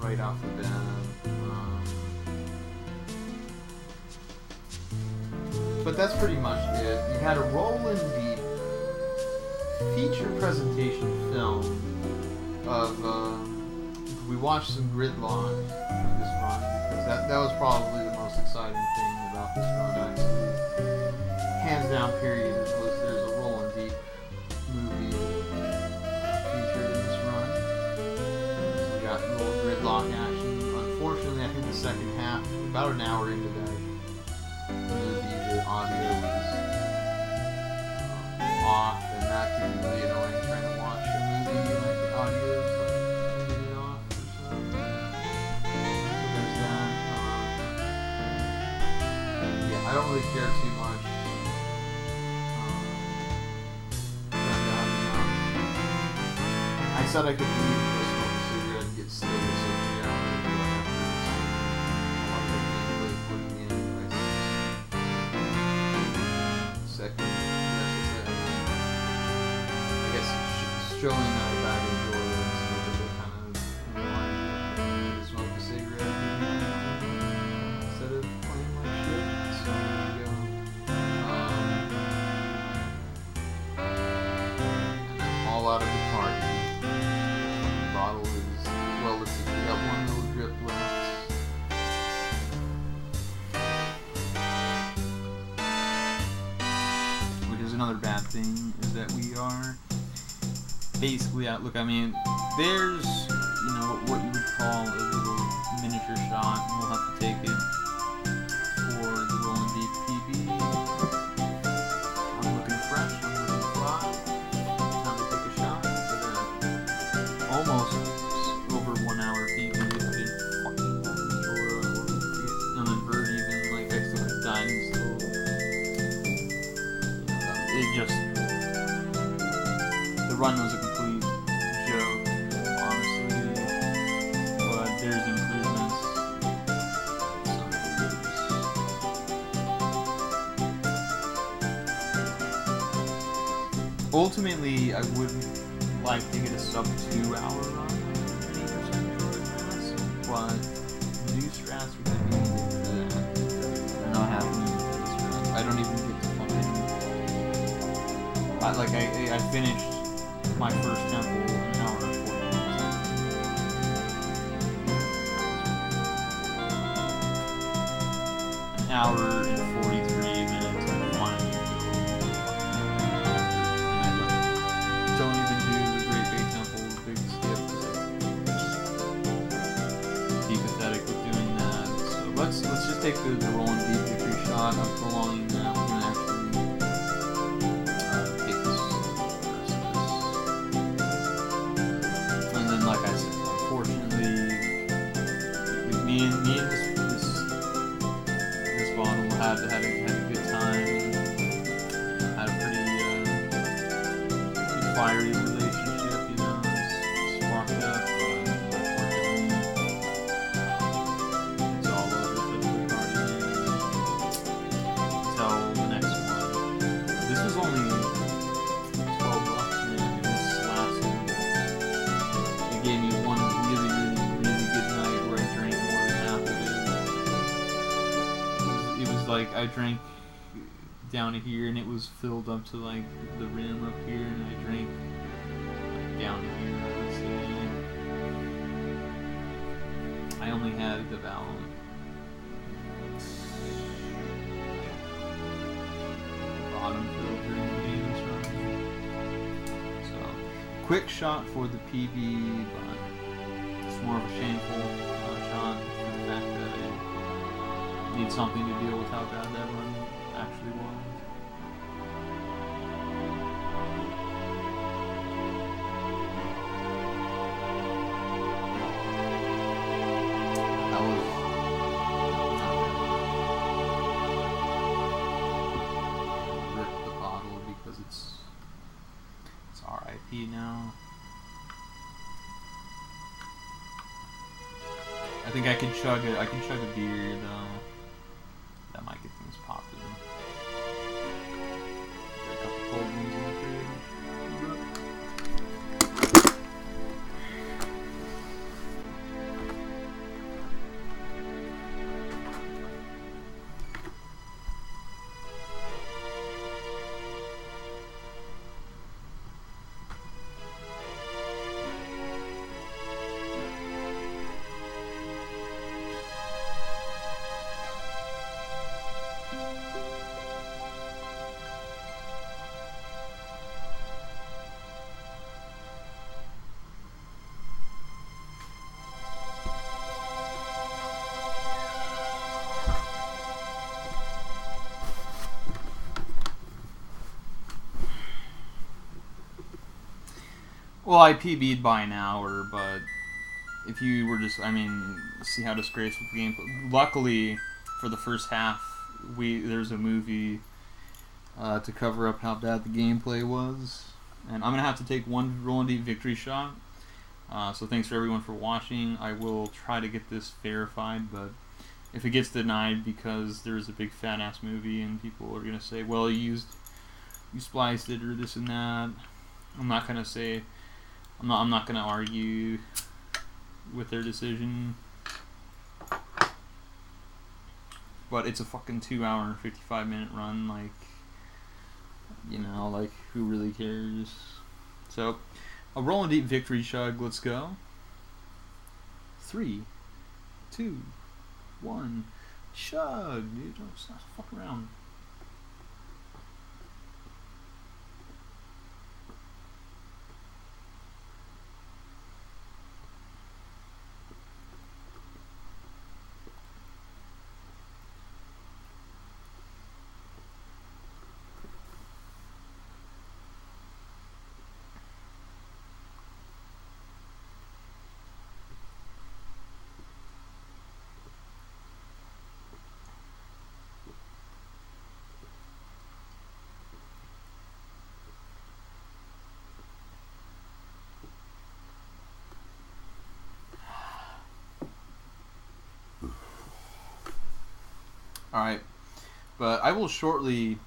Right off the bat. Um, but that's pretty much it. You had a Rolling Deep feature presentation film of. Uh, we watched some Gridlock for this run because that, that was probably the most exciting thing about this run. actually. hands down, period, headlock action. Unfortunately, I think the second half about an hour into that. Because usually audio was uh, off, and that can be really annoying trying to watch a movie and like the audio is like turned off or something. So there's that. Um, yeah, I don't really care too much. Um, but, uh, um, I said I could leave basically uh, outlook. I mean, there's you know what you would call a little miniature shot. We'll have to take I would I drank down here and it was filled up to like the rim up here, and I drank down here. I only had about bottom the games. So, quick shot for the PB, but it's more of a shameful need something to deal with how bad that run actually was. I think I could chug it. I can chug a beer though. Well, I PB'd by an hour, but if you were just, I mean, see how disgraceful the game. Luckily, for the first half, we there's a movie uh, to cover up how bad the gameplay was, and I'm gonna have to take one rolling deep victory shot. Uh, so thanks for everyone for watching. I will try to get this verified, but if it gets denied because there's a big fat ass movie and people are gonna say, well, you used, you spliced it or this and that. I'm not gonna say I'm not. I'm not gonna argue with their decision. But it's a fucking two hour and fifty five minute run. Like, you know, like who really cares? So, a rolling deep victory chug. Let's go. Three, two, one, chug, dude. Don't fuck around. All right, but I will shortly